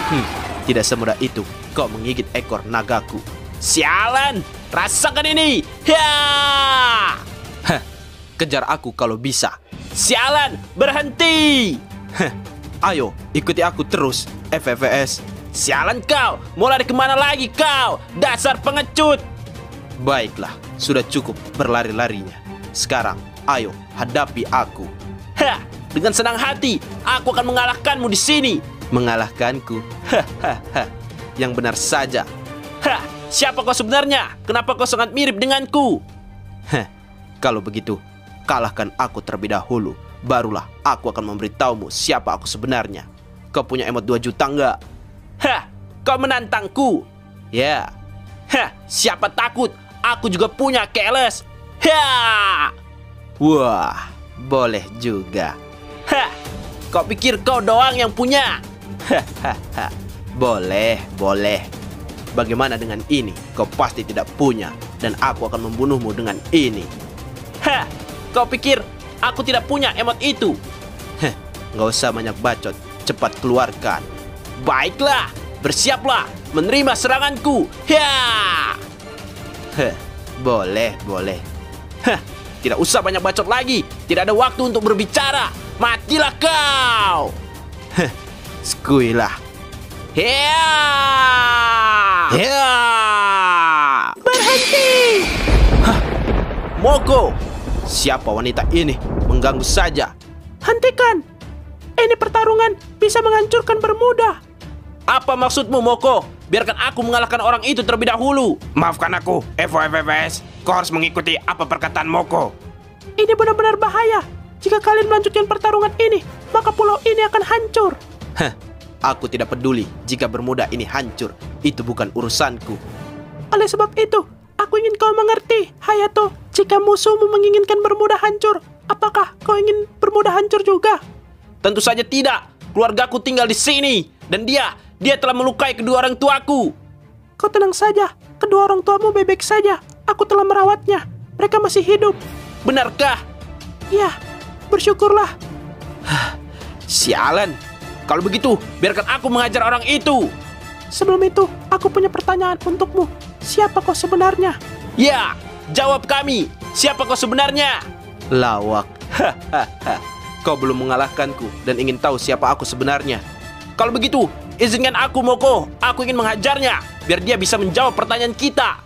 Speaker 1: Hmm, tidak semudah itu kau menggigit ekor nagaku. Sialan, rasakan ini. Heh, kejar aku kalau bisa. Sialan, berhenti. Heh, ayo ikuti aku terus, FFS. Sialan kau, mau lari ke mana lagi kau? Dasar pengecut. Baiklah, sudah cukup berlari-larinya. Sekarang, ayo hadapi aku. Hah, dengan senang hati, aku akan mengalahkanmu di sini. Mengalahkanku? Hahaha, yang benar saja. Hah, siapa kau sebenarnya? Kenapa kau sangat mirip denganku? Heh, kalau begitu,
Speaker 5: kalahkan aku terlebih dahulu. Barulah aku akan memberitahumu siapa aku sebenarnya. Kau punya emot 2 juta nggak?
Speaker 1: Hah, kau menantangku.
Speaker 5: Ya,
Speaker 1: Hah, siapa takut? Aku juga punya keles. Hah,
Speaker 5: wah, boleh juga.
Speaker 1: hah. Kau pikir kau doang yang punya?
Speaker 5: Hahaha, boleh, boleh. Bagaimana dengan ini? Kau pasti tidak punya, dan aku akan membunuhmu dengan ini.
Speaker 1: Hah, kau pikir aku tidak punya emot itu?
Speaker 5: Heh, nggak usah banyak bacot, cepat keluarkan.
Speaker 1: Baiklah, bersiaplah menerima seranganku. Ya.
Speaker 5: Heh, boleh, boleh.
Speaker 1: Hah, tidak usah banyak bacot lagi. Tidak ada waktu untuk berbicara. Matilah kau.
Speaker 5: Skuilah.
Speaker 1: Ya.
Speaker 5: Ya!
Speaker 3: Berhenti!
Speaker 5: Moko, siapa wanita ini? Mengganggu saja.
Speaker 3: Hentikan! Ini pertarungan bisa menghancurkan Bermuda.
Speaker 1: Apa maksudmu, Moko? Biarkan aku mengalahkan orang itu terlebih dahulu.
Speaker 4: Maafkan aku, Evo FFS. Kau harus mengikuti apa perkataan Moko.
Speaker 3: Ini benar-benar bahaya. Jika kalian melanjutkan pertarungan ini, maka pulau ini akan hancur.
Speaker 5: Heh, aku tidak peduli jika Bermuda ini hancur. Itu bukan urusanku.
Speaker 3: Oleh sebab itu, aku ingin kau mengerti, Hayato. Jika musuhmu menginginkan Bermuda hancur, apakah kau ingin Bermuda hancur juga?
Speaker 1: Tentu saja tidak. Keluargaku tinggal di sini dan dia dia telah melukai kedua orang tuaku.
Speaker 3: Kau tenang saja, kedua orang tuamu bebek saja. Aku telah merawatnya. Mereka masih hidup.
Speaker 1: Benarkah?
Speaker 3: Ya, bersyukurlah.
Speaker 1: Sialan. Kalau begitu, biarkan aku mengajar orang itu.
Speaker 3: Sebelum itu, aku punya pertanyaan untukmu. Siapa kau sebenarnya?
Speaker 1: Ya, jawab kami. Siapa kau sebenarnya?
Speaker 5: Lawak. Hahaha. Kau belum mengalahkanku dan ingin tahu siapa aku sebenarnya.
Speaker 1: Kalau begitu, izinkan aku, Moko. Aku ingin menghajarnya, biar dia bisa menjawab pertanyaan kita.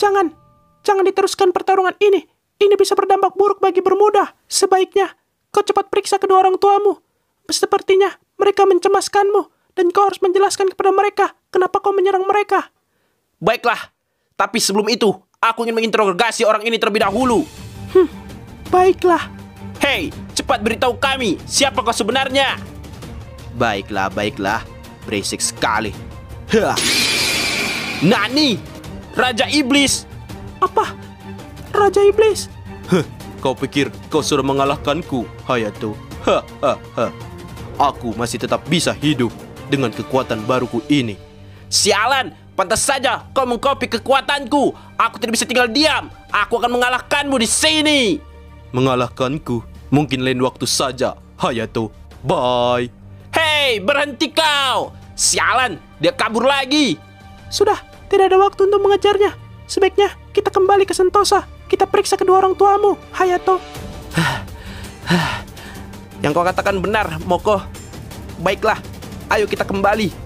Speaker 3: Jangan, jangan diteruskan pertarungan ini. Ini bisa berdampak buruk bagi Bermuda. Sebaiknya, kau cepat periksa kedua orang tuamu. Sepertinya mereka mencemaskanmu. Dan kau harus menjelaskan kepada mereka kenapa kau menyerang mereka.
Speaker 1: Baiklah, tapi sebelum itu, aku ingin menginterogasi orang ini terlebih dahulu.
Speaker 3: Baiklah,
Speaker 1: Hei, cepat beritahu kami, siapa kau sebenarnya?
Speaker 5: Baiklah, baiklah. Berisik sekali.
Speaker 1: Hah. Nani, Raja Iblis.
Speaker 3: apa? Raja Iblis.
Speaker 5: Heh, kau pikir kau sudah mengalahkanku, Hayato? Hahaha. Aku masih tetap bisa hidup dengan kekuatan baruku ini.
Speaker 1: Sialan, pantas saja kau mengkopi kekuatanku. Aku tidak bisa tinggal diam. Aku akan mengalahkanmu di sini.
Speaker 5: Mengalahkanku mungkin lain waktu saja, Hayato. Bye.
Speaker 1: Hei, berhenti kau. Sialan, dia kabur lagi.
Speaker 3: Sudah, tidak ada waktu untuk mengejarnya. Sebaiknya kita kembali ke Sentosa. Kita periksa kedua orang tuamu, Hayato.
Speaker 1: Yang kau katakan benar, Moko. Baiklah, ayo kita kembali.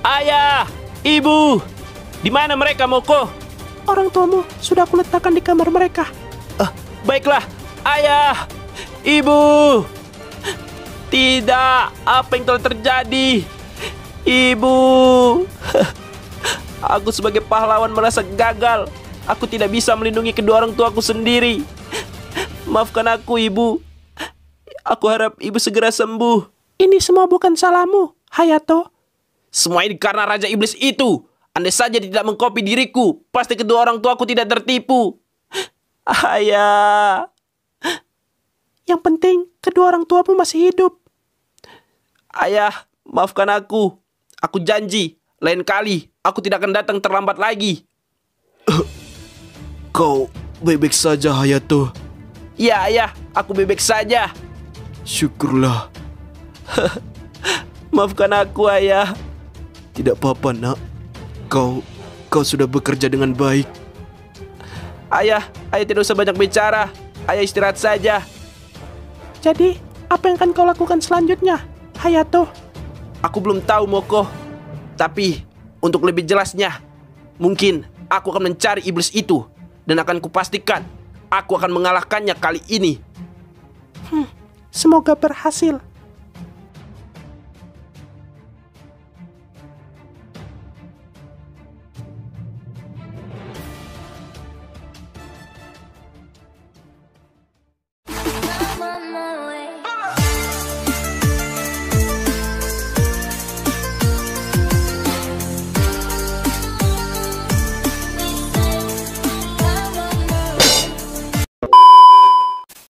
Speaker 1: Ayah, ibu, di mana mereka, Moko?
Speaker 3: Orang tuamu sudah aku letakkan di kamar mereka.
Speaker 1: Ah, baiklah, ayah, ibu. Tidak, apa yang telah terjadi? Ibu. Aku sebagai pahlawan merasa gagal. Aku tidak bisa melindungi kedua orang tuaku sendiri. Maafkan aku, ibu. Aku harap ibu segera sembuh.
Speaker 3: Ini semua bukan salahmu, Hayato.
Speaker 1: Semua ini karena Raja Iblis itu. Andai saja tidak mengkopi diriku, pasti kedua orang tuaku tidak tertipu. Ayah.
Speaker 3: Yang penting, kedua orang tuamu masih hidup.
Speaker 1: Ayah, maafkan aku. Aku janji, lain kali aku tidak akan datang terlambat lagi.
Speaker 5: Kau baik-baik saja, Hayato.
Speaker 1: Ya, ayah, aku bebek saja.
Speaker 5: Syukurlah.
Speaker 1: Maafkan aku, ayah.
Speaker 5: Tidak apa-apa, nak. Kau kau sudah bekerja dengan baik.
Speaker 1: Ayah, ayah tidak usah banyak bicara. Ayah istirahat saja.
Speaker 3: Jadi, apa yang akan kau lakukan selanjutnya, Hayato?
Speaker 1: Aku belum tahu, Moko. Tapi, untuk lebih jelasnya, mungkin aku akan mencari iblis itu dan akan kupastikan aku akan mengalahkannya kali ini.
Speaker 3: Semoga berhasil.